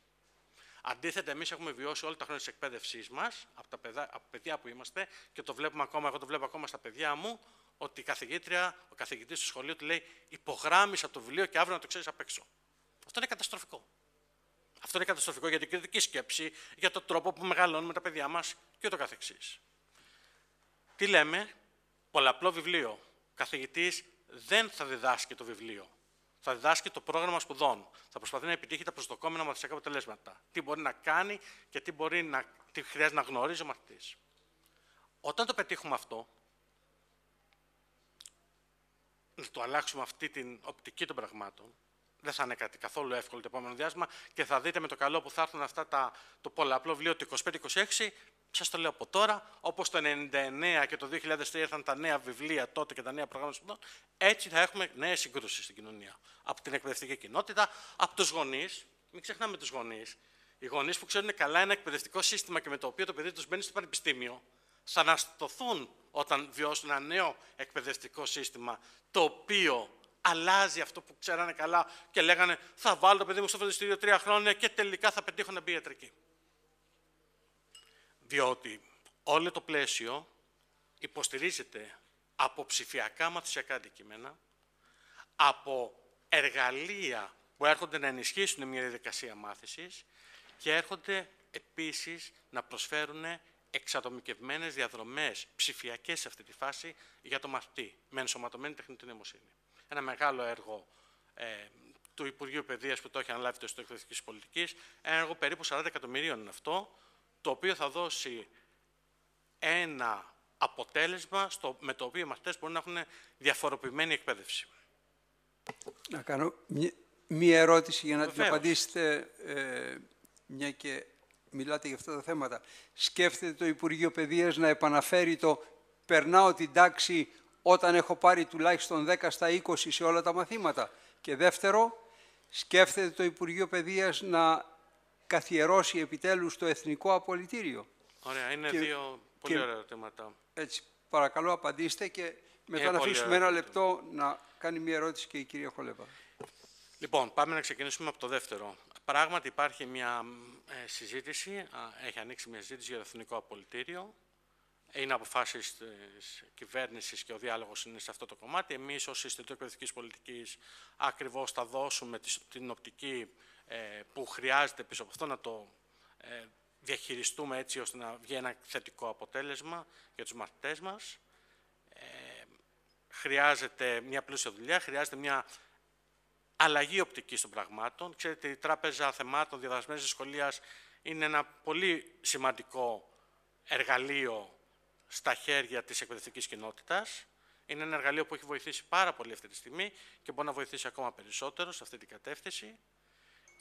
Αντίθετα, εμείς έχουμε βιώσει όλα τα χρόνια της εκπαίδευσής μας, από τα παιδιά, παιδιά που είμαστε, και το βλέπουμε ακόμα, εγώ το βλέπω ακόμα στα παιδιά μου, ότι η καθηγήτρια, ο καθηγητής του σχολείου του λέει υπογράμμισα το βιβλίο και αύριο να το ξέρεις απ' έξω. Αυτό είναι καταστροφικό. Αυτό είναι καταστροφικό για την κριτική σκέψη, για τον τρόπο που μεγαλώνουμε τα παιδιά μας και ούτω καθεξής. Τι λέμε, πολλαπλό βιβλίο. Ο καθηγητής δεν θα διδάσκει το βιβλίο. Θα διδάσκει το πρόγραμμα σπουδών. Θα προσπαθεί να επιτύχει τα προσδοκόμενα μαθησιακά αποτελέσματα. Τι μπορεί να κάνει και τι, μπορεί να, τι χρειάζεται να γνωρίζει ο μαθητής. Όταν το πετύχουμε αυτό, να το αλλάξουμε αυτή την οπτική των πραγμάτων. Δεν θα είναι κάτι καθόλου εύκολο το επόμενο διάστημα και θα δείτε με το καλό που θα έρθουν αυτά τα, το πολλαπλό βιβλίο του 25-26. Σας το λέω από τώρα, όπως το 99 και το 2003 ήρθαν τα νέα βιβλία τότε και τα νέα προγράμματα σπουδών, έτσι θα έχουμε νέες συγκρούσεις στην κοινωνία. Από την εκπαιδευτική κοινότητα, από τους γονείς. Μην ξεχνάμε τους γονείς. Οι γονείς που ξέρουν καλά ένα εκπαιδευτικό σύστημα και με το οποίο το παιδί τους μπαίνει στο πανεπιστήμιο, θα αναστοθούν όταν βιώσουν ένα νέο εκπαιδευτικό σύστημα, το οποίο αλλάζει αυτό που ξέρανε καλά και λέγανε θα βάλω το παιδί μου στο φροντιστήριο τρία χρόνια και τελικά θα πετύχω να μπει ιατρική. Διότι όλο το πλαίσιο υποστηρίζεται από ψηφιακά μαθησιακά αντικείμενα, από εργαλεία που έρχονται να ενισχύσουν μια διαδικασία μάθησης και έρχονται επίσης να προσφέρουν εξατομικευμένες διαδρομές ψηφιακές σε αυτή τη φάση για το μαθητή, με ενσωματωμένη τεχνητή νοημοσύνη. Ένα μεγάλο έργο ε, του Υπουργείου Παιδείας που το έχει αναλάβει το Ιστορικό Εκπαιδευτικής Πολιτικής, ένα έργο περίπου 40 εκατομμυρίων είναι αυτό, το οποίο θα δώσει ένα αποτέλεσμα στο, με το οποίο οι μαθητές μπορούν να έχουν διαφοροποιημένη εκπαίδευση. Να κάνω μία ερώτηση για να την απαντήσετε, ε, μια και μιλάτε για αυτά τα θέματα. Σκέφτεται το Υπουργείο Παιδείας να επαναφέρει το «περνάω την τάξη όταν έχω πάρει τουλάχιστον 10 στα 20 σε όλα τα μαθήματα». Και δεύτερο, σκέφτεται το Υπουργείο Παιδείας να καθιερώσει επιτέλους το Εθνικό Απολυτήριο. Ωραία, είναι δύο πολύ ωραία ερωτήματα. Έτσι, παρακαλώ απαντήστε και μετά να αφήσουμε ένα λεπτό να κάνει μια ερώτηση και η κυρία Χολέβα. Λοιπόν, πάμε να ξεκινήσουμε από το δεύτερο. Πράγματι υπάρχει μια ε, συζήτηση, έχει ανοίξει μια συζήτηση για το Εθνικό Απολυτήριο. Είναι αποφάσεις της κυβέρνησης και ο διάλογος είναι σε αυτό το κομμάτι. Εμείς, ως Ινστιτούτο Εκπαιδευτικής Πολιτικής, ακριβώς θα δώσουμε την οπτική ε, που χρειάζεται πίσω από αυτό να το ε, διαχειριστούμε έτσι ώστε να βγει ένα θετικό αποτέλεσμα για τους μαθητές μας. Ε, χρειάζεται μια πλούσια δουλειά, χρειάζεται μια αλλαγή οπτικής των πραγμάτων. Ξέρετε, η Τράπεζα Θεμάτων Διαδρασμένης Σχολείας είναι ένα πολύ σημαντικό εργαλείο στα χέρια της εκπαιδευτικής κοινότητας. Είναι ένα εργαλείο που έχει βοηθήσει πάρα πολύ αυτή τη στιγμή και μπορεί να βοηθήσει ακόμα περισσότερο σε αυτή την κατεύθυνση.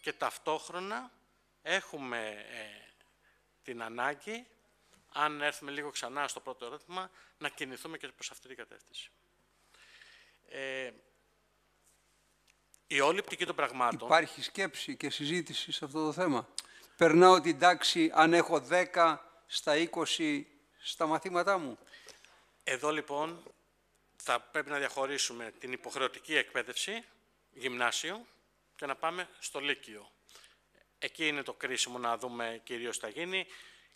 Και ταυτόχρονα έχουμε ε, την ανάγκη, αν έρθουμε λίγο ξανά στο πρώτο ερώτημα, να κινηθούμε και προς αυτή την κατεύθυνση. Ε, η όλη πτυχή των πραγμάτων... Υπάρχει σκέψη και συζήτηση σε αυτό το θέμα. Περνάω την τάξη αν έχω 10 στα 20 στα μαθήματά μου. Εδώ λοιπόν θα πρέπει να διαχωρίσουμε την υποχρεωτική εκπαίδευση, γυμνάσιο, και να πάμε στο Λύκειο. Εκεί είναι το κρίσιμο να δούμε κυρίως τι θα γίνει.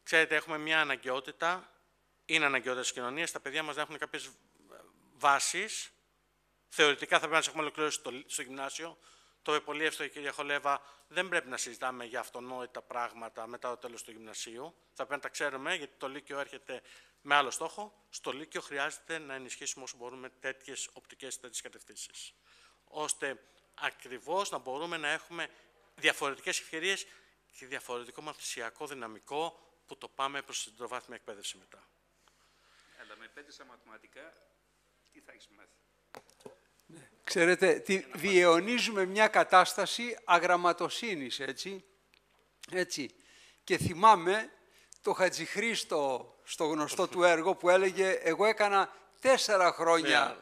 Ξέρετε, έχουμε μια αναγκαιότητα, είναι αναγκαιότητα της κοινωνίας, τα παιδιά μας δεν έχουν κάποιες βάσεις. Θεωρητικά θα πρέπει να τις έχουμε ολοκληρώσει στο, στο γυμνάσιο. Το είπε πολύ εύστοχη η κυρία Χολέβα, δεν πρέπει να συζητάμε για αυτονόητα πράγματα μετά το τέλος του γυμνασίου. Θα πρέπει να τα ξέρουμε, γιατί το Λύκειο έρχεται με άλλο στόχο. Στο Λύκειο χρειάζεται να ενισχύσουμε όσο μπορούμε τέτοιες οπτικές, τέτοιες κατευθύνσεις. Ώστε ακριβώς να μπορούμε να έχουμε διαφορετικές ευκαιρίες και διαφορετικό μαθησιακό δυναμικό που το πάμε προς την τροβάθμια εκπαίδευση μετά. Αλλά με πέντε στα μαθηματικά, τι θα έχεις μάθει; Ναι. Ξέρετε, τι, διαιωνίζουμε μια κατάσταση αγραμματοσύνης, έτσι. έτσι. Και θυμάμαι το Χατζηχρήστο στο γνωστό του έργο που έλεγε «Εγώ έκανα τέσσερα χρόνια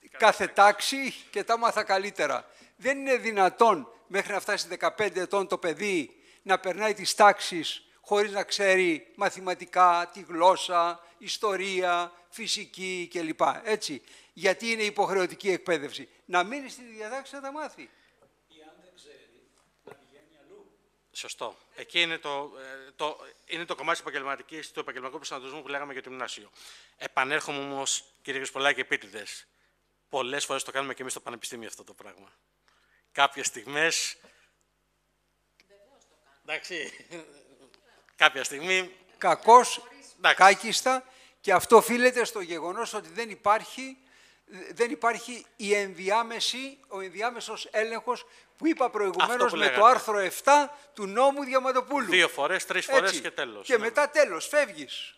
ναι. κάθε τάξη και τα μάθα καλύτερα». Δεν είναι δυνατόν μέχρι να φτάσει 15 ετών το παιδί να περνάει τις τάξεις χωρίς να ξέρει μαθηματικά, τη γλώσσα, ιστορία, φυσική κλπ. Έτσι. Γιατί είναι υποχρεωτική εκπαίδευση. Να μείνει στη διατάξη να τα μάθει. Ή αν δεν ξέρει, να πηγαίνει αλλού. Σωστό. Εκεί είναι το, ε, το, είναι το κομμάτι επαγγελματικής, του επαγγελματικού προσανατολισμού που λέγαμε για το γυμνάσιο. Επανέρχομαι όμως, κύριε Γεσπολάκη, επίτηδες. Πολλές φορές το κάνουμε και εμείς στο Πανεπιστήμιο αυτό το πράγμα κάποιες στιγμές... Εντάξει, κάποια στιγμή... Κακός, κάκιστα και αυτό οφείλεται στο γεγονός ότι δεν υπάρχει, δεν υπάρχει η ενδιάμεση, ο ενδιάμεσος έλεγχος που είπα προηγουμένως με το άρθρο 7 του νόμου Διαματοπούλου. Δύο φορές, τρεις φορές και τέλος. Και ναι. μετά τέλος, φεύγεις.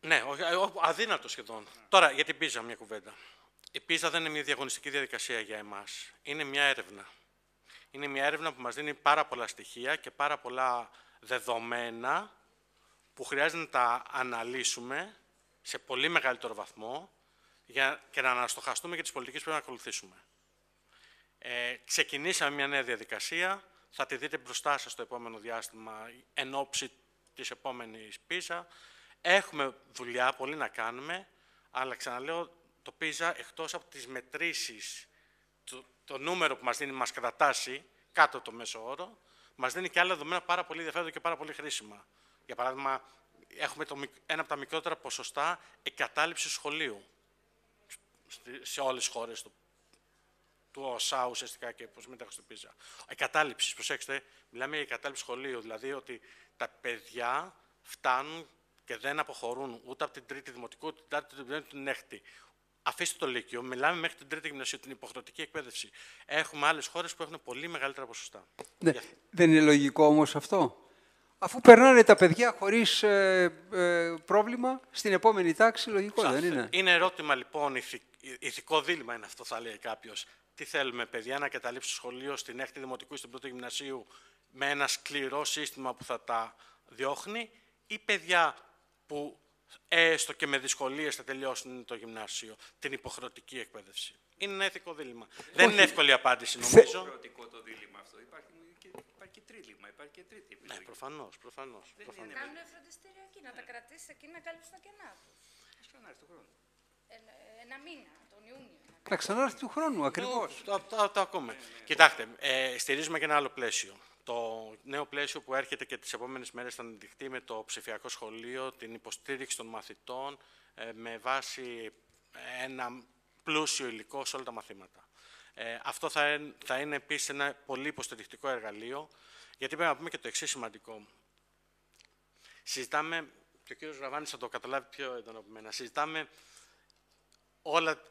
Ναι, αδύνατο σχεδόν. Τώρα, για την πίζα μια κουβέντα. Η πίζα δεν είναι μια διαγωνιστική διαδικασία για εμάς. Είναι μια έρευνα. Είναι μια έρευνα που μας δίνει πάρα πολλά στοιχεία και πάρα πολλά δεδομένα που χρειάζεται να τα αναλύσουμε σε πολύ μεγαλύτερο βαθμό για, και να αναστοχαστούμε για τις πολιτικές που πρέπει να ακολουθήσουμε. Ε, ξεκινήσαμε μια νέα διαδικασία, θα τη δείτε μπροστά σας στο επόμενο διάστημα εν ώψη της επόμενης πίζα. Έχουμε δουλειά, πολύ να κάνουμε, αλλά ξαναλέω, το πίζα, εκτός από τις μετρήσεις, το, το νούμερο που μας δίνει, μας κατατάσσει, κάτω το μέσο όρο, μας δίνει και άλλα δεδομένα πάρα πολύ ενδιαφέροντα και πάρα πολύ χρήσιμα. Για παράδειγμα, έχουμε το, ένα από τα μικρότερα ποσοστά εγκατάλειψη σχολείου σε όλες τις χώρες του, του ΟΣΑ ουσιαστικά και πώς μετέχουν στην πίζα. Εγκατάλειψη, προσέξτε, μιλάμε για εγκατάλειψη σχολείου, δηλαδή ότι τα παιδιά φτάνουν και δεν αποχωρούν ούτε από την τρίτη δημοτικού, ούτε την τέταρτη, την έκτη. Αφήστε το Λύκειο, μιλάμε μέχρι την τρίτη γυμνασίου, την υποχρεωτική εκπαίδευση. Έχουμε άλλες χώρες που έχουν πολύ μεγαλύτερα ποσοστά. Ναι. Δεν είναι λογικό όμως αυτό; Αφού περνάνε τα παιδιά χωρίς ε, ε, πρόβλημα στην επόμενη τάξη, λογικό δεν είναι; Είναι ερώτημα λοιπόν, ηθικό δίλημα είναι αυτό, θα λέει κάποιος. Τι θέλουμε, παιδιά, να καταλήψουν σχολείο στην έκτη δημοτικού ή στην πρώτη γυμνασίου με ένα σκληρό σύστημα που θα τα διώχνει, ή παιδιά που έστω και με δυσκολίες θα τελειώσουν το γυμνάσιο, την υποχρεωτική εκπαίδευση. Είναι ένα ηθικό δίλημα. Δεν είναι εύκολη απάντηση, νομίζω. Είναι υποχρεωτικό το δίλημα αυτό. Υπάρχει και, υπάρχει και τρίλημα, υπάρχει και τρίτη επιλογή. Ναι, προφανώς. Προφανώς, προφανώς. Κάνουν φροντιστήρια εκεί, να τα κρατήσεις εκεί, να κάλυψεις τα κενά τους. Α τον χρόνο. ένα μήνα, τον Ιούνιο. Να ξανάρθει του χρόνου, ακριβώς. Το, το, το ακούμε. Κοιτάξτε, ε, στηρίζουμε και ένα άλλο πλαίσιο. Το νέο πλαίσιο που έρχεται και τις επόμενες μέρες θα αναδειχθεί με το ψηφιακό σχολείο, την υποστήριξη των μαθητών, ε, με βάση ένα πλούσιο υλικό σε όλα τα μαθήματα. Ε, αυτό θα, θα είναι επίσης ένα πολύ υποστηρικτικό εργαλείο, γιατί πρέπει να πούμε και το εξής σημαντικό. Συζητάμε, και ο κύριος Ραβάνης θα το καταλάβει πιο έντονα από μένα, συζητάμε όλα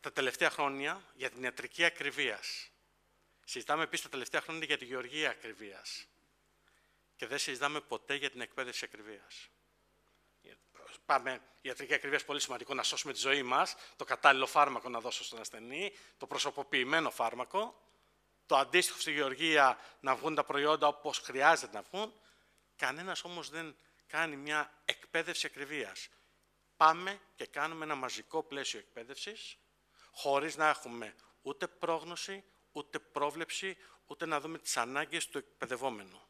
τα τελευταία χρόνια για την ιατρική ακριβίας. Συζητάμε επίσης τα τελευταία χρόνια για τη γεωργία ακριβίας. Και δεν συζητάμε ποτέ για την εκπαίδευση ακριβίας. Πάμε, η ιατρική ακριβία είναι πολύ σημαντικό να σώσουμε τη ζωή μας, το κατάλληλο φάρμακο να δώσω στον ασθενή, το προσωποποιημένο φάρμακο, το αντίστοιχο στη γεωργία να βγουν τα προϊόντα όπως χρειάζεται να βγουν. Κανένας όμως δεν κάνει μια εκπαίδευση ακριβίας. Πάμε και κάνουμε ένα μαζικό πλαίσιο εκπαίδευσης, χωρίς να έχουμε ούτε πρόγνωση, ούτε πρόβλεψη, ούτε να δούμε τις ανάγκες του εκπαιδευόμενου.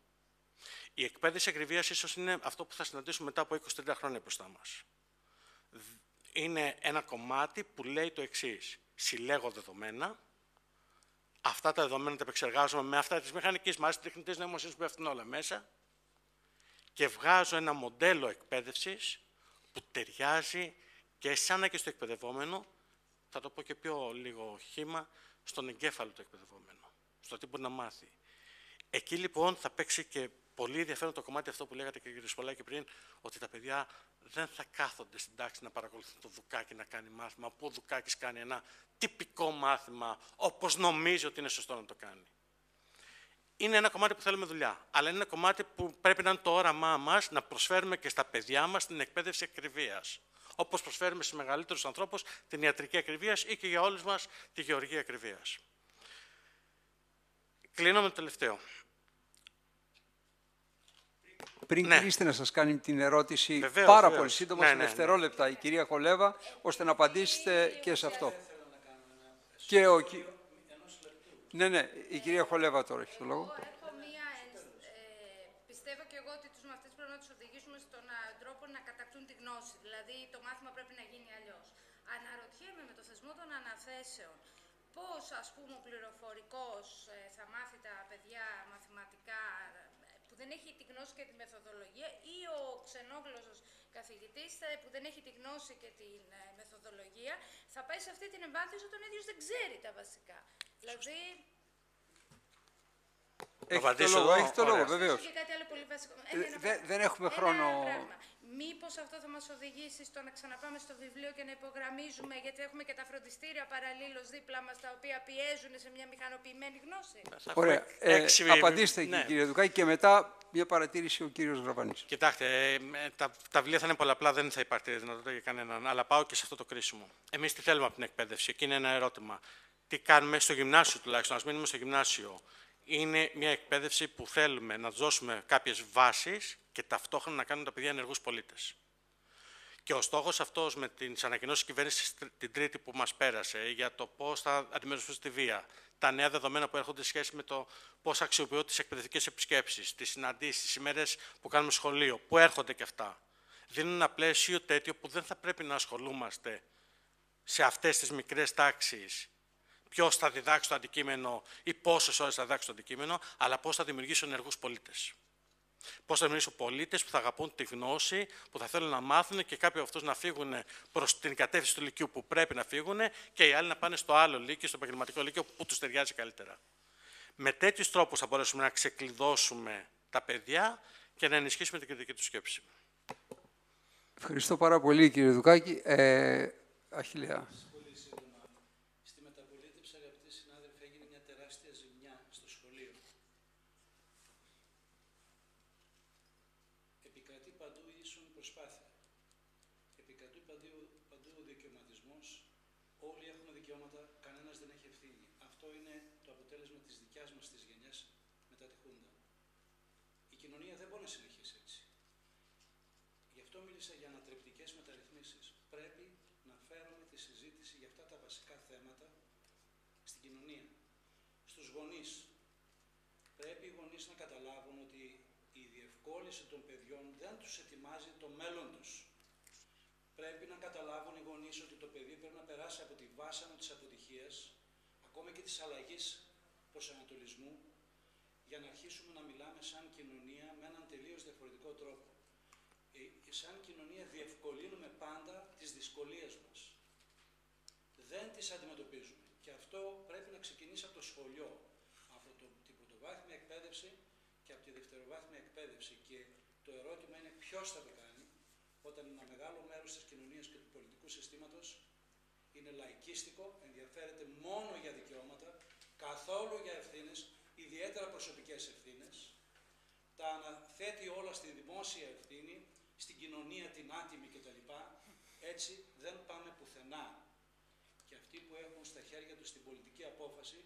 Η εκπαίδευση ακριβίας ίσως είναι αυτό που θα συναντήσουμε μετά από 20-30 χρόνια μπροστά μας. Είναι ένα κομμάτι που λέει το εξής. Συλλέγω δεδομένα, αυτά τα δεδομένα τα επεξεργάζομαι με αυτά της μηχανικής μάζη, τεχνητή νοημοσύνη που πέφτουν όλα μέσα και βγάζω ένα μοντέλο εκπαίδευσης που ταιριάζει και σαν και στο εκπαιδευόμενο, θα το πω και πιο λίγο χήμα, στον εγκέφαλο του εκπαιδευόμενου, στο τι μπορεί να μάθει. Εκεί λοιπόν θα παίξει και πολύ ενδιαφέρον το κομμάτι αυτό που λέγατε και κύριε Σπολάκη πριν, ότι τα παιδιά δεν θα κάθονται στην τάξη να παρακολουθούν το Δουκάκι να κάνει μάθημα, που ο Δουκάκης κάνει ένα τυπικό μάθημα, όπως νομίζει ότι είναι σωστό να το κάνει. Είναι ένα κομμάτι που θέλουμε δουλειά, αλλά είναι ένα κομμάτι που πρέπει να είναι το όραμά μας να προσφέρουμε και στα παιδιά μας την εκπαίδευση ακριβίας. Όπως προσφέρουμε στους μεγαλύτερους ανθρώπους την ιατρική ακριβίας ή και για όλους μας τη γεωργία ακριβίας. Κλείνω με το τελευταίο. Πριν ναι. κλείσετε να σας κάνει την ερώτηση βεβαίως, πάρα βεβαίως. πολύ σύντομα, ναι, σε ναι, ναι. δευτερόλεπτα, η κυρία Κολέβα, ώστε να απαντήσετε και σε αυτό. Και ο... Ναι, ναι, η κυρία Χολέβα τώρα έχει το λόγο. Έχω μία, ε, πιστεύω και εγώ ότι τους μαθητές πρέπει να τους οδηγήσουμε στον τρόπο να κατακτούν τη γνώση. Δηλαδή το μάθημα πρέπει να γίνει αλλιώς. Αναρωτιέμαι με το θεσμό των αναθέσεων πώς ας πούμε ο πληροφορικός ε, θα μάθει τα παιδιά μαθηματικά που δεν έχει τη γνώση και τη μεθοδολογία ή ο ξενόγλωσσος καθηγητής που δεν έχει τη γνώση και τη ε, μεθοδολογία θα πάει σε αυτή την εμβάθυνση όταν ο ίδιος δεν ξέρει τα βασικά. Δηλαδή... Έχει το λόγο, έχει το λόγο, βεβαίως. Και κάτι άλλο πολύ βασικό. Ε, δε, δεν έχουμε χρόνο. Μήπως αυτό θα μας οδηγήσει στο να ξαναπάμε στο βιβλίο και να υπογραμμίζουμε, γιατί έχουμε και τα φροντιστήρια παραλλήλως δίπλα μας, τα οποία πιέζουν σε μια μηχανοποιημένη γνώση. Ωραία. Ε, απαντήστε ναι. κύριε Δουκάκη και μετά μια παρατήρηση ο κύριος Ραβανής. Κοιτάξτε, ε, τα, τα βιβλία θα είναι πολλαπλά, δεν θα υπάρχει δυνατότητα για κανέναν, αλλά πάω και σε αυτό το κρίσιμο. Εμείς τι θέλουμε από την εκπαίδευση, εκεί είναι ένα ερώτημα. Τι κάνουμε στο γυμνάσιο τουλάχιστον, ας μείνουμε στο γυμνάσιο; Είναι μια εκπαίδευση που θέλουμε να δώσουμε κάποιες βάσεις και ταυτόχρονα να κάνουν τα παιδιά ενεργούς πολίτες. Και ο στόχος αυτός με τις ανακοινώσεις της κυβέρνησης την Τρίτη που μας πέρασε για το πώς θα αντιμετωπίσουν τη βία, τα νέα δεδομένα που έρχονται σε σχέση με το πώς αξιοποιώ τις εκπαιδευτικές επισκέψεις, τις συναντήσεις, τις ημέρες που κάνουμε σχολείο, που έρχονται και αυτά, δίνουν ένα πλαίσιο τέτοιο που δεν θα πρέπει να ασχολούμαστε σε αυτές τις μικρές τάξεις ποιος θα διδάξει το αντικείμενο ή πόσες ώρες θα διδάξει το αντικείμενο, αλλά πώς θα δημιουργήσω ενεργούς πολίτες. Πώς θα δημιουργήσω πολίτες που θα αγαπούν τη γνώση, που θα θέλουν να μάθουν και κάποιοι από αυτούς να φύγουν προς την κατεύθυνση του λυκείου που πρέπει να φύγουν και οι άλλοι να πάνε στο άλλο λύκειο, στο επαγγελματικό λύκειο που τους ταιριάζει καλύτερα. Με τέτοιους τρόπους θα μπορέσουμε να ξεκλειδώσουμε τα παιδιά και να ενισχύσουμε την κριτική του σκέψη. Ευχαριστώ πάρα πολύ κύριε Δουκάκη. Ε, Αχιλέα. μίλησα για ανατρεπτικέ μεταρρυθμίσει. Πρέπει να φέρουμε τη συζήτηση για αυτά τα βασικά θέματα στην κοινωνία, στου γονείς. Πρέπει οι γονείς να καταλάβουν ότι η διευκόλυνση των παιδιών δεν τους ετοιμάζει το μέλλον τους. Πρέπει να καταλάβουν οι γονείς ότι το παιδί πρέπει να περάσει από τη βάσανο της αποτυχίας, ακόμα και της αλλαγής προσανατολισμού, για να αρχίσουμε να μιλάμε σαν κοινωνία με έναν τελείως διαφορετικό τρόπο. Ε, σαν κοινωνία διευκολύνουμε πάντα τις δυσκολίες μας. Δεν τις αντιμετωπίζουμε. Και αυτό πρέπει να ξεκινήσει από το σχολείο, από το, την πρωτοβάθμια εκπαίδευση και από τη δευτεροβάθμια εκπαίδευση. Και το ερώτημα είναι ποιος θα το κάνει όταν ένα μεγάλο μέρος της κοινωνίας και του πολιτικού συστήματος είναι λαϊκίστικο, ενδιαφέρεται μόνο για δικαιώματα, καθόλου για ευθύνες, ιδιαίτερα προσωπικές ευθύνες, τα αναθέτει όλα στη δημόσια ευθύνη, στην κοινωνία την άτιμη κτλ. Έτσι δεν πάμε πουθενά. Και αυτοί που έχουν στα χέρια τους την πολιτική απόφαση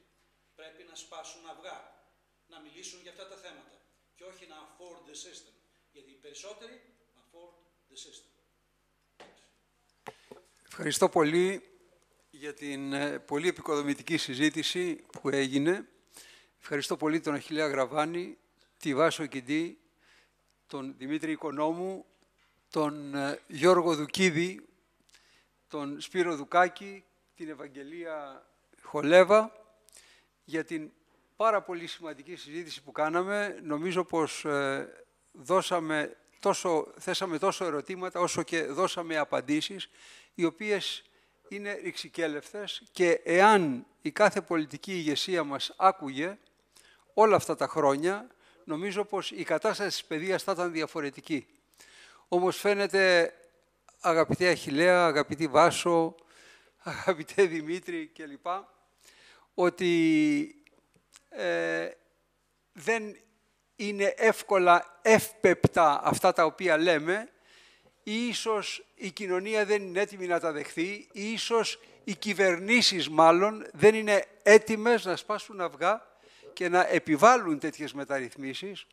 πρέπει να σπάσουν αυγά, να μιλήσουν για αυτά τα θέματα και όχι να afford the system. Γιατί οι περισσότεροι afford the system. Ευχαριστώ πολύ για την ε, πολύ επικοδομητική συζήτηση που έγινε. Ευχαριστώ πολύ τον Αχιλέα Γραβάνη, τη Βάσο Κιντή, τον Δημήτρη Οικονόμου, τον ε, Γιώργο Δουκίδη, τον Σπύρο Δουκάκη, την Ευαγγελία Χολέβα για την πάρα πολύ σημαντική συζήτηση που κάναμε. Νομίζω πως ε, δώσαμε τόσο, θέσαμε τόσο ερωτήματα όσο και δώσαμε απαντήσεις οι οποίες είναι ρηξικέλευτες και εάν η κάθε πολιτική ηγεσία μας άκουγε όλα αυτά τα χρόνια, νομίζω πως η κατάσταση της παιδείας θα ήταν διαφορετική. Όμως φαίνεται, αγαπητέ Αχιλέα, αγαπητή Βάσο, αγαπητέ Δημήτρη κλπ, ότι ε, δεν είναι εύκολα εύπεπτα αυτά τα οποία λέμε, ή ίσως η κοινωνία δεν είναι έτοιμη να τα δεχθεί, ή ίσως οι κυβερνήσεις μάλλον δεν είναι έτοιμες να σπάσουν αυγά και να επιβάλλουν τέτοιες μεταρρυθμίσεις,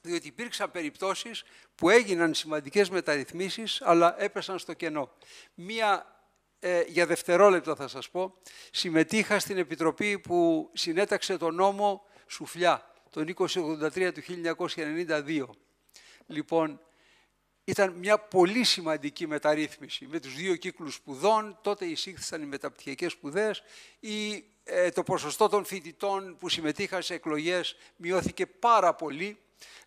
διότι υπήρξαν περιπτώσεις που έγιναν σημαντικές μεταρρυθμίσεις, αλλά έπεσαν στο κενό. Μία, ε, για δευτερόλεπτο θα σας πω, συμμετείχα στην Επιτροπή που συνέταξε το νόμο Σουφλιά, τον 2083 του 1992. Λοιπόν, ήταν μια πολύ σημαντική μεταρρύθμιση με τους δύο κύκλους σπουδών, τότε εισήχθησαν οι μεταπτυχιακές σπουδές, ή ε, το ποσοστό των φοιτητών που συμμετείχαν σε εκλογές μειώθηκε πάρα πολύ.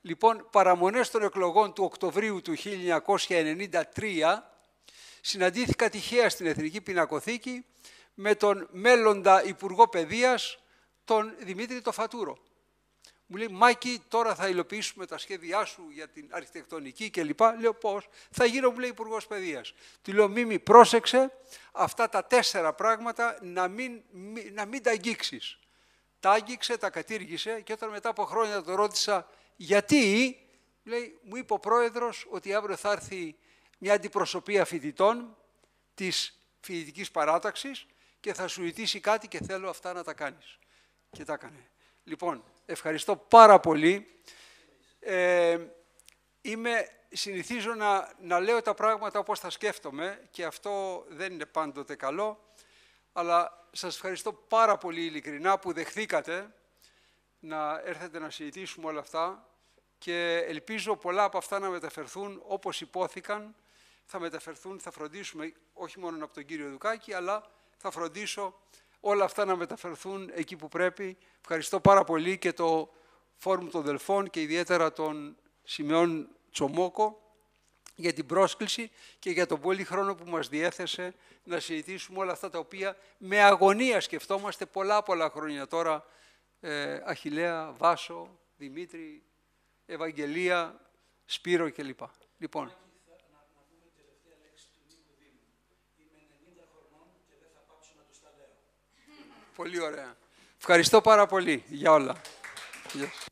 Λοιπόν, παραμονές των εκλογών του Οκτωβρίου του 1993 συναντήθηκα τυχαία στην Εθνική Πινακοθήκη με τον μέλλοντα Υπουργό Παιδείας, τον Δημήτρη Τοφατούρο. Μου λέει, Μάκη, τώρα θα υλοποιήσουμε τα σχέδιά σου για την αρχιτεκτονική κλπ. Λέω, πώς; Θα γίνω, μου λέει, υπουργός Παιδείας. Του λέω, Μίμη, πρόσεξε αυτά τα τέσσερα πράγματα να μην, να μην τα αγγίξεις. Τα άγγιξε, τα κατήργησε και όταν μετά από χρόνια το ρώτησα γιατί, λέει, μου είπε ο πρόεδρος ότι αύριο θα έρθει μια αντιπροσωπεία φοιτητών της φοιτητικής παράταξης και θα σου ζητήσει κάτι και θέλω αυτά να τα κάνεις. Και τα έκανε. Λοιπόν, ευχαριστώ πάρα πολύ. Ε, είμαι, συνηθίζω να, να λέω τα πράγματα όπως τα σκέφτομαι και αυτό δεν είναι πάντοτε καλό, αλλά σας ευχαριστώ πάρα πολύ ειλικρινά που δεχθήκατε να έρθετε να συζητήσουμε όλα αυτά και ελπίζω πολλά από αυτά να μεταφερθούν όπως υπόθηκαν, θα μεταφερθούν, θα φροντίσουμε όχι μόνο από τον κύριο Δουκάκη, αλλά θα φροντίσω όλα αυτά να μεταφερθούν εκεί που πρέπει. Ευχαριστώ πάρα πολύ και το Φόρουμ των Δελφών και ιδιαίτερα τον Σημειών Τσομόκο για την πρόσκληση και για τον πολύ χρόνο που μας διέθεσε να συζητήσουμε όλα αυτά τα οποία με αγωνία σκεφτόμαστε πολλά πολλά χρόνια τώρα ε, Αχιλέα, Βάσο, Δημήτρη, Ευαγγελία, Σπύρο κλπ. Λοιπόν, Πολύ ωραία. Ευχαριστώ πάρα πολύ για όλα. Yes.